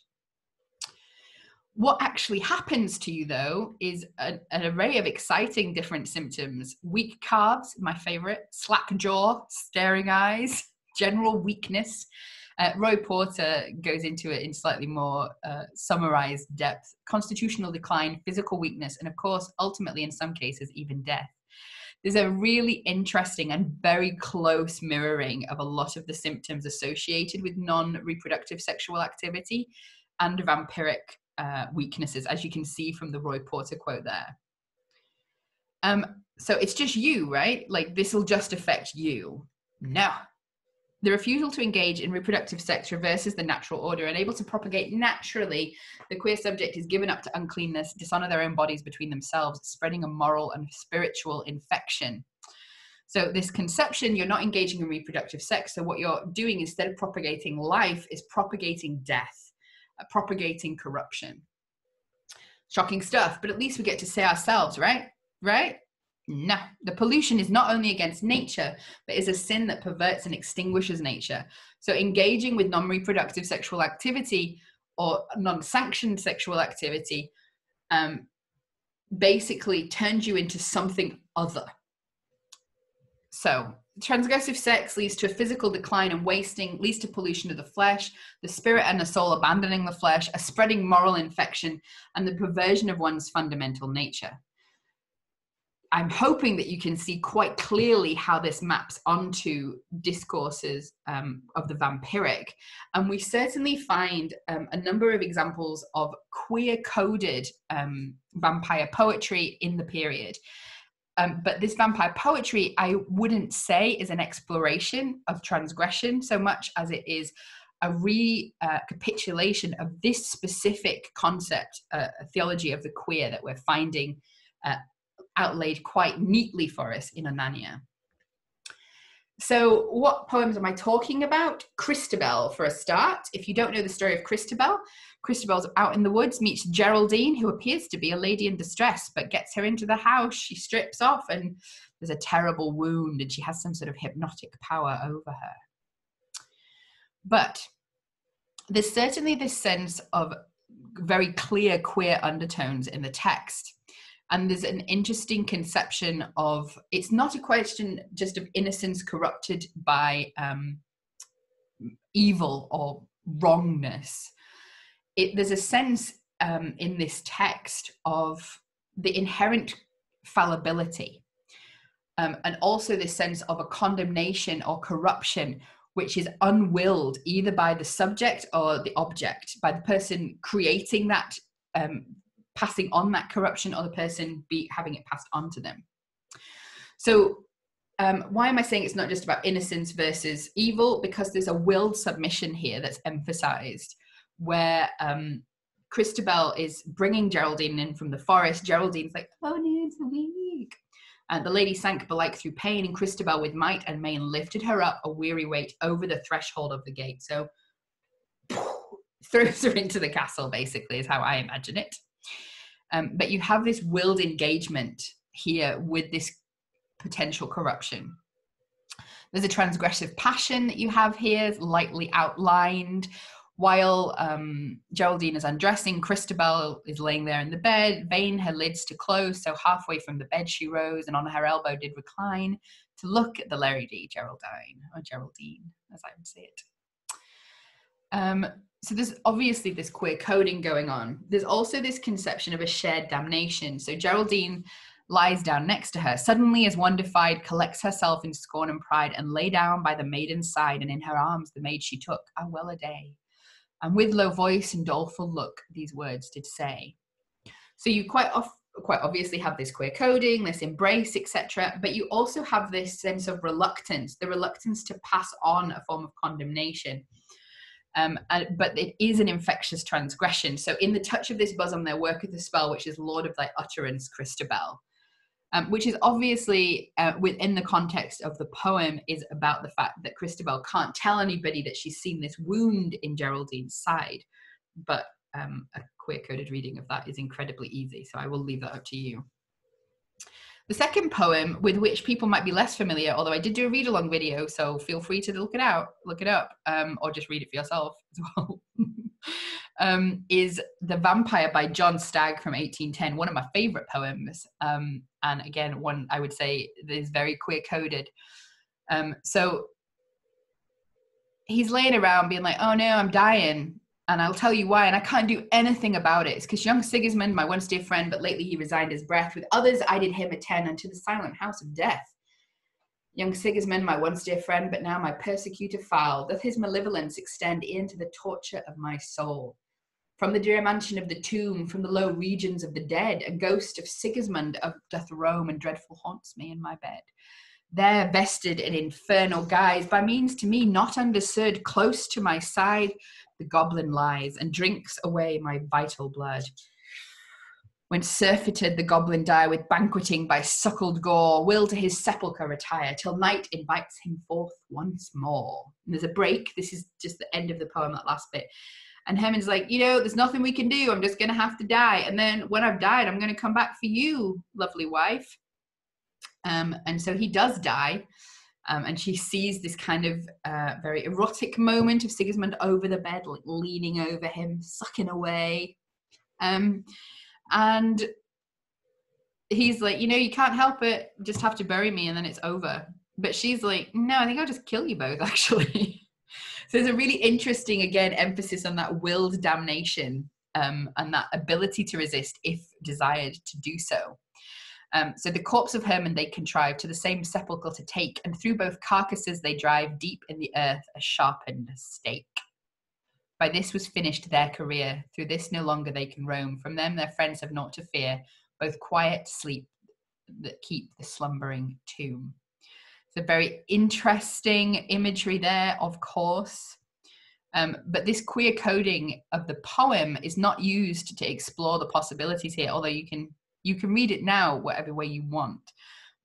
what actually happens to you though is a, an array of exciting different symptoms weak calves my favorite slack jaw staring eyes general weakness uh, roy porter goes into it in slightly more uh, summarized depth constitutional decline physical weakness and of course ultimately in some cases even death there's a really interesting and very close mirroring of a lot of the symptoms associated with non-reproductive sexual activity and vampiric uh, weaknesses, as you can see from the Roy Porter quote there. Um, so it's just you, right? Like this will just affect you. No. The refusal to engage in reproductive sex reverses the natural order and able to propagate naturally. The queer subject is given up to uncleanness, dishonor their own bodies between themselves, spreading a moral and spiritual infection. So, this conception, you're not engaging in reproductive sex. So, what you're doing instead of propagating life is propagating death uh, propagating corruption. Shocking stuff, but at least we get to say ourselves, right? Right? No, the pollution is not only against nature, but is a sin that perverts and extinguishes nature. So, engaging with non reproductive sexual activity or non sanctioned sexual activity um, basically turns you into something other. So, transgressive sex leads to a physical decline and wasting, leads to pollution of the flesh, the spirit and the soul abandoning the flesh, a spreading moral infection, and the perversion of one's fundamental nature. I'm hoping that you can see quite clearly how this maps onto discourses um, of the vampiric. And we certainly find um, a number of examples of queer coded um, vampire poetry in the period. Um, but this vampire poetry, I wouldn't say is an exploration of transgression so much as it is a recapitulation uh, of this specific concept, uh, theology of the queer that we're finding uh, outlaid quite neatly for us in Onania. So, what poems am I talking about? Christabel, for a start. If you don't know the story of Christabel, Christabel's out in the woods, meets Geraldine, who appears to be a lady in distress, but gets her into the house. She strips off, and there's a terrible wound, and she has some sort of hypnotic power over her. But there's certainly this sense of very clear queer undertones in the text. And there's an interesting conception of it's not a question just of innocence corrupted by um, evil or wrongness, it, there's a sense um, in this text of the inherent fallibility um, and also this sense of a condemnation or corruption which is unwilled either by the subject or the object by the person creating that um, passing on that corruption or the person be having it passed on to them so um, why am i saying it's not just about innocence versus evil because there's a willed submission here that's emphasized where um, Christabel is bringing Geraldine in from the forest. Geraldine's like, oh no, it's weak. And the lady sank belike through pain, and Christabel with might and main lifted her up a weary weight over the threshold of the gate. So throws her into the castle, basically, is how I imagine it. Um, but you have this willed engagement here with this potential corruption. There's a transgressive passion that you have here, lightly outlined, while um, Geraldine is undressing, Christabel is laying there in the bed, vain her lids to close, so halfway from the bed she rose, and on her elbow did recline to look at the Lady Geraldine, or Geraldine, as I would say it. Um, so there's obviously this queer coding going on. There's also this conception of a shared damnation. So Geraldine lies down next to her. Suddenly, as one defied, collects herself in scorn and pride, and lay down by the maiden's side, and in her arms the maid she took. Ah, well a day and with low voice and doleful look these words did say so you quite off, quite obviously have this queer coding this embrace etc but you also have this sense of reluctance the reluctance to pass on a form of condemnation um, and, but it is an infectious transgression so in the touch of this bosom there worketh a spell which is lord of thy utterance christabel um, which is obviously uh, within the context of the poem is about the fact that Christabel can't tell anybody that she's seen this wound in Geraldine's side, but um, a queer coded reading of that is incredibly easy. So I will leave that up to you. The second poem, with which people might be less familiar, although I did do a read along video, so feel free to look it out, look it up, um, or just read it for yourself as well. um, is The Vampire by John Stagg from 1810, one of my favorite poems. Um, and again, one I would say is very queer coded. Um, so he's laying around being like, oh no, I'm dying. And I'll tell you why. And I can't do anything about it. It's because young Sigismund, my once dear friend, but lately he resigned his breath. With others, I did him attend unto the silent house of death. Young Sigismund, my once dear friend, but now my persecutor foul, doth his malevolence extend into the torture of my soul. From the dear mansion of the tomb, from the low regions of the dead, a ghost of Sigismund of doth roam and dreadful haunts me in my bed there vested in infernal guise, by means to me not understood, close to my side the goblin lies and drinks away my vital blood. When surfeited the goblin die with banqueting by suckled gore, will to his sepulchre retire till night invites him forth once more. And there's a break. This is just the end of the poem, that last bit. And Hermann's like, you know, there's nothing we can do. I'm just going to have to die. And then when I've died, I'm going to come back for you, lovely wife. Um, and so he does die. Um, and she sees this kind of uh, very erotic moment of Sigismund over the bed, like leaning over him, sucking away. Um, and he's like, you know, you can't help it, just have to bury me and then it's over. But she's like, no, I think I'll just kill you both, actually. so there's a really interesting, again, emphasis on that willed damnation um, and that ability to resist if desired to do so. Um, so the corpse of Herman they contrive to the same sepulchre to take, and through both carcasses they drive deep in the earth a sharpened stake. By this was finished their career. Through this no longer they can roam. From them their friends have naught to fear, both quiet sleep that keep the slumbering tomb. So very interesting imagery there, of course. Um, but this queer coding of the poem is not used to explore the possibilities here, although you can you can read it now whatever way you want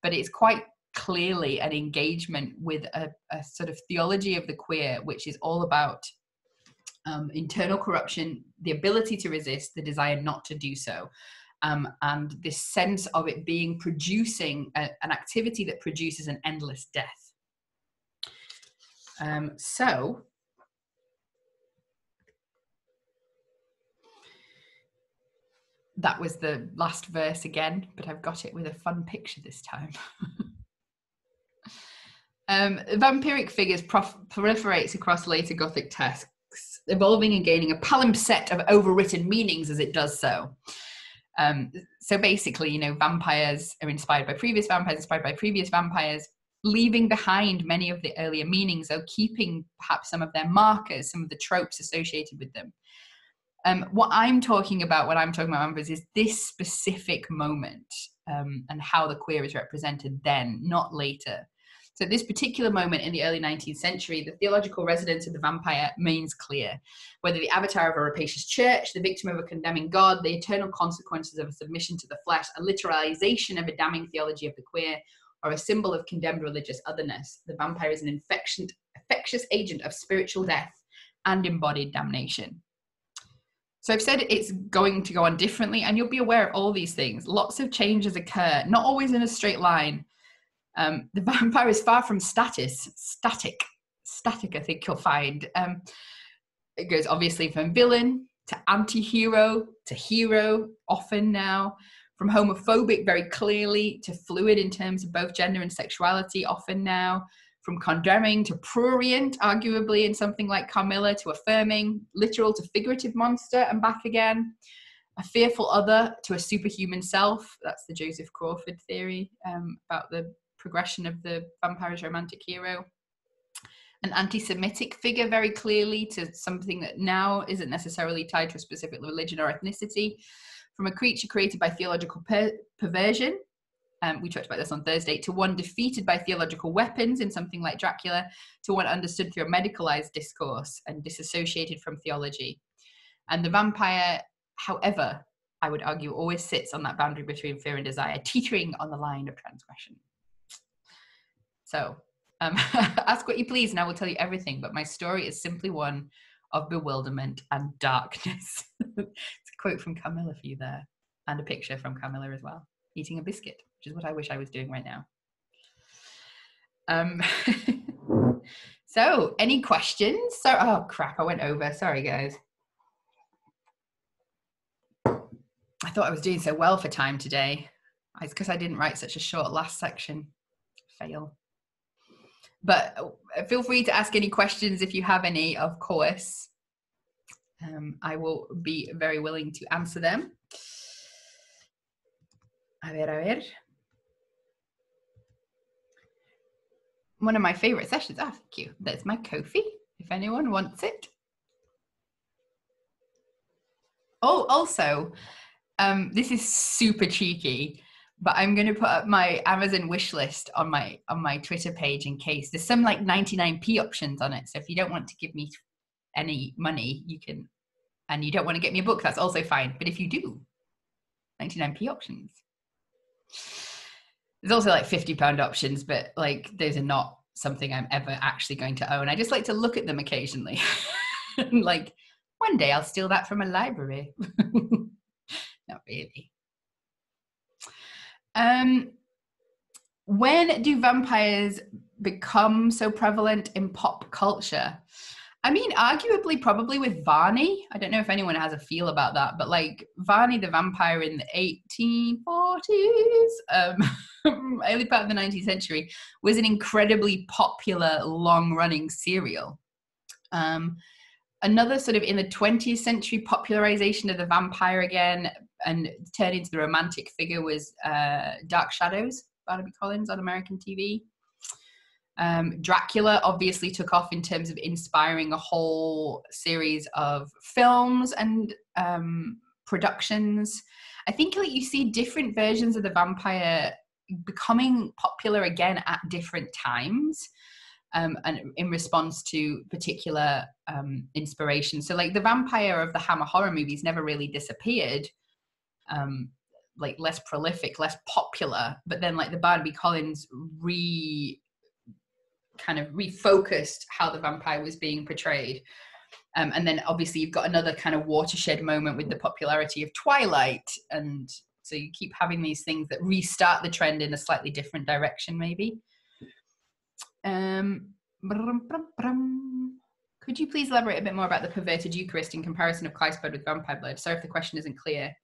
but it's quite clearly an engagement with a, a sort of theology of the queer which is all about um, internal corruption the ability to resist the desire not to do so um, and this sense of it being producing a, an activity that produces an endless death. Um, so that was the last verse again, but I've got it with a fun picture this time. um, vampiric figures prof- proliferates across later Gothic texts, evolving and gaining a palimpsest of overwritten meanings as it does so. Um, so basically, you know, vampires are inspired by previous vampires, inspired by previous vampires, leaving behind many of the earlier meanings, though keeping perhaps some of their markers, some of the tropes associated with them. Um, what I'm talking about when I'm talking about vampires is this specific moment um, and how the queer is represented then, not later. So, at this particular moment in the early 19th century, the theological residence of the vampire remains clear. Whether the avatar of a rapacious church, the victim of a condemning God, the eternal consequences of a submission to the flesh, a literalization of a damning theology of the queer, or a symbol of condemned religious otherness, the vampire is an infectious agent of spiritual death and embodied damnation. So I've said it's going to go on differently, and you'll be aware of all these things. Lots of changes occur, not always in a straight line. Um, the vampire is far from status, static, static. I think you'll find um, it goes obviously from villain to anti-hero to hero, often now from homophobic very clearly to fluid in terms of both gender and sexuality, often now from condemning to prurient, arguably in something like Carmilla, to affirming, literal to figurative monster, and back again. A fearful other to a superhuman self. That's the Joseph Crawford theory um, about the progression of the vampire's romantic hero. An anti Semitic figure, very clearly, to something that now isn't necessarily tied to a specific religion or ethnicity. From a creature created by theological per- perversion, um, we talked about this on Thursday, to one defeated by theological weapons in something like Dracula, to one understood through a medicalized discourse and disassociated from theology. And the vampire, however, I would argue, always sits on that boundary between fear and desire, teetering on the line of transgression. So, um, ask what you please, and I will tell you everything. But my story is simply one of bewilderment and darkness. it's a quote from Carmilla for you there, and a picture from Carmilla as well, eating a biscuit which is what I wish I was doing right now. Um, so, any questions? So, oh crap, I went over. Sorry, guys. I thought I was doing so well for time today. It's because I didn't write such a short last section. Fail. But uh, feel free to ask any questions if you have any, of course. Um, I will be very willing to answer them. A ver, a ver. One of my favorite sessions. Ah, thank you. That's my Ko-fi, if anyone wants it. Oh, also, um, this is super cheeky, but I'm going to put up my Amazon wish list on my on my Twitter page in case there's some like 99p options on it. So if you don't want to give me any money, you can, and you don't want to get me a book, that's also fine. But if you do, 99p options. There's also like 50 pound options, but like those are not something I'm ever actually going to own. I just like to look at them occasionally. like one day I'll steal that from a library. Not really. Um, when do vampires become so prevalent in pop culture? I mean, arguably, probably with Varney. I don't know if anyone has a feel about that, but like Varney the vampire in the 1840s, um, early part of the 19th century, was an incredibly popular, long running serial. Um, another sort of in the 20th century popularization of the vampire again and turned into the romantic figure was uh, Dark Shadows, Barnabas Collins on American TV. Um, Dracula obviously took off in terms of inspiring a whole series of films and um, productions. I think like you see different versions of the vampire becoming popular again at different times. Um, and in response to particular um, inspiration. So, like the vampire of the Hammer horror movies never really disappeared, um, like less prolific, less popular. But then, like the Barnabas Collins re kind of refocused how the vampire was being portrayed. Um, and then obviously you've got another kind of watershed moment with the popularity of Twilight, and so you keep having these things that restart the trend in a slightly different direction, maybe. Um, could you please elaborate a bit more about the perverted Eucharist in comparison of Christ's blood with vampire blood? Sorry if the question isn't clear.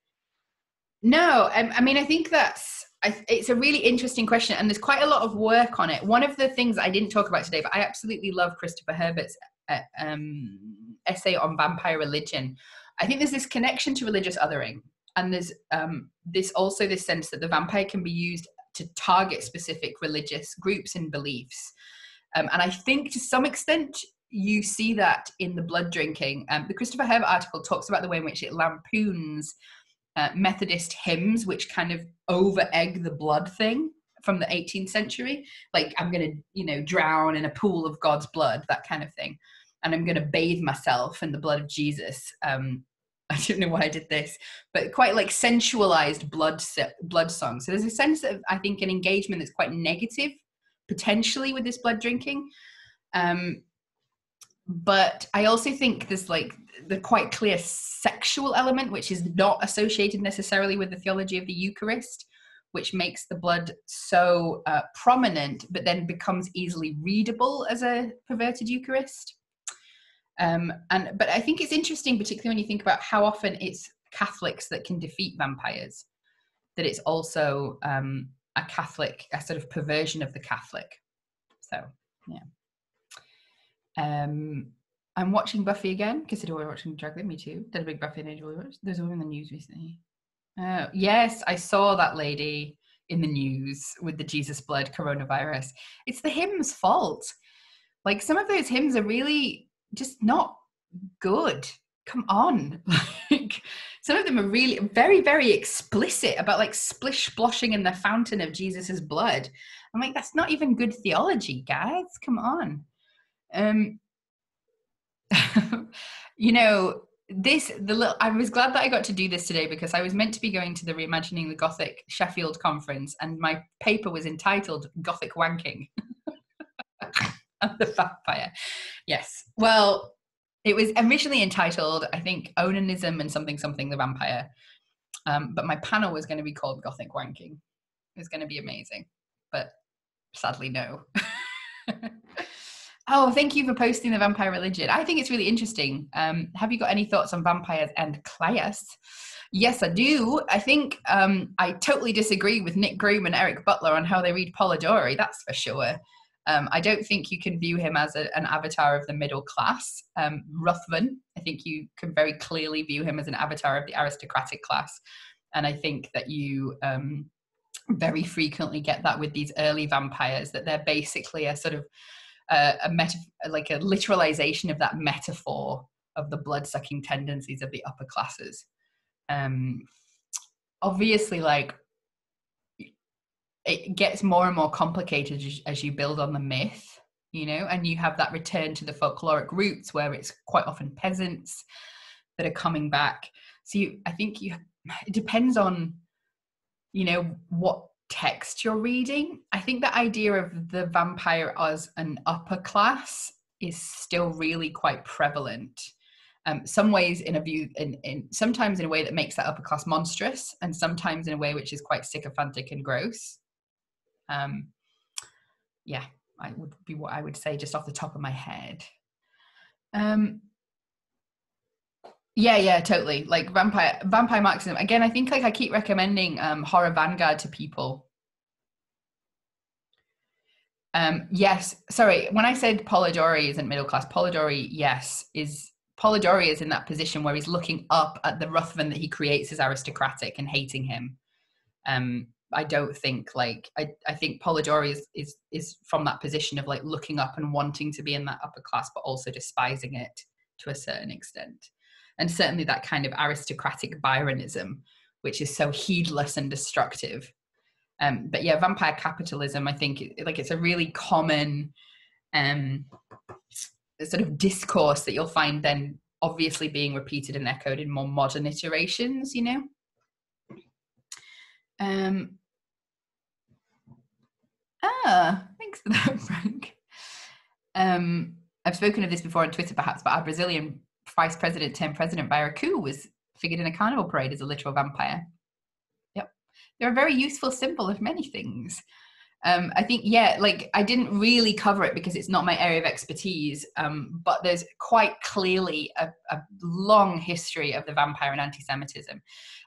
No, I, I mean I think that's I, it's a really interesting question, and there's quite a lot of work on it. One of the things I didn't talk about today, but I absolutely love Christopher Herbert's uh, um, essay on vampire religion. I think there's this connection to religious othering, and there's um, this also this sense that the vampire can be used to target specific religious groups and beliefs. Um, and I think to some extent you see that in the blood drinking. Um, the Christopher Herbert article talks about the way in which it lampoons uh, Methodist hymns, which kind of over egg the blood thing from the 18th century. Like, I'm going to, you know, drown in a pool of God's blood, that kind of thing. And I'm going to bathe myself in the blood of Jesus. Um, I don't know why I did this, but quite like sensualized blood blood songs. So there's a sense of I think an engagement that's quite negative potentially with this blood drinking. Um, but I also think there's like the quite clear sexual element, which is not associated necessarily with the theology of the Eucharist, which makes the blood so uh, prominent, but then becomes easily readable as a perverted Eucharist. Um, and but I think it's interesting, particularly when you think about how often it's Catholics that can defeat vampires. That it's also um, a Catholic, a sort of perversion of the Catholic. So yeah. Um, I'm watching Buffy again, consider we're watching Drag Me too. Did a big Buffy and Angel watch. There's a woman in the news recently. Uh, yes, I saw that lady in the news with the Jesus blood coronavirus. It's the hymn's fault. Like some of those hymns are really just not good. Come on. like some of them are really very, very explicit about like splish sploshing in the fountain of Jesus's blood. I'm like, that's not even good theology, guys. Come on. Um you know, this the little I was glad that I got to do this today because I was meant to be going to the reimagining the Gothic Sheffield conference and my paper was entitled Gothic Wanking. the vampire. Yes. Well, it was originally entitled, I think, Onanism and something something the vampire. Um, but my panel was going to be called Gothic Wanking. It was going to be amazing. But sadly no. Oh, thank you for posting the vampire religion. I think it's really interesting. Um, have you got any thoughts on vampires and class? Yes, I do. I think um, I totally disagree with Nick Groom and Eric Butler on how they read Polidori, that's for sure. Um, I don't think you can view him as a, an avatar of the middle class. Um, Ruthven, I think you can very clearly view him as an avatar of the aristocratic class. And I think that you um, very frequently get that with these early vampires, that they're basically a sort of uh, a meta, like a literalization of that metaphor of the blood sucking tendencies of the upper classes. Um, obviously like it gets more and more complicated as you build on the myth you know and you have that return to the folkloric roots where it's quite often peasants that are coming back. So you i think you it depends on you know what text you're reading. I think the idea of the vampire as an upper class is still really quite prevalent. Um, some ways in a view in, in sometimes in a way that makes that upper class monstrous and sometimes in a way which is quite sycophantic and gross. Um, yeah i would be what i would say just off the top of my head. Um, yeah yeah totally like vampire vampire marxism again i think like i keep recommending um, horror vanguard to people um, yes sorry when i said polidori isn't middle class polidori yes is Polidori is in that position where he's looking up at the Ruthven that he creates as aristocratic and hating him. Um, I don't think like I, I think Polidori is, is is from that position of like looking up and wanting to be in that upper class, but also despising it to a certain extent. And certainly that kind of aristocratic Byronism, which is so heedless and destructive. Um, but yeah, vampire capitalism, I think like it's a really common um, sort of discourse that you'll find then obviously being repeated and echoed in more modern iterations, you know? Um, ah, thanks for that, Frank. Um, I've spoken of this before on Twitter, perhaps, but our Brazilian vice president turned president by a coup was figured in a carnival parade as a literal vampire. Yep. They're a very useful symbol of many things um, I think, yeah, like I didn't really cover it because it's not my area of expertise, um, but there's quite clearly a, a, long history of the vampire and anti Semitism.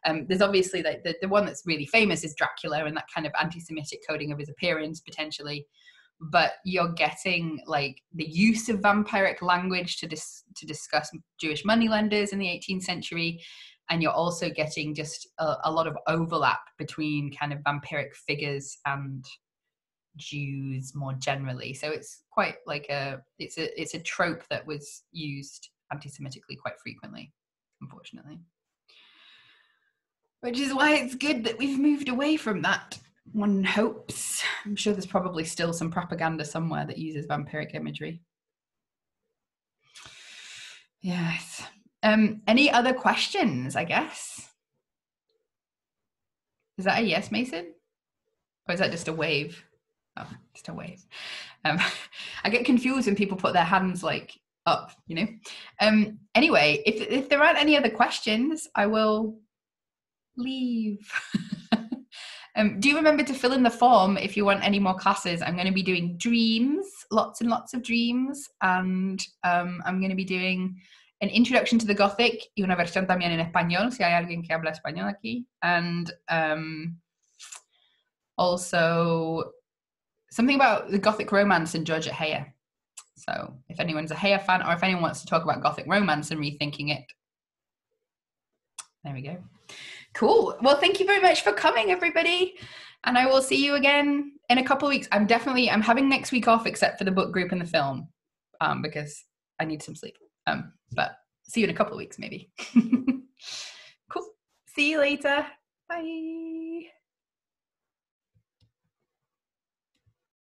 Um, there's obviously like the, the one that's really famous is Dracula and that kind of anti Semitic coding of his appearance potentially. But you're getting like the use of vampiric language to, dis- to discuss Jewish moneylenders in the 18th century and you're also getting just a, a, lot of overlap between kind of vampiric figures and Jews more generally. So it's quite like a it's a it's a trope that was used anti-Semitically quite frequently, unfortunately. Which is why it's good that we've moved away from that. One hopes. I'm sure there's probably still some propaganda somewhere that uses vampiric imagery. Yes. Um, any other questions, I guess? Is that a yes, Mason? Or is that just a wave? oh, just a wave. Um, I get confused when people put their hands like up, you know. Um, anyway, if if there aren't any other questions, I will leave. um, do remember to fill in the form if you want any more classes. I'm going to be doing dreams, lots and lots of dreams, and um, I'm going to be doing an introduction to the Gothic y una versión también en español, si hay alguien que habla español aquí, and um, also something about the Gothic romance and Georgette Heyer. So if anyone's a Heyer fan or if anyone wants to talk about Gothic romance and rethinking it, there we go. Cool. Well, thank you very much for coming, everybody. And I will see you again in a couple weeks. I'm definitely I'm having next week off except for the book group and the film, um, because I need some sleep. Um, but see you in a couple of weeks, maybe. cool. See you later. Bye.